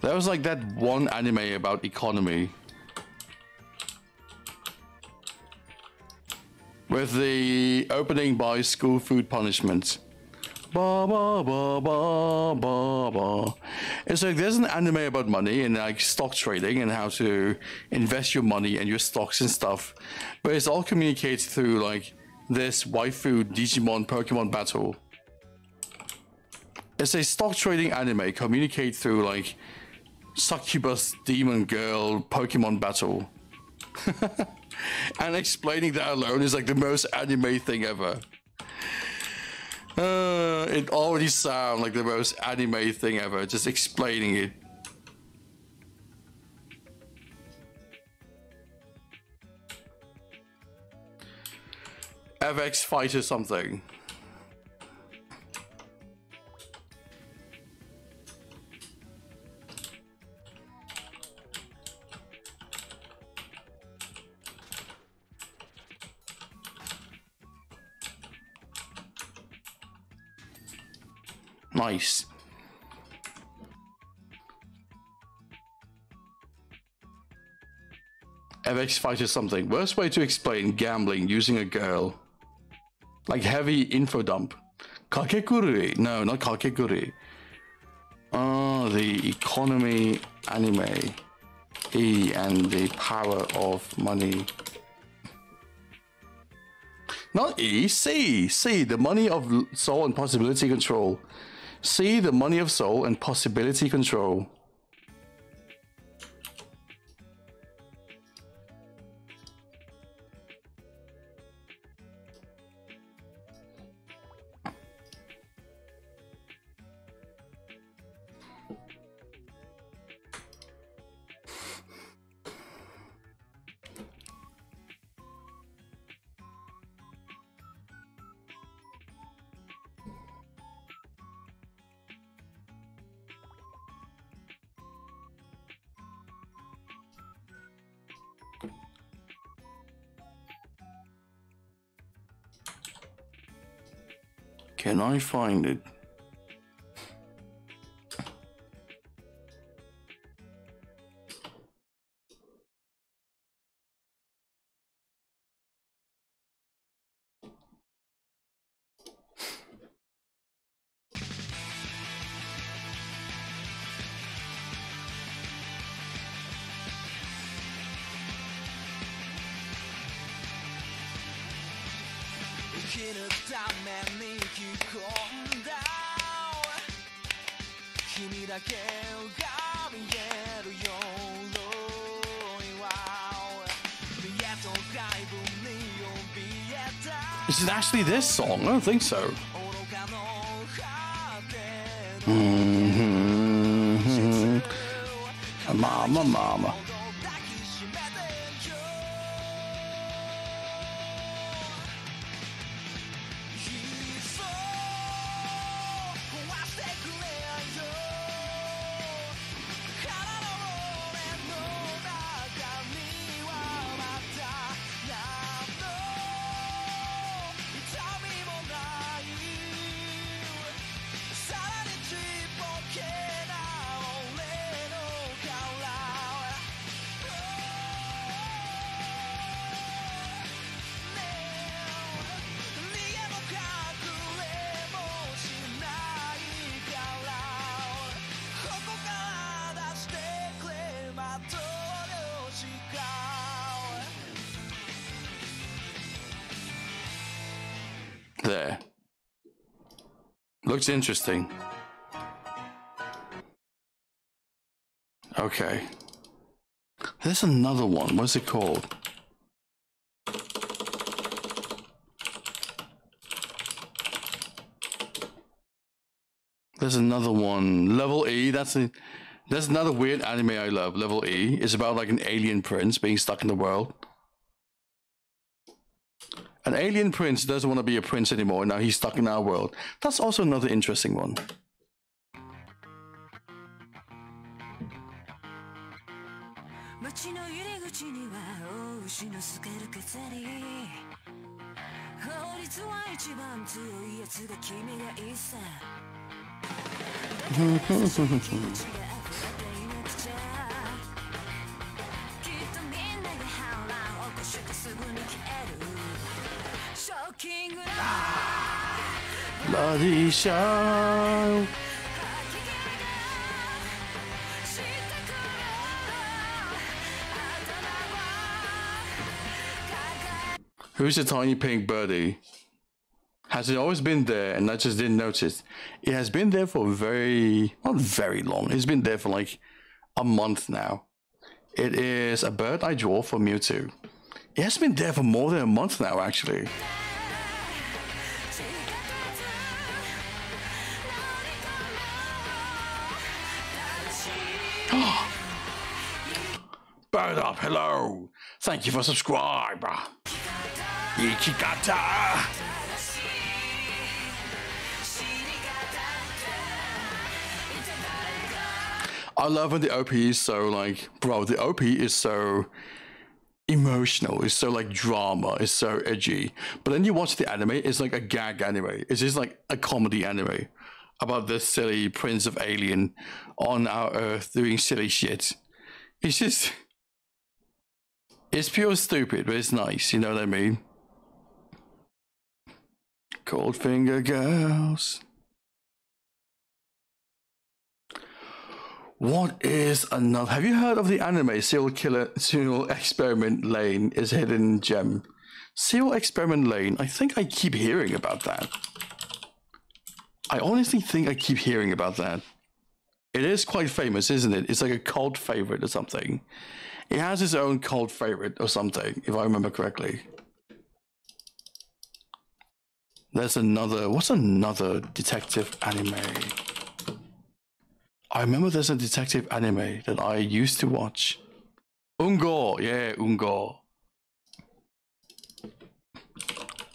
There was like that one anime about economy. With the opening by School Food Punishment. Ba ba ba ba ba ba. It's like there's an anime about money and like stock trading and how to invest your money and your stocks and stuff. But it's all communicated through like this waifu Digimon Pokemon battle. It's a stock trading anime communicate through like succubus demon girl Pokemon battle. and explaining that alone is like the most anime thing ever. Uh, it already sounds like the most anime thing ever, just explaining it. FX Fighter something. Nice. FX Fighter something. Worst way to explain gambling using a girl. Like heavy info dump. Kakegurui. No, not Kakegurui. Oh, ah, the economy anime. E and the power of money. Not E, C. C, the money of soul and possibility control. C, the money of soul and possibility control. Can I find it? Actually this song? I don't think so. Mm-hmm. Mama, mama. Looks interesting. Okay. There's another one. What's it called? There's another one. Level E. That's a. There's another weird anime I love. Level E. It's about like an alien prince being stuck in the world. An alien prince doesn't want to be a prince anymore. Now he's stuck in our world. That's also another interesting one. Bloody. Who's the tiny pink birdie? Has it always been there and I just didn't notice? It has been there for very, not very long. It's been there for like a month now. It is a bird I draw for Mewtwo. It has been there for more than a month now, actually. Hello. Thank you for subscribe. I love when the OP is so like, bro, the OP is so emotional. It's so like drama. It's so edgy. But then you watch the anime, it's like a gag anime. It's just like a comedy anime about this silly prince of alien on our earth doing silly shit. It's just, it's pure stupid, but it's nice. You know what I mean? Cold finger girls. What is another? Have you heard of the anime Serial Killer Serial Experiment Lain is Hidden Gem? Serial Experiment Lain. I think I keep hearing about that. I honestly think I keep hearing about that. It is quite famous, isn't it? It's like a cult favorite or something. It has his own cult favorite or something, if I remember correctly. There's another. What's another detective anime? I remember there's a detective anime that I used to watch. Ungo, yeah, Ungo.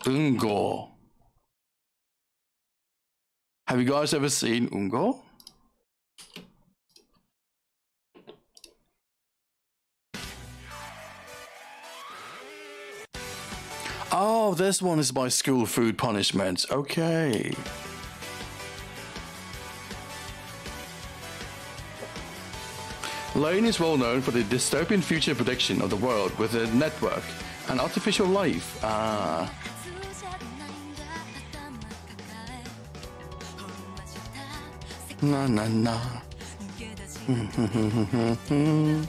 Ungo. Have you guys ever seen Ungo? Oh, this one is by School Food Punishment. Okay. Lain is well known for the dystopian future prediction of the world with a network and artificial life. Ah. Na na na.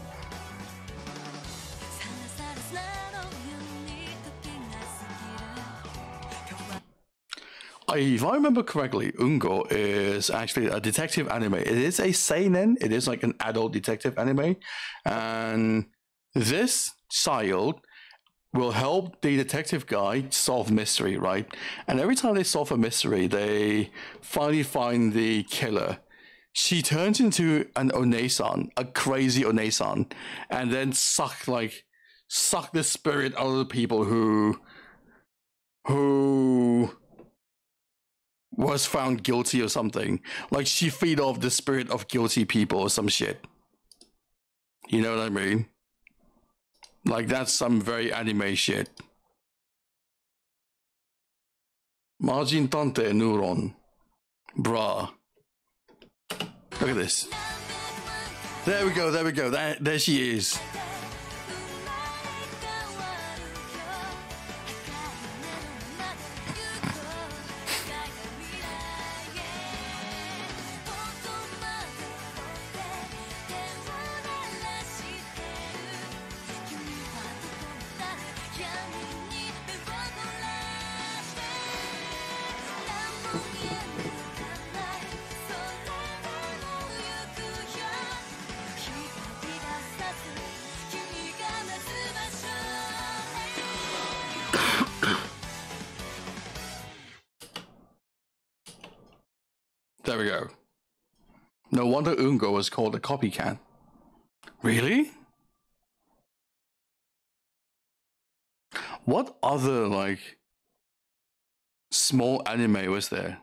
if I remember correctly, Ungo is actually a detective anime. It is a seinen. It is like an adult detective anime, and this child will help the detective guy solve mystery, right? And every time they solve a mystery, they finally find the killer. She turns into an Onesan, a crazy Onesan, and then suck like suck the spirit out of the people who who was found guilty or something. Like she feed off the spirit of guilty people or some shit. You know what I mean? Like that's some very anime shit. Majin Tante Neuron. Bruh. Look at this. There we go, there we go. There, there she is. No wonder Ungo was called a copycat. Really? What other, like, small anime was there?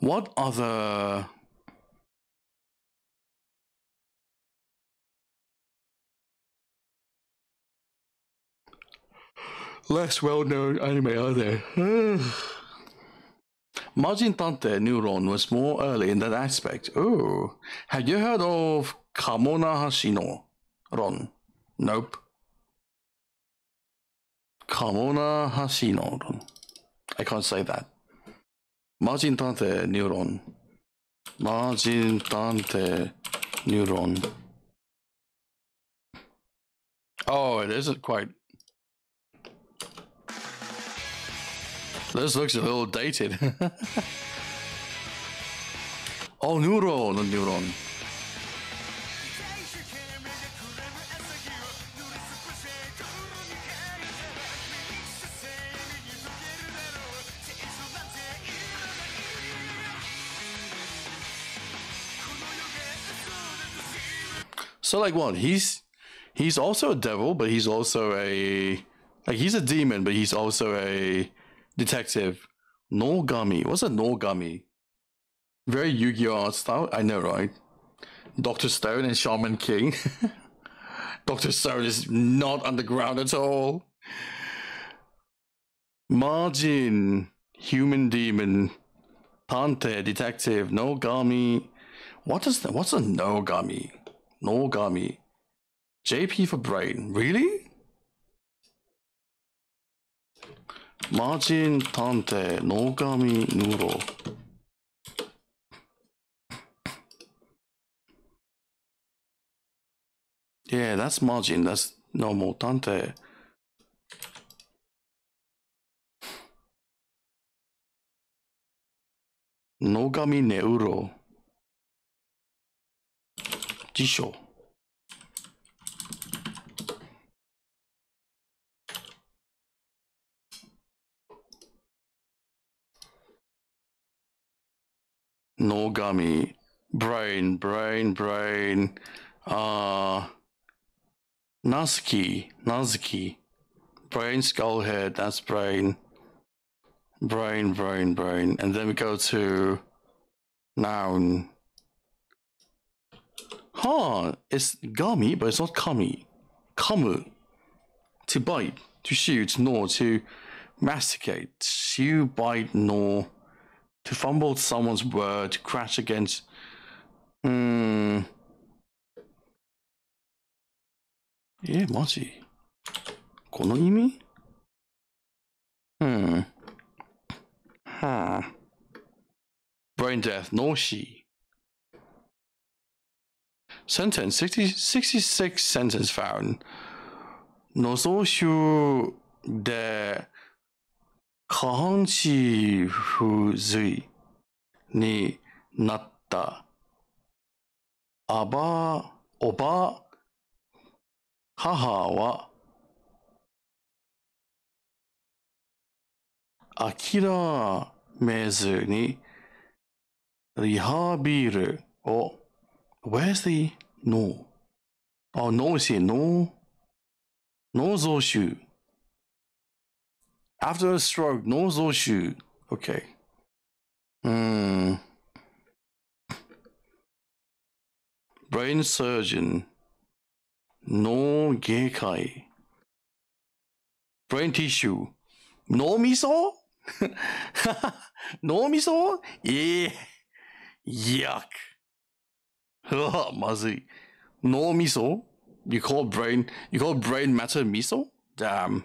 What other less well known anime are there? Majin Tante Neuron was more early in that aspect. Oh, have you heard of Kamona Hashino? Ron? Nope. Kamona Hashino Ron. I can't say that. Majin Tante Neuron. Majin Tante Neuron. Oh, it isn't quite. This looks a little dated. oh, neuron, neuron. So like what? He's he's also a devil, but he's also a like he's a demon, but he's also a detective. Nogami. What's a Nogami? Very Yu-Gi-Oh art style. I know, right? Doctor Stone and Shaman King. Doctor Stone is not underground at all. Majin, human demon, Tante, detective, Nogami. What is that? What's a Nogami? Nogami. JP for brain. Really? Majin Tante Nogami Neuro. Yeah, that's Majin. That's normal Tante. Nogami Neuro. 辞書。Nogami, brain, brain, brain, uh, Nazuki, Nazuki, brain, skull head, that's brain, brain, brain, brain, and then we go to noun. Huh, it's gummy, but it's not kami. Kamu, to bite, to shoot, nor to masticate, chew, bite, nor to fumble someone's word, to crash against. Hmm. Eh, マジこの意味 Hmm. Huh. Brain death, no she. Sentence 60, 66 sentence found. 覗集 下半身不随になった、あば、おば、母は、諦めずに、リハビルを、where's the no? あ、no is here, no? 脳増収。No After a stroke, no Zoshu. Okay. Hmm. Brain surgeon. No Gekai. Brain tissue. No miso? no miso? Yeah. Yuck. Oh, No miso? You call brain you call brain matter miso? Damn.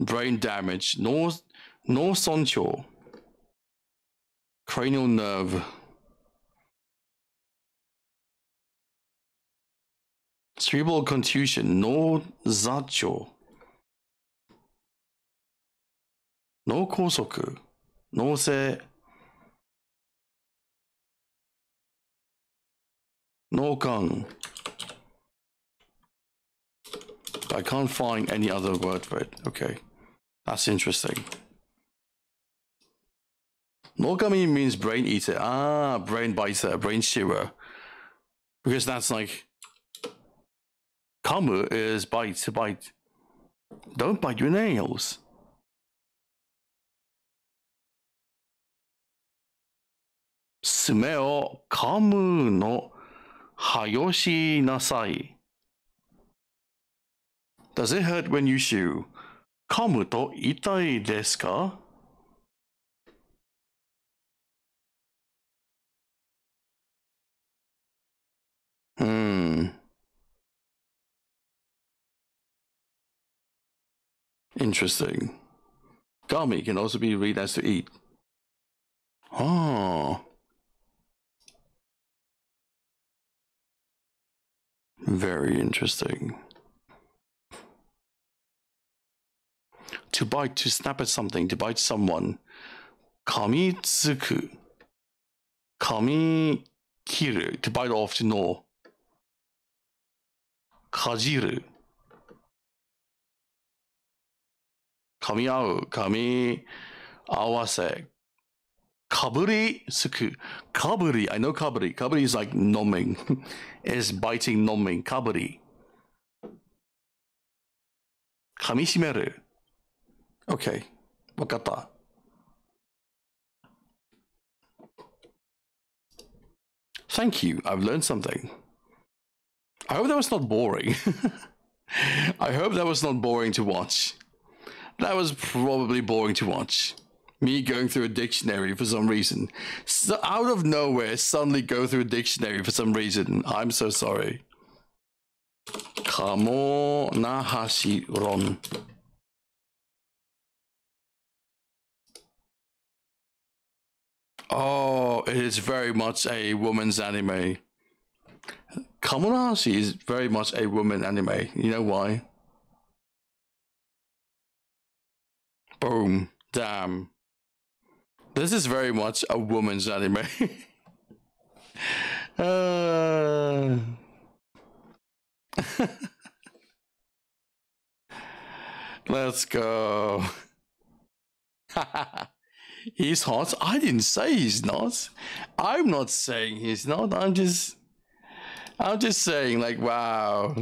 brain damage, no, no soncho, cranial nerve. Cerebral contusion, no zacho, no kosoku, no se, no kan. I can't find any other word for it. Okay. That's interesting. Nogami means brain eater. Ah, brain biter, brain shearer. Because that's like... Kamu is bite, bite. Don't bite your nails. Sume kamu no hayoshi nasai. Does it hurt when you chew? 噛むと痛いですか Hmm. Interesting. Gami can also be read as to eat. Oh. Very interesting. To bite, to snap at something, to bite someone. Kamitsuku. Kami kiru, to bite off, to gnaw. Kajiru. 噛み合う、噛み合わせ。かぶりすく。かぶり。I know かぶり。かぶり is like numbing. is biting, numbing. かぶり。噛みしめる。 OK。わかった。Thank you. I've learned something. I hope that was not boring. I hope that was not boring to watch. That was probably boring to watch. Me going through a dictionary for some reason. So out of nowhere, suddenly go through a dictionary for some reason. I'm so sorry. Kamo Nahashi Ron. Oh, it is very much a woman's anime. Kamonahashi is very much a woman anime. You know why? Boom. Damn. This is very much a woman's anime. uh... Let's go. he's hot. I didn't say he's not. I'm not saying he's not. I'm just I'm just saying like wow.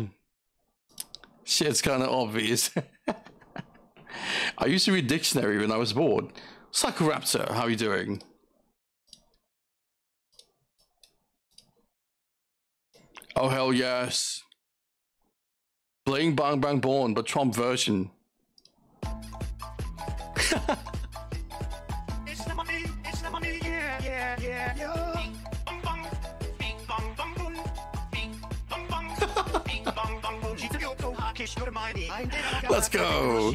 Shit's kind of obvious. I used to read dictionary when I was bored. Sakuraptor, how are you doing? Oh hell yes. Bling Bang Bang Born, but Trump version. Let's go.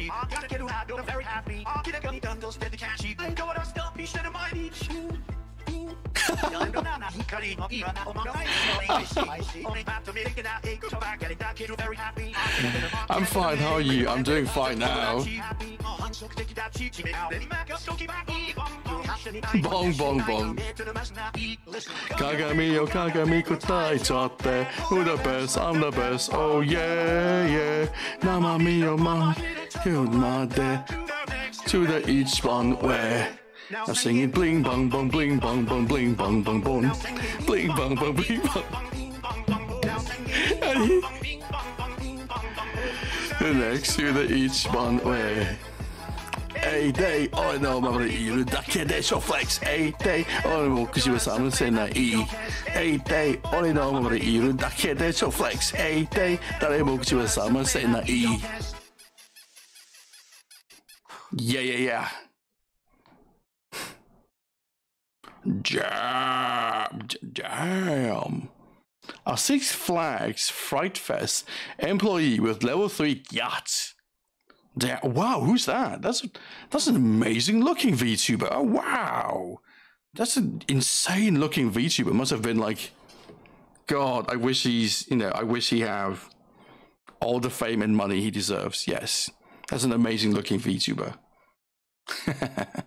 I'm fine, how are you? I'm doing fine now. Bong bong bong. Kagami yo kagami kotai chatte. Who the best? I'm the best. Oh yeah, yeah. Namami yo oh, ma. Yumade. To the each one now, now sing it. bling bong bong bling bong bong bling bong bong bong. Bling bong bong bling bong. Next to the each one way. Ey day, oj no man var det i Dakke, det er så flex. Ey day, oj no cause you were sammen sena i Ey day, oj no man var det i Dakke, det er så flex. Ey day, der er cause you were sammen sena i Yeah yeah yeah. Damn, damn. A Six Flags Fright Fest employee with level 3 yacht. Damn, wow, who's that? That's that's an amazing looking VTuber. Oh, wow. That's an insane looking VTuber. Must have been like, God, I wish he's, you know, I wish he have all the fame and money he deserves. Yes. That's an amazing looking VTuber.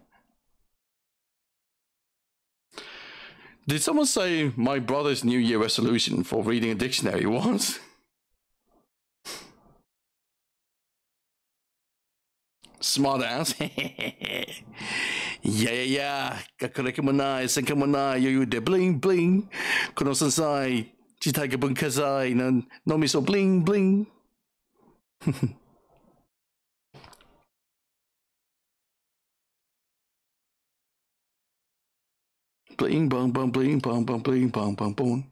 Did someone say my brother's New Year resolution for reading a dictionary was? Smart ass. yeah, yeah, yeah. Kakareke mo na, senka de bling bling. Kono sensai, bunkazai, no, no mi so bling bling. Bling bong bong bling bong bong bling bong bong boom.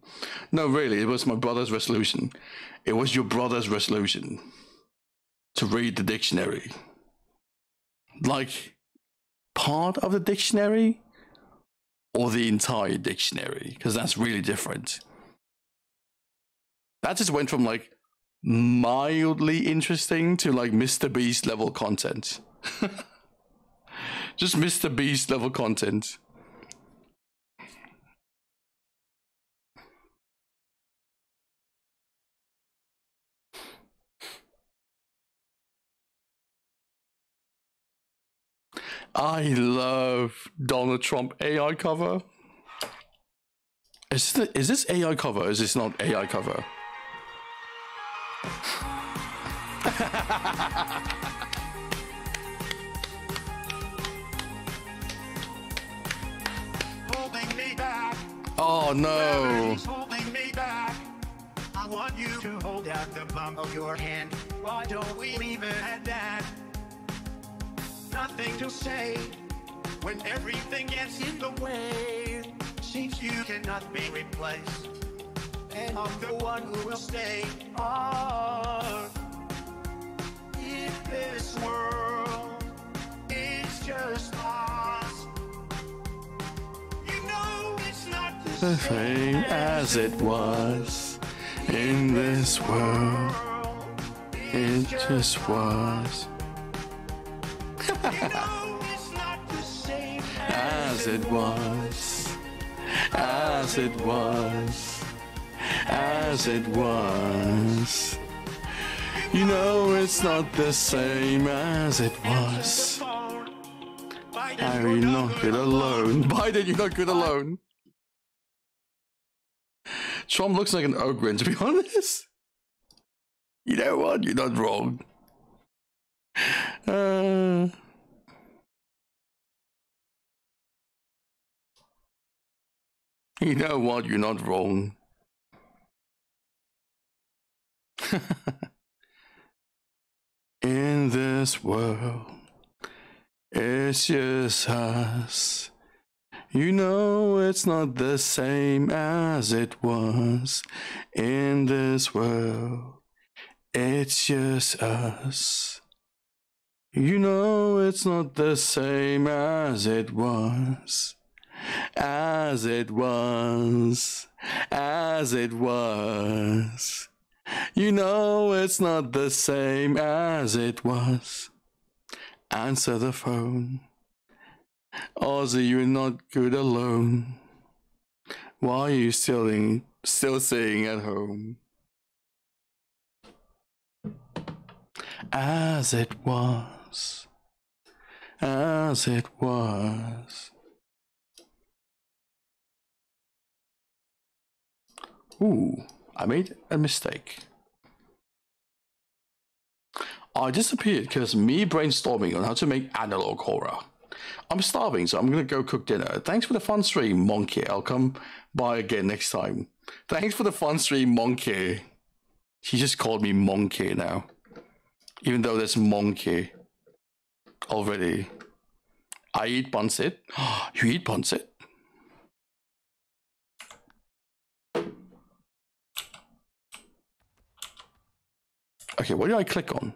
No, really, it was my brother's resolution. It was your brother's resolution to read the dictionary. Like part of the dictionary or the entire dictionary, because that's really different. That just went from like mildly interesting to like Mr. Beast level content. just Mr. Beast level content. I love Donald Trump AI cover. Is this, is this AI cover? Is this not AI cover? Oh no. I want you to hold out the of your hand. Why don't we leave it at that? Nothing to say when everything gets in the way. Seems you cannot be replaced. And I'm the one who will stay. Oh, if this world is just us, you know it's not the The same as it was in this world. It just was. As it was. As it was. As it was. You know it's not the same as it was. Are you not good alone? Biden, you're not good alone. Trump looks like an ogre, to be honest. You know what? You're not wrong. Uh, you know what? You're not wrong. In this world, it's just us. You know it's not the same as it was in this world. It's just us. You know it's not the same as it was. As it was. As it was. You know it's not the same as it was. Answer the phone. Ozzy, you're not good alone. Why are you still in, still staying at home? As it was. As it was. Ooh, I made a mistake. I disappeared because me brainstorming on how to make analog horror. I'm starving, so I'm gonna go cook dinner. Thanks for the fun stream, Monkey. I'll come by again next time. Thanks for the fun stream, Monkey. He just called me Monkey now. Even though there's Monkey already. I eat pancit. you eat pancit? Okay, what do I click on?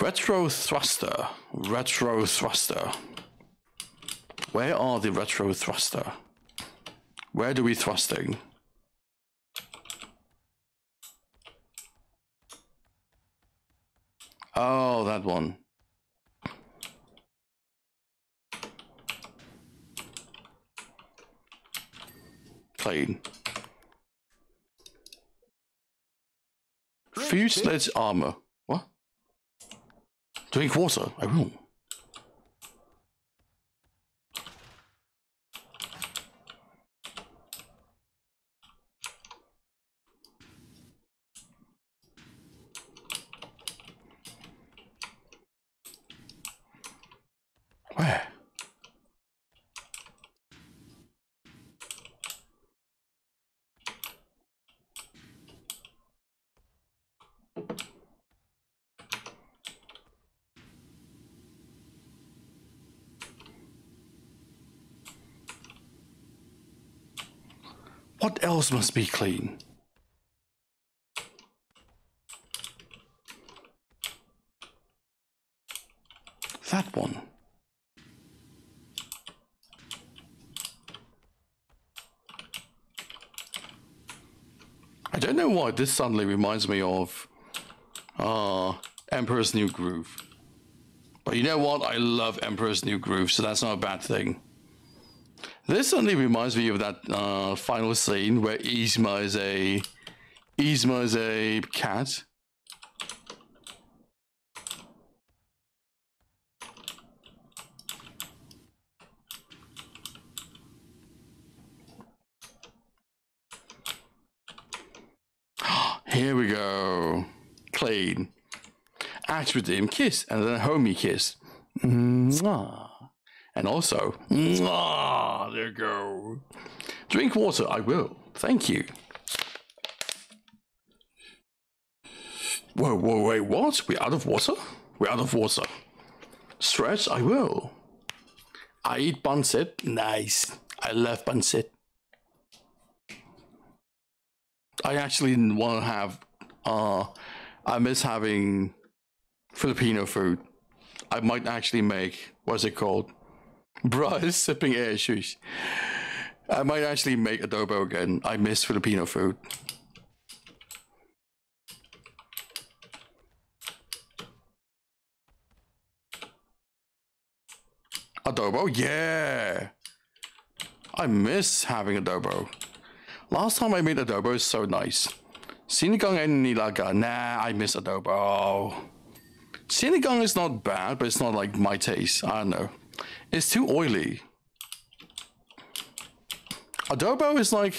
Retro thruster. Retro thruster. Where are the retro thruster? Where do we thrusting? Oh, that one. Clean. Fuselage armor. What? Drink water. I will. Where? Must be clean? That one. I don't know why this suddenly reminds me of uh, Emperor's New Groove. But you know what? I love Emperor's New Groove, so that's not a bad thing. This suddenly reminds me of that uh, final scene where Yzma is a Yzma is a cat. Here we go. Clean. Act with him, kiss and then a homie kiss. Mwah. And also, mwah, there you go. Drink water, I will. Thank you. Whoa, whoa, wait, what? We're out of water? We're out of water. Stretch, I will. I eat pancit. Nice. I love pancit. I actually didn't want to have. Uh, I miss having Filipino food. I might actually make what's it called? Bruh, sipping air shoes. I might actually make adobo again. I miss Filipino food. Adobo, yeah. I miss having adobo. Last time I made adobo is so nice. Sinigang and nilaga. Nah, I miss adobo. Sinigang is not bad, but it's not like my taste. I don't know. It's too oily. Adobo is like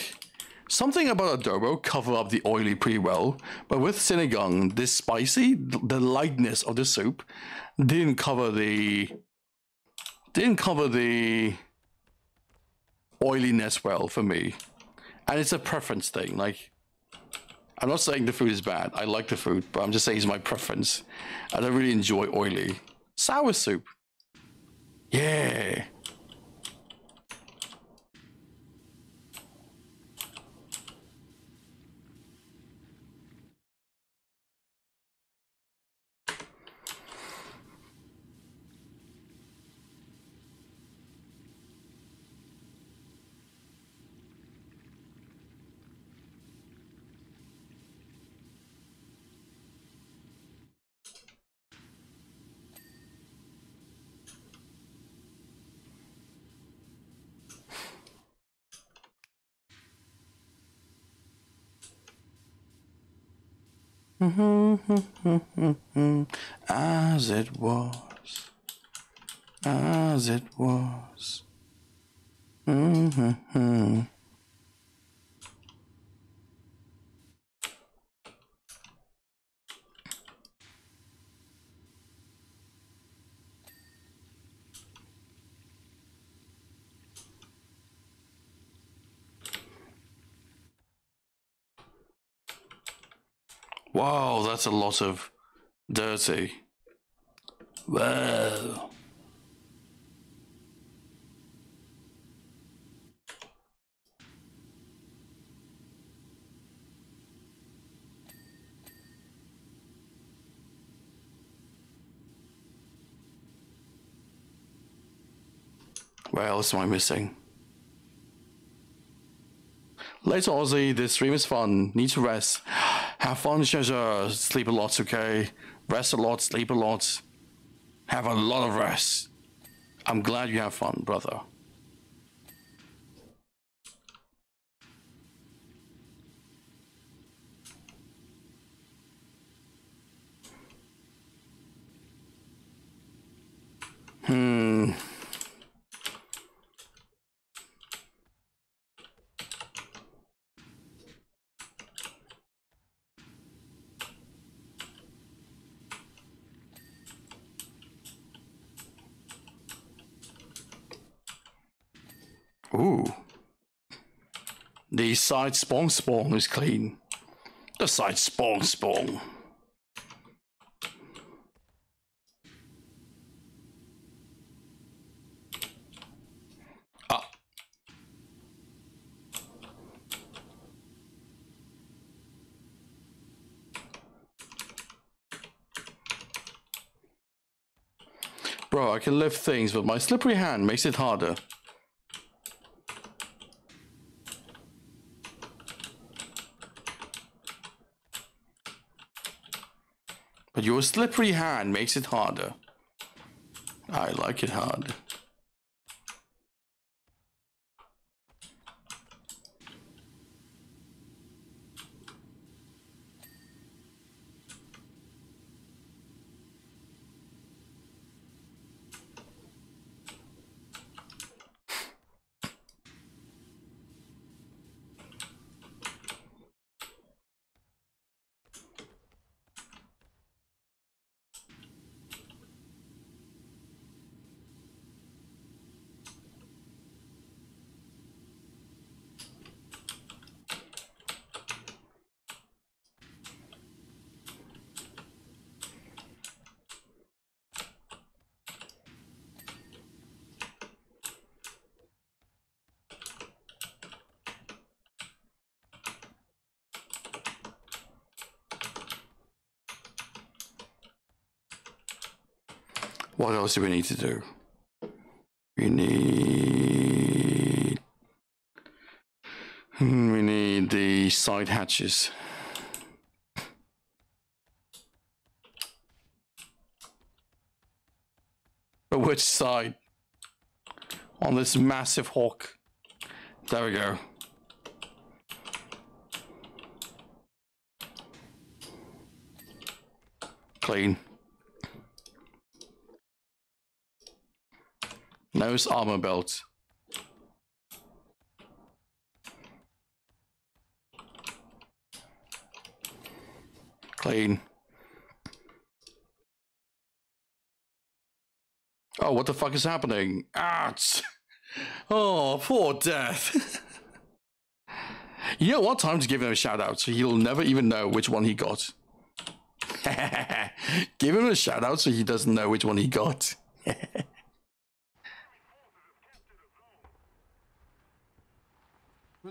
something about adobo cover up the oily pretty well, but with sinigang, this spicy, the lightness of the soup didn't cover the didn't cover the oiliness well for me. And it's a preference thing. Like, I'm not saying the food is bad. I like the food, but I'm just saying it's my preference. I don't really enjoy oily. Sour soup. Yeah. As it was, as it was. Mm-hmm. Wow, that's a lot of dirty. Wow. What else am I missing? Later, Ozzy, this stream is fun. Need to rest. Have fun, Shazza. Sleep a lot, okay? Rest a lot, sleep a lot. Have a lot of rest. I'm glad you have fun, brother. Hmm. the side spawn spawn is clean. The side spawn spawn. Ah. Bro, I can lift things, but my slippery hand makes it harder. Your slippery hand makes it harder. I like it hard. What else do we need to do? We need. Hmm, We need the side hatches. But which side? On this massive hawk. There we go. Clean. Nose armor belt. Clean. Oh, what the fuck is happening? Ouch! Oh, poor Death. you know what? Time to give him a shout out so he'll never even know which one he got. give him a shout out so he doesn't know which one he got.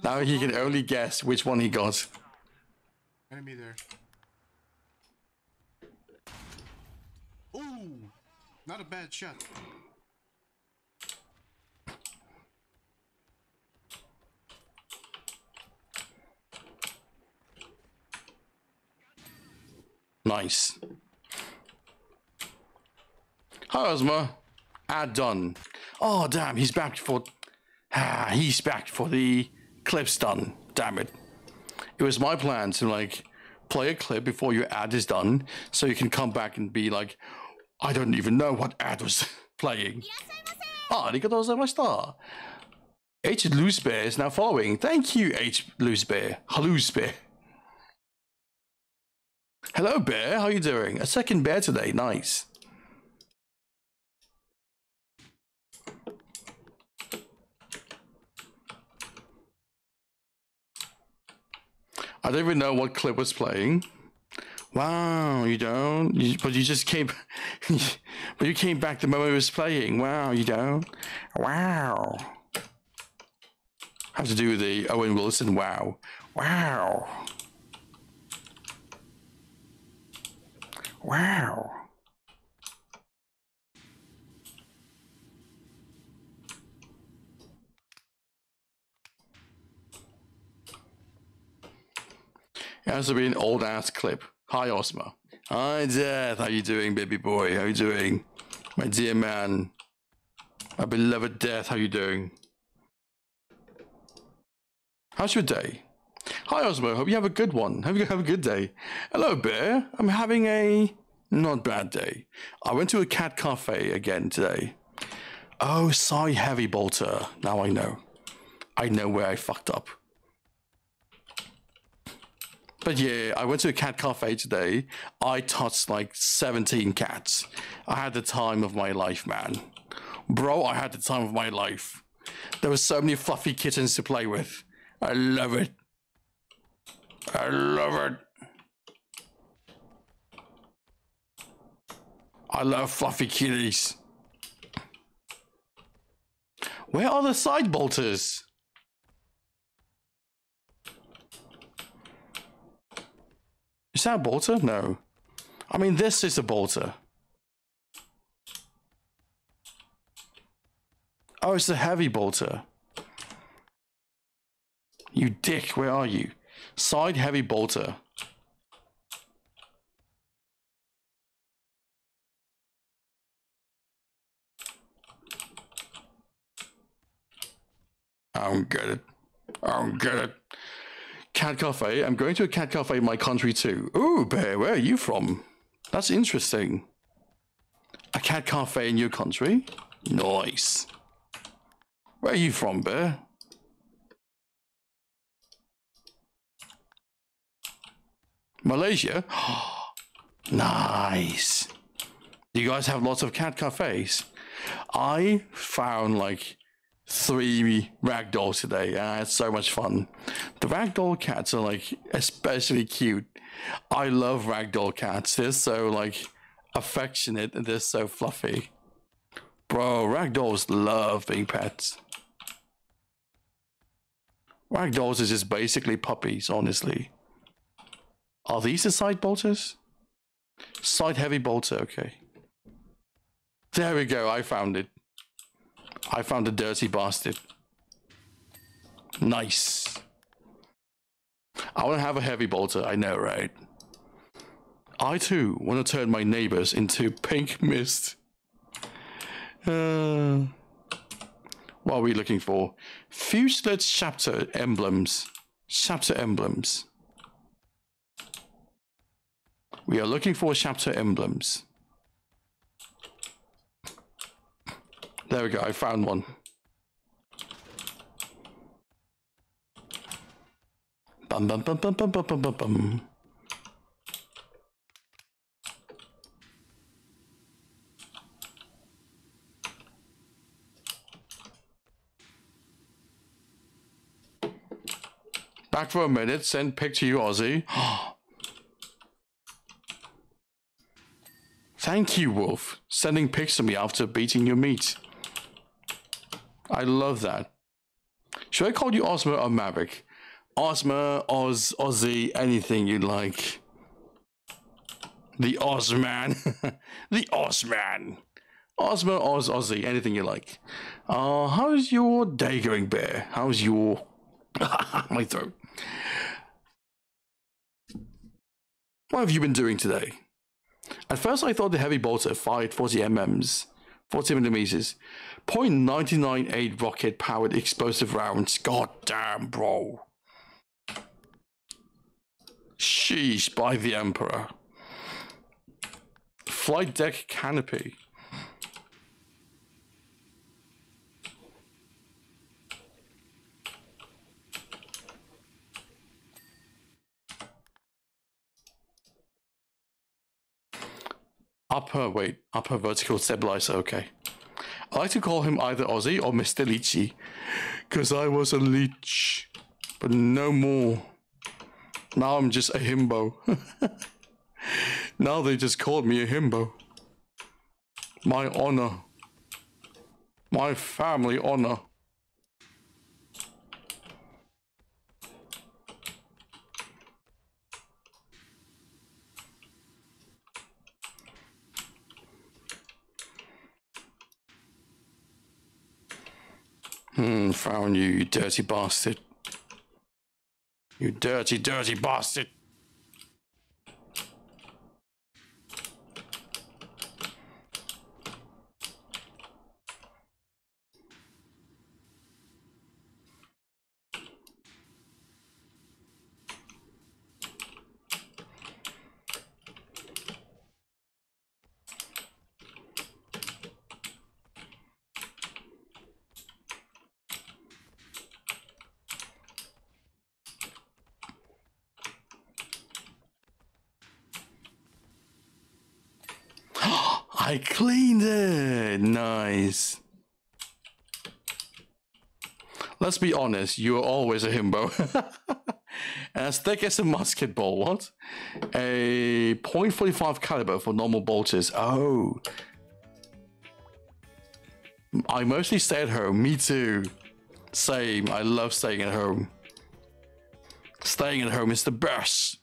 Now he can only guess which one he got. Enemy there. Ooh, not a bad shot. Nice. Hi, Osmer. Ad done. Oh, damn, he's back for. Ah, he's back for the clips done. Damn it. It was my plan to, like, play a clip before your ad is done so you can come back and be like, I don't even know what ad was playing. Ah, arigatou gozaimashita. H. Loose Bear is now following. Thank you, H. Loose Bear. Loose Bear. Hello, Bear. How you doing? A second bear today. Nice. I don't even know what clip was playing. Wow, you don't? You, but you just came... but you came back the moment it was playing. Wow, you don't? Wow. Have to do the Owen Wilson wow. Wow. Wow. It has to be an old ass clip. Hi, Osmer. Hi, Death. How you doing, baby boy? How you doing? My dear man. My beloved Death. How you doing? How's your day? Hi, Osmo. Hope you have a good one. Hope you have a good day. Hello, Bear. I'm having a not bad day. I went to a cat cafe again today. Oh, sorry, Heavy Bolter. Now I know. I know where I fucked up. But yeah, I went to a cat cafe today. I touched like 17 cats. I had the time of my life, man. Bro, I had the time of my life. There were so many fluffy kittens to play with. I love it. I love it. I love fluffy kitties. Where are the side bolters? Is that a bolter? No. I mean, this is a bolter. Oh, it's the heavy bolter. You dick, where are you? Side heavy bolter. I don't get it. I don't get it. Cat cafe. I'm going to a cat cafe in my country too. Ooh, bear, where are you from? That's interesting. A cat cafe in your country? Nice. Where are you from, bear? Malaysia? nice. Do you guys have lots of cat cafes. I found like three ragdolls today, and I had so much fun. The ragdoll cats are like especially cute. I love ragdoll cats. They're so like affectionate and they're so fluffy. Bro, ragdolls love being pets. Ragdolls is just basically puppies, honestly. Are these the side bolters? Side heavy bolter, okay. There we go, I found it. I found a dirty bastard. Nice. I want to have a heavy bolter, I know, right? I too want to turn my neighbors into pink mist. Uh, what are we looking for? Fuselage chapter emblems. Chapter emblems. We are looking for chapter emblems. There we go, I found one. Bum bum bum bum bum bum bum bum bum. Back for a minute, send pic to you, Ozzy. Thank you, Wolf. Sending pics to me after beating your meat. I love that. Should I call you Ozma or Maverick? Ozma, Oz, Ozzy, anything you like. The Ozman. the Ozman. Ozma, Oz, Ozzy, anything you like. Uh, how's your day going, Bear? How's your... My throat. What have you been doing today? At first, I thought the heavy bolts bolter fired 40 mm's, 40 millimeters, 0.998 rocket powered explosive rounds. God damn, bro. Sheesh, by the Emperor. Flight deck canopy. Upper, wait, upper vertical stabilizer, okay. I like to call him either Ozzy or Mr. Leechy, because I was a leech, but no more. Now I'm just a himbo. now they just called me a himbo. My honor. My family honor. Hmm, found you, you dirty bastard. You dirty, dirty bastard. I cleaned it. Nice. Let's be honest, you are always a himbo. as thick as a musket ball. What? A .45 caliber for normal bolters. Oh. I mostly stay at home. Me too. Same. I love staying at home. Staying at home is the best.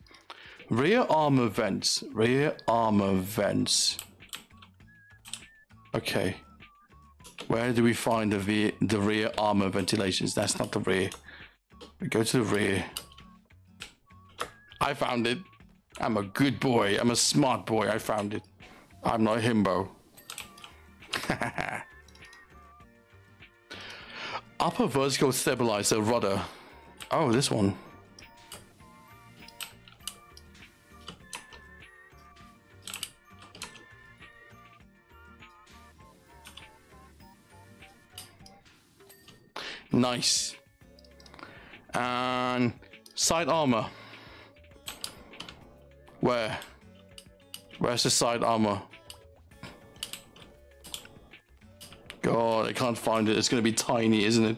Rear armor vents. Rear armor vents. Okay. Where do we find the rear, the rear armor ventilations? That's not the rear. We go to the rear. I found it. I'm a good boy. I'm a smart boy. I found it. I'm not a himbo. Upper vertical stabilizer rudder. Oh, this one. Nice. And side armor. Where? Where's the side armor? God, I can't find it. It's going to be tiny, isn't it?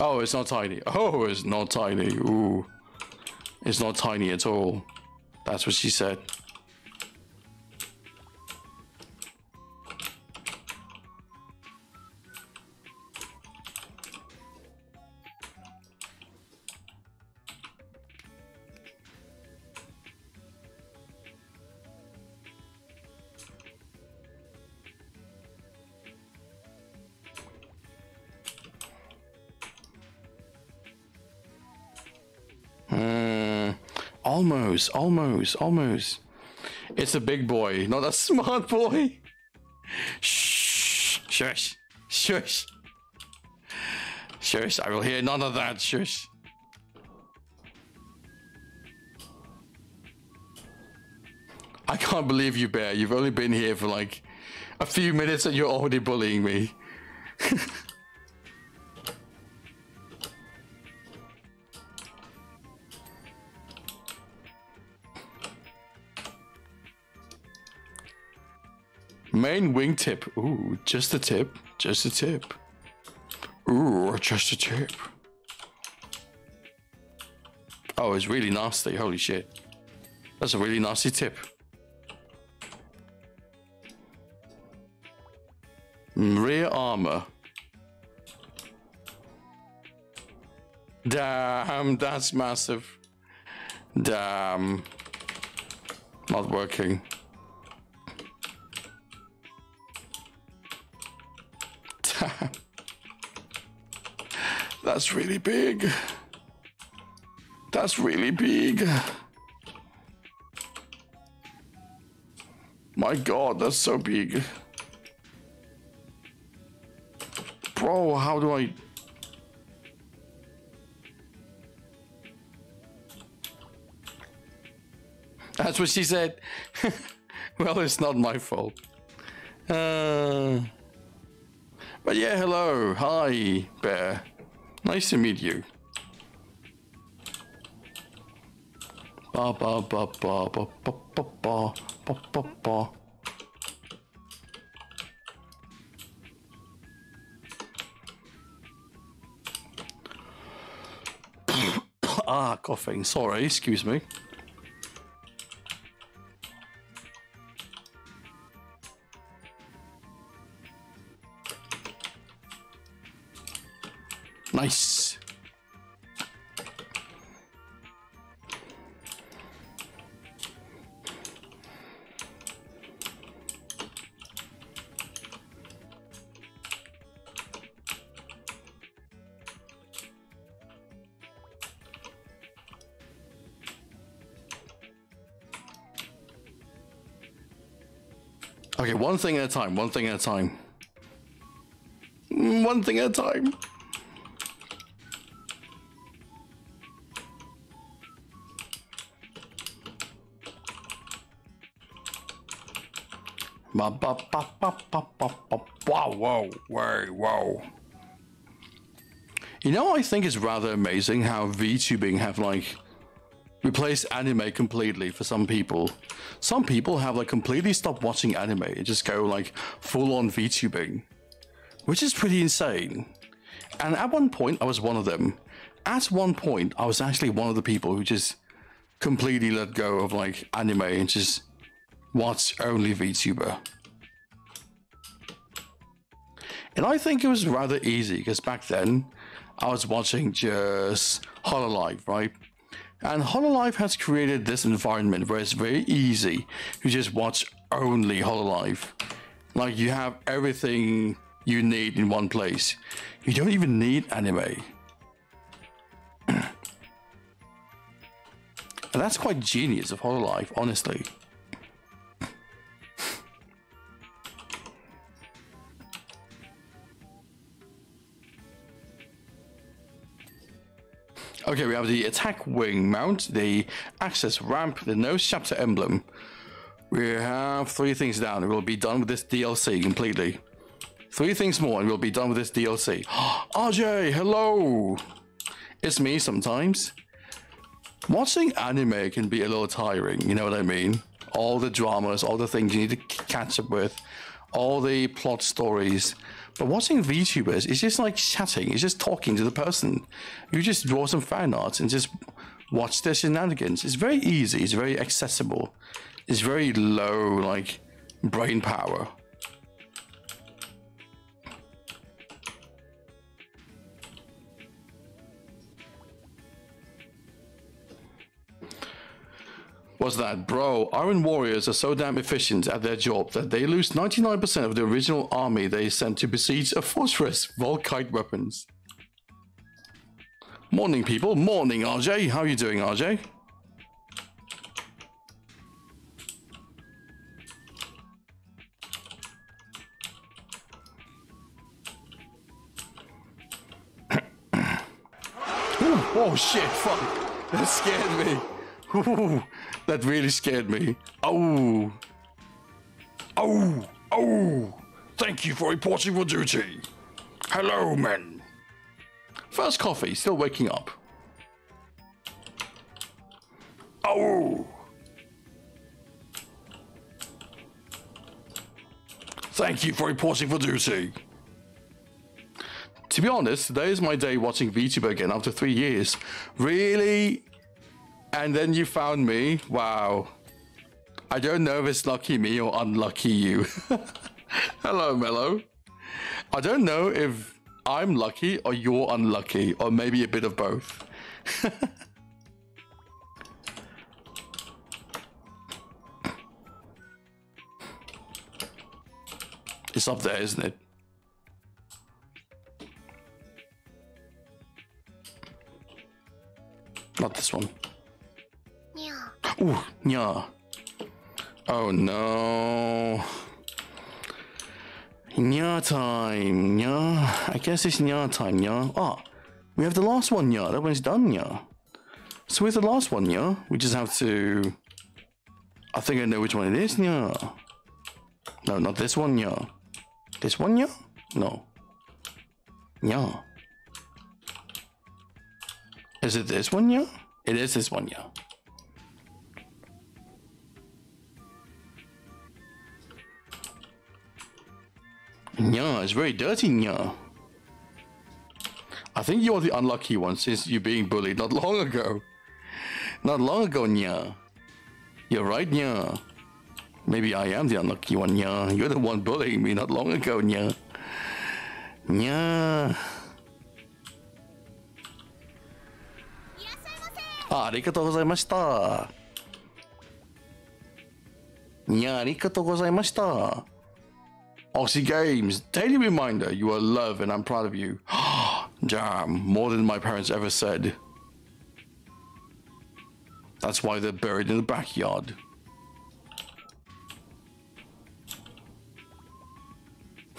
Oh, it's not tiny. Oh, it's not tiny. Ooh. It's not tiny at all. That's what she said. Almost, almost, almost. It's a big boy, not a smart boy. Shh, shush, shush. Shush, I will hear none of that, shush. I can't believe you, Bear. You've only been here for like a few minutes and you're already bullying me. Main wingtip. Ooh, just a tip. Just a tip. Ooh, just a tip. Oh, it's really nasty. Holy shit. That's a really nasty tip. Rear armor. Damn, that's massive. Damn. Not working. That's really big. That's really big. My god, that's so big. Bro, how do I... That's what she said. well, it's not my fault. Uh... But yeah, hello. Hi, Bear. Nice to meet you. Ba ba ba ba ba ba ba ba ba ba ba. ah, coughing. Sorry, excuse me. One thing at a time, one thing at a time. Mm, One thing at a time. Ba, ba, ba, ba, ba, ba, ba. Wow, whoa, whoa, whoa. You know, I think it's rather amazing how VTubing have like replaced anime completely for some people. Some people have like completely stopped watching anime and just go like full on VTubing, which is pretty insane. And at one point, I was one of them. At one point, I was actually one of the people who just completely let go of like anime and just watch only VTuber. And I think it was rather easy because back then I was watching just Hololive, right? And Hololive has created this environment where it's very easy to just watch only Hololive. Like you have everything you need in one place. You don't even need anime. and that's quite genius of Hololive, honestly. Okay, we have the attack wing mount, the access ramp, the nose chapter emblem. We have three things down. We'll be done with this DLC completely. Three things more and we'll be done with this DLC. RJ, hello! It's me sometimes. Watching anime can be a little tiring, you know what I mean? All the dramas, all the things you need to catch up with, all the plot stories. But watching VTubers is just like chatting, it's just talking to the person. You just draw some fan art and just watch their shenanigans. It's very easy, it's very accessible, it's very low, like, brain power. Was that, bro, Iron Warriors are so damn efficient at their job that they lose 99% of the original army they sent to besiege a fortress all weapons. Morning, people. Morning, RJ. How are you doing, RJ? Ooh, oh shit, fuck. That scared me. Ooh, that really scared me. Oh. Oh. Oh. Thank you for reporting for duty. Hello, men. First coffee, still waking up. Oh. Thank you for reporting for duty. To be honest, today is my day watching VTuber again after three years. Really? And then you found me? Wow. I don't know if it's lucky me or unlucky you. Hello, Mello. I don't know if I'm lucky or you're unlucky, or maybe a bit of both. it's up there, isn't it? Not this one. Ooh, yeah. Oh no. Nya time, nya. I guess it's nya time, nya. Oh, we have the last one, nya. That one's done, nya. So with the last one, nya, we just have to. I think I know which one it is, nya. No, not this one, nya. This one, nya? No. Nya. Is it this one, nya? It is this one, yeah. Nya, it's very dirty, Nya. I think you're the unlucky one since you're being bullied not long ago. Not long ago, Nya. You're right, Nya. Maybe I am the unlucky one, Nya. You're the one bullying me not long ago, Nya. Nya. あありがとうございました。いや、ありがとうございました。 Oxy Games, daily reminder you are loved and I'm proud of you. Damn, more than my parents ever said. That's why they're buried in the backyard.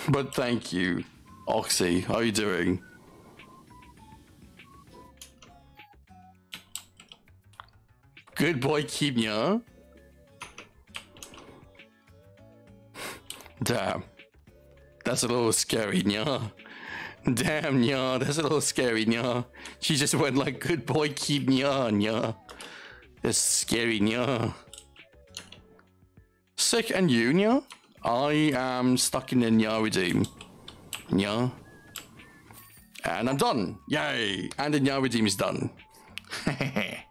But thank you, Oxy. How are you doing? Good boy, Kimya. Damn. That's a little scary, nya. Damn, nya. That's a little scary, nya. She just went like, good boy, keep nya, nya. That's scary, nya. Sick and you? I am stuck in the nya redeem. Nya. And I'm done. Yay. And the nya redeem is done.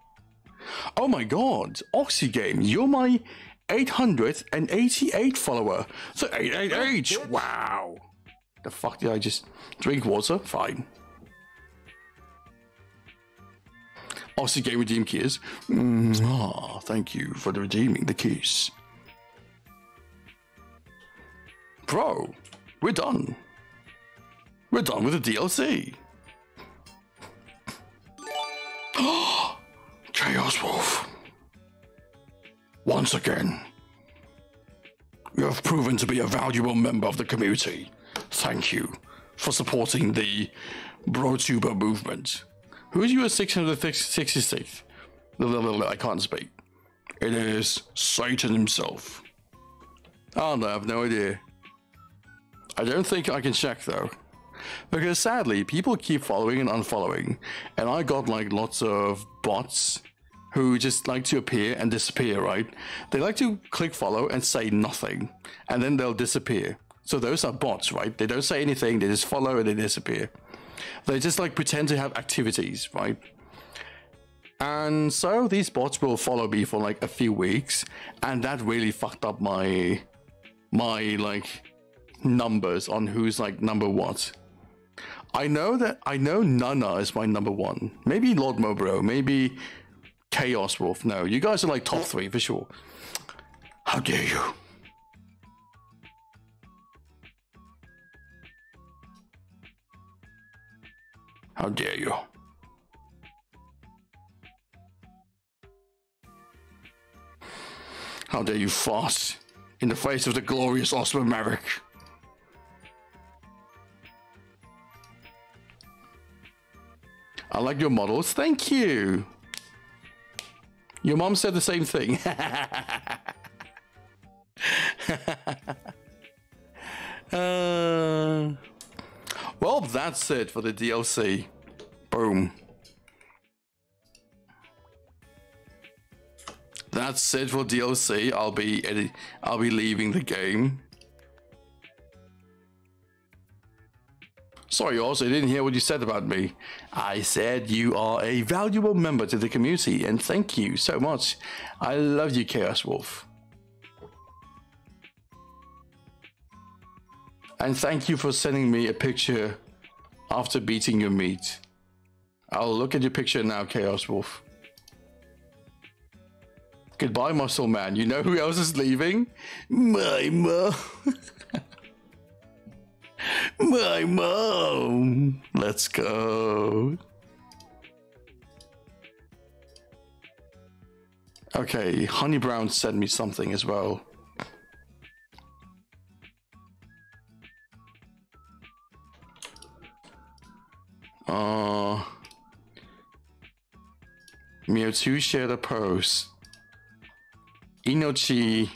Oh my god, Oxy Game, you're my 888 follower. So 888, wow. The fuck did I just drink water? Fine. Oxy Game Redeem keys. Mm, ah, thank you for the redeeming the keys. Bro, we're done. We're done with the DLC. Chaos Wolf. Once again, you have proven to be a valuable member of the community. Thank you for supporting the BroTuber movement. Who is your 666th? I can't speak. It is Satan himself. Oh no, I have no idea. I don't think I can check though. Because sadly, people keep following and unfollowing, and I got like lots of bots who just like to appear and disappear, right? They like to click follow and say nothing, and then they'll disappear. So those are bots, right? They don't say anything, they just follow and they disappear. They just like pretend to have activities, right? And so these bots will follow me for like a few weeks, and that really fucked up my my like numbers on who's like number what. I know that I know Nana is my number one. Maybe Lord Mobro, maybe Chaos Wolf. No, you guys are like top three for sure. How dare you? How dare you? How dare you fart in the face of the glorious Osmer Mavok? I like your models. Thank you. Your mom said the same thing. uh, well, that's it for the DLC. Boom. That's it for DLC. I'll be edit- I'll be leaving the game. Sorry, also, I didn't hear what you said about me. I said you are a valuable member to the community, and thank you so much. I love you, Chaos Wolf. And thank you for sending me a picture after beating your meat. I'll look at your picture now, Chaos Wolf. Goodbye, Muscle Man. You know who else is leaving? My mom. My mom. Let's go. Okay, Honey Brown sent me something as well. Uh, Mewtwo shared a post. Inochi,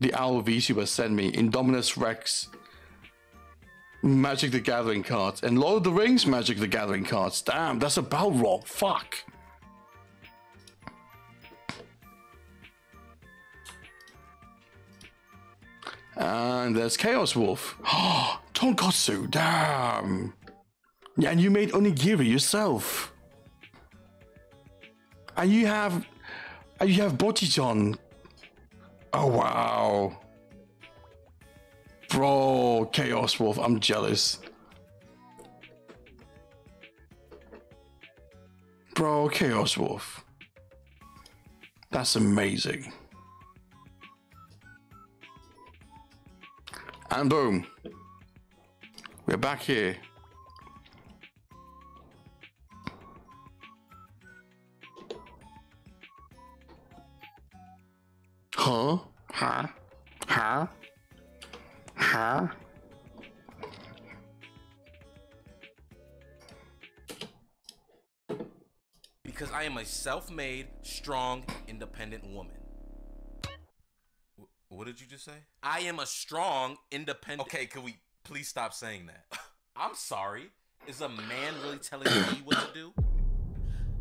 the owl VTuber sent me Indominus Rex Magic the Gathering cards and Lord of the Rings Magic the Gathering cards. Damn, that's a Balrog. Fuck. And there's Chaos Wolf. Oh, Tonkotsu. Damn. And you made onigiri yourself. And you have, and you have Bochichon. Oh wow. Bro, Chaos Wolf, I'm jealous. Bro, Chaos Wolf. That's amazing. And boom. We're back here. Huh? Huh? Huh? Huh? Because I am a self-made, strong, independent woman. What did you just say? I am a strong, independent. Okay, can we please stop saying that? I'm sorry. Is a man really telling me what to do?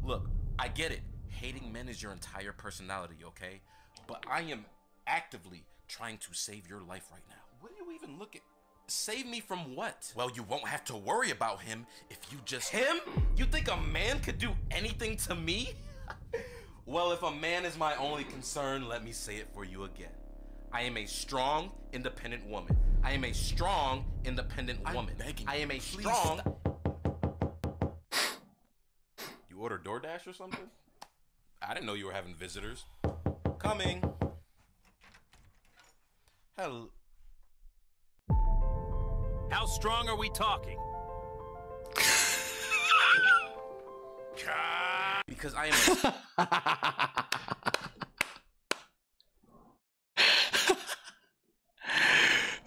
Look, I get it. Hating men is your entire personality, okay? But I am actively trying to save your life right now. What do you even look at? Save me from what? Well, you won't have to worry about him if you just. Him? You think a man could do anything to me? well, if a man is my only concern, let me say it for you again. I am a strong, independent woman. I am a strong, independent I'm woman. begging I am a strong. You order DoorDash or something? I didn't know you were having visitors. Coming. Hello. How strong are we talking? Because I am.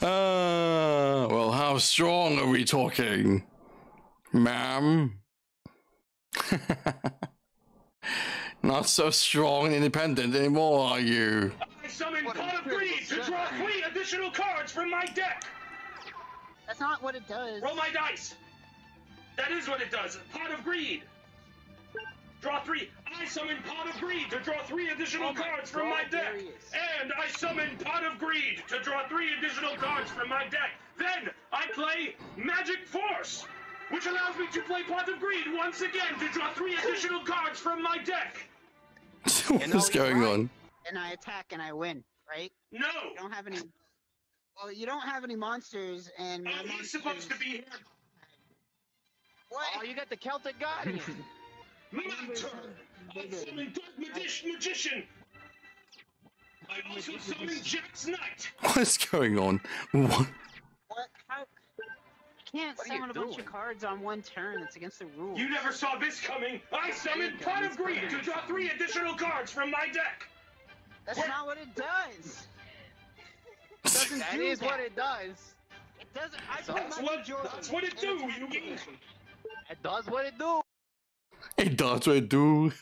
Uh, well, how strong are we talking, ma'am? Not so strong and independent anymore, are you? I summon Pot of Greed to draw three additional cards from my deck. That's not what it does. Roll my dice. That is what it does. Pot of Greed. Draw three. I summon Pot of Greed to draw three additional Oh my cards from God, my deck. there he is. And I summon Pot of Greed to draw three additional cards from my deck. Then I play Magic Force, which allows me to play Pot of Greed once again to draw three additional cards from my deck. what is going on? And I attack and I win, right? No. You don't have any. Well, you don't have any monsters, and. Oh, he's supposed to be here. What? Oh, you got the Celtic Guardian. My turn. I summon Dark Magi- Magician. I also summon Jack's Knight. What is going on? What? What? How? You can't What are you summon a bunch of cards on one turn. It's against the rules. You never saw this coming. I summoned Pot of Greed to draw three additional cards from my deck. That's not what it does. It doesn't That do is that. what it does. It doesn't. I So- That's what- that's what it in do, attack you mean? position. It does what it do. It does what it do.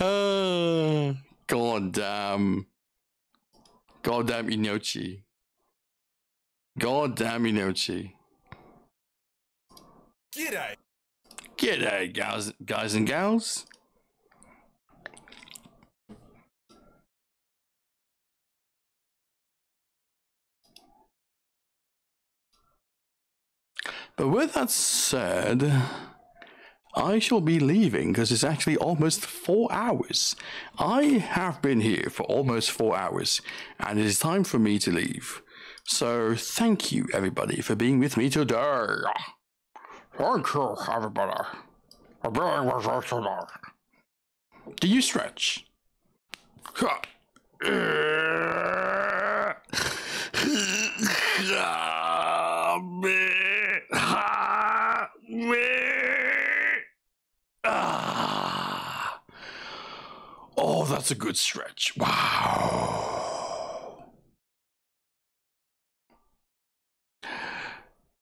uh, God damn. God damn Inochi. God damn Inochi. G'day. G'day, guys, guys and gals. But with that said, I shall be leaving because it's actually almost four hours. I have been here for almost four hours, and it is time for me to leave. So thank you, everybody, for being with me today. Thank you, everybody. for being with us today. Do you stretch? Ah. Oh, that's a good stretch. Wow.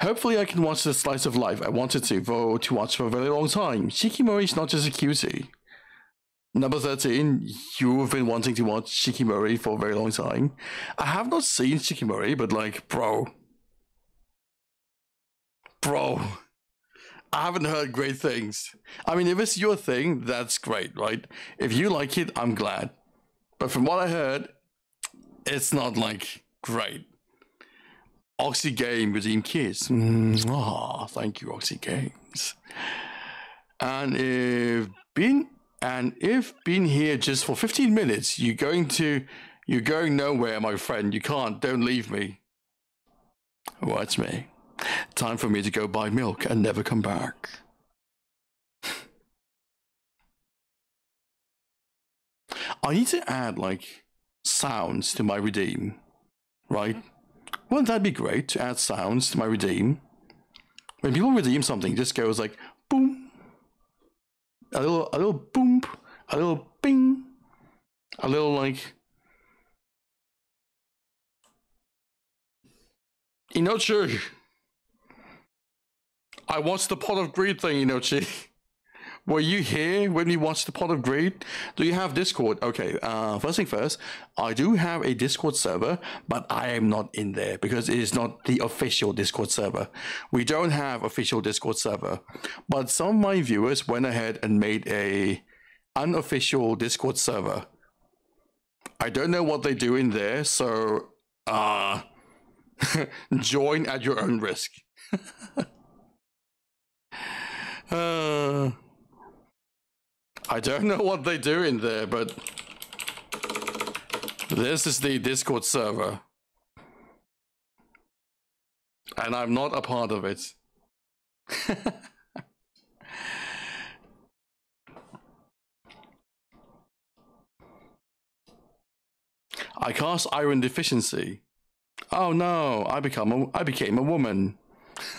Hopefully, I can watch the slice of life I wanted to for to watch for a very long time. Shikimori is not just a cutie. Number 13, you've been wanting to watch Shikimori for a very long time. I have not seen Shikimori, but like, bro. Bro. I haven't heard great things. I mean, if it's your thing, that's great, right? If you like it, I'm glad. But from what I heard, it's not like great. Oxy Game Redeem Kids. Mm, ah, thank you, Oxy Games. And if been and if been here just for 15 minutes, you're going to you're going nowhere, my friend. You can't. Don't leave me. It's me. Time for me to go buy milk and never come back. I need to add like sounds to my redeem, right? Wouldn't that be great to add sounds to my redeem? When people redeem something, just goes like boom, a little, a little boom, a little bing, a little like. Inochi, I watched the pot of greed thing, Inochi. Were you here when we watched the pot of greed? Do you have Discord? Okay, uh, first thing first, I do have a Discord server, but I am not in there because it is not the official Discord server. We don't have official Discord server, but some of my viewers went ahead and made a unofficial Discord server. I don't know what they do in there, so uh, join at your own risk. Uh, I don't know what they do in there, but this is the Discord server. And I'm not a part of it. I cast Iron Deficiency. Oh no, I become a, I became a woman.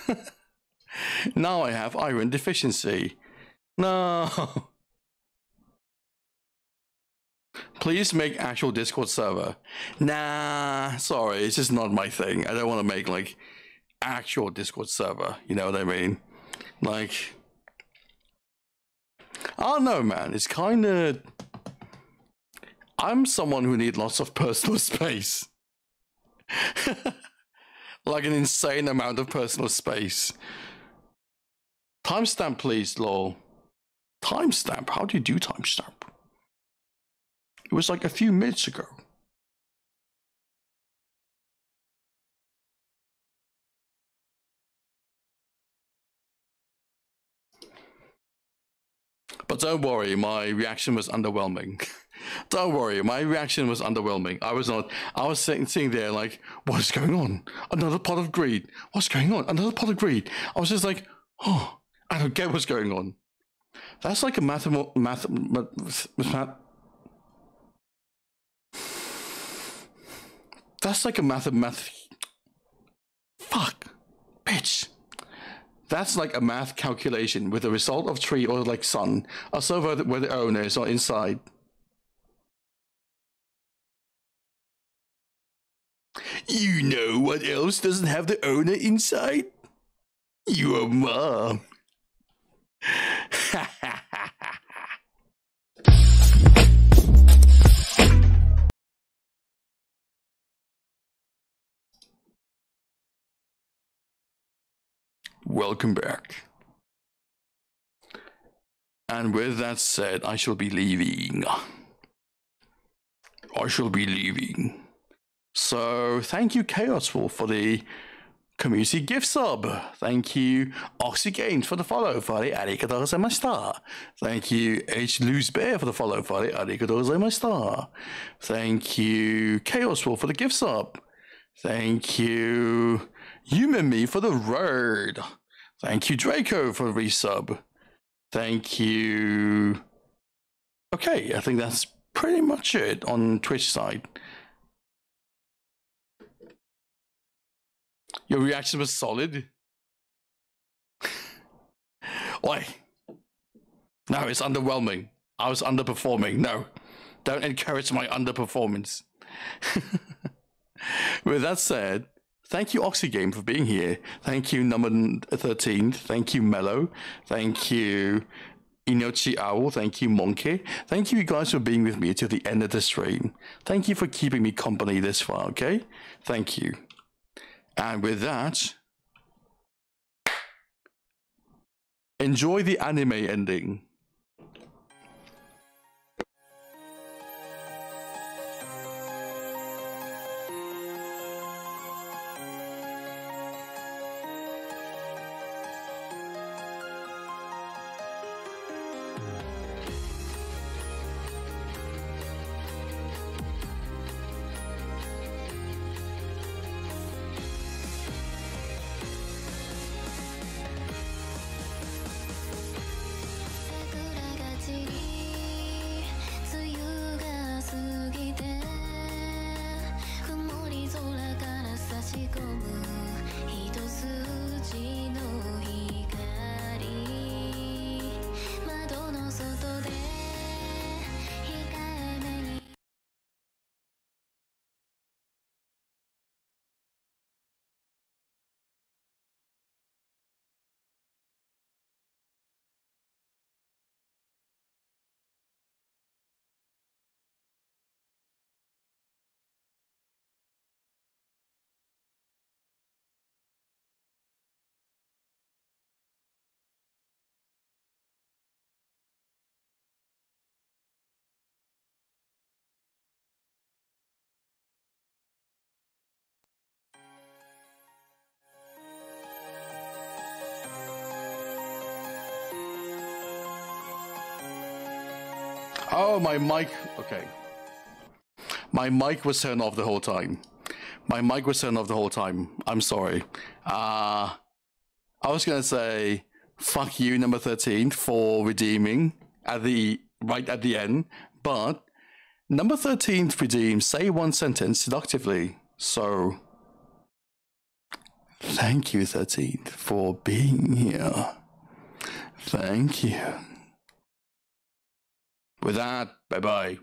now I have iron deficiency. No. Please make actual Discord server. Nah, sorry, it's just not my thing. I don't want to make like actual Discord server. You know what I mean? Like, I don't know, man. It's kind of. I'm someone who needs lots of personal space. like an insane amount of personal space. Timestamp, please, lol. Timestamp? How do you do timestamp? It was like a few minutes ago. But don't worry, my reaction was underwhelming. don't worry, my reaction was underwhelming. I was not. I was sitting, sitting there like, what is going on? Another pot of greed. What's going on? Another pot of greed. I was just like, oh, I don't get what's going on. That's like a mathemo- math, math, math, That's like a math, math. Fuck, bitch. That's like a math calculation with the result of tree or like sun, a the, where the owner is not inside. You know what else doesn't have the owner inside? Your mom. Welcome back. And with that said, I shall be leaving. I shall be leaving. So thank you, Chaos Wolf, for the community gift sub. Thank you, Oxy Games, for the follow. Fare arigatou gozaimashita. Thank you, H. Loose Bear, for the follow. Fare arigatou gozaimashita. Thank you, Chaos Wolf, for the gift sub. Thank you, me for the road. Thank you, Draco, for the resub. Thank you. Okay, I think that's pretty much it on Twitch side. Your reaction was solid. Oi. No, it's underwhelming. I was underperforming. No. Don't encourage my underperformance. With that said, thank you, Oxygame, for being here. Thank you, number 13. Thank you, Mellow. Thank you, Inochi Owl. Thank you, Monkey. Thank you, guys, for being with me till the end of the stream. Thank you for keeping me company this far, okay? Thank you. And with that, enjoy the anime ending. Oh, my mic. Okay. My mic was turned off the whole time. My mic was turned off the whole time. I'm sorry. Uh, I was going to say, fuck you, number 13, for redeeming at the right at the end. But Number 13th redeemed say one sentence seductively. So, thank you, 13, for being here. Thank you. With that, bye bye.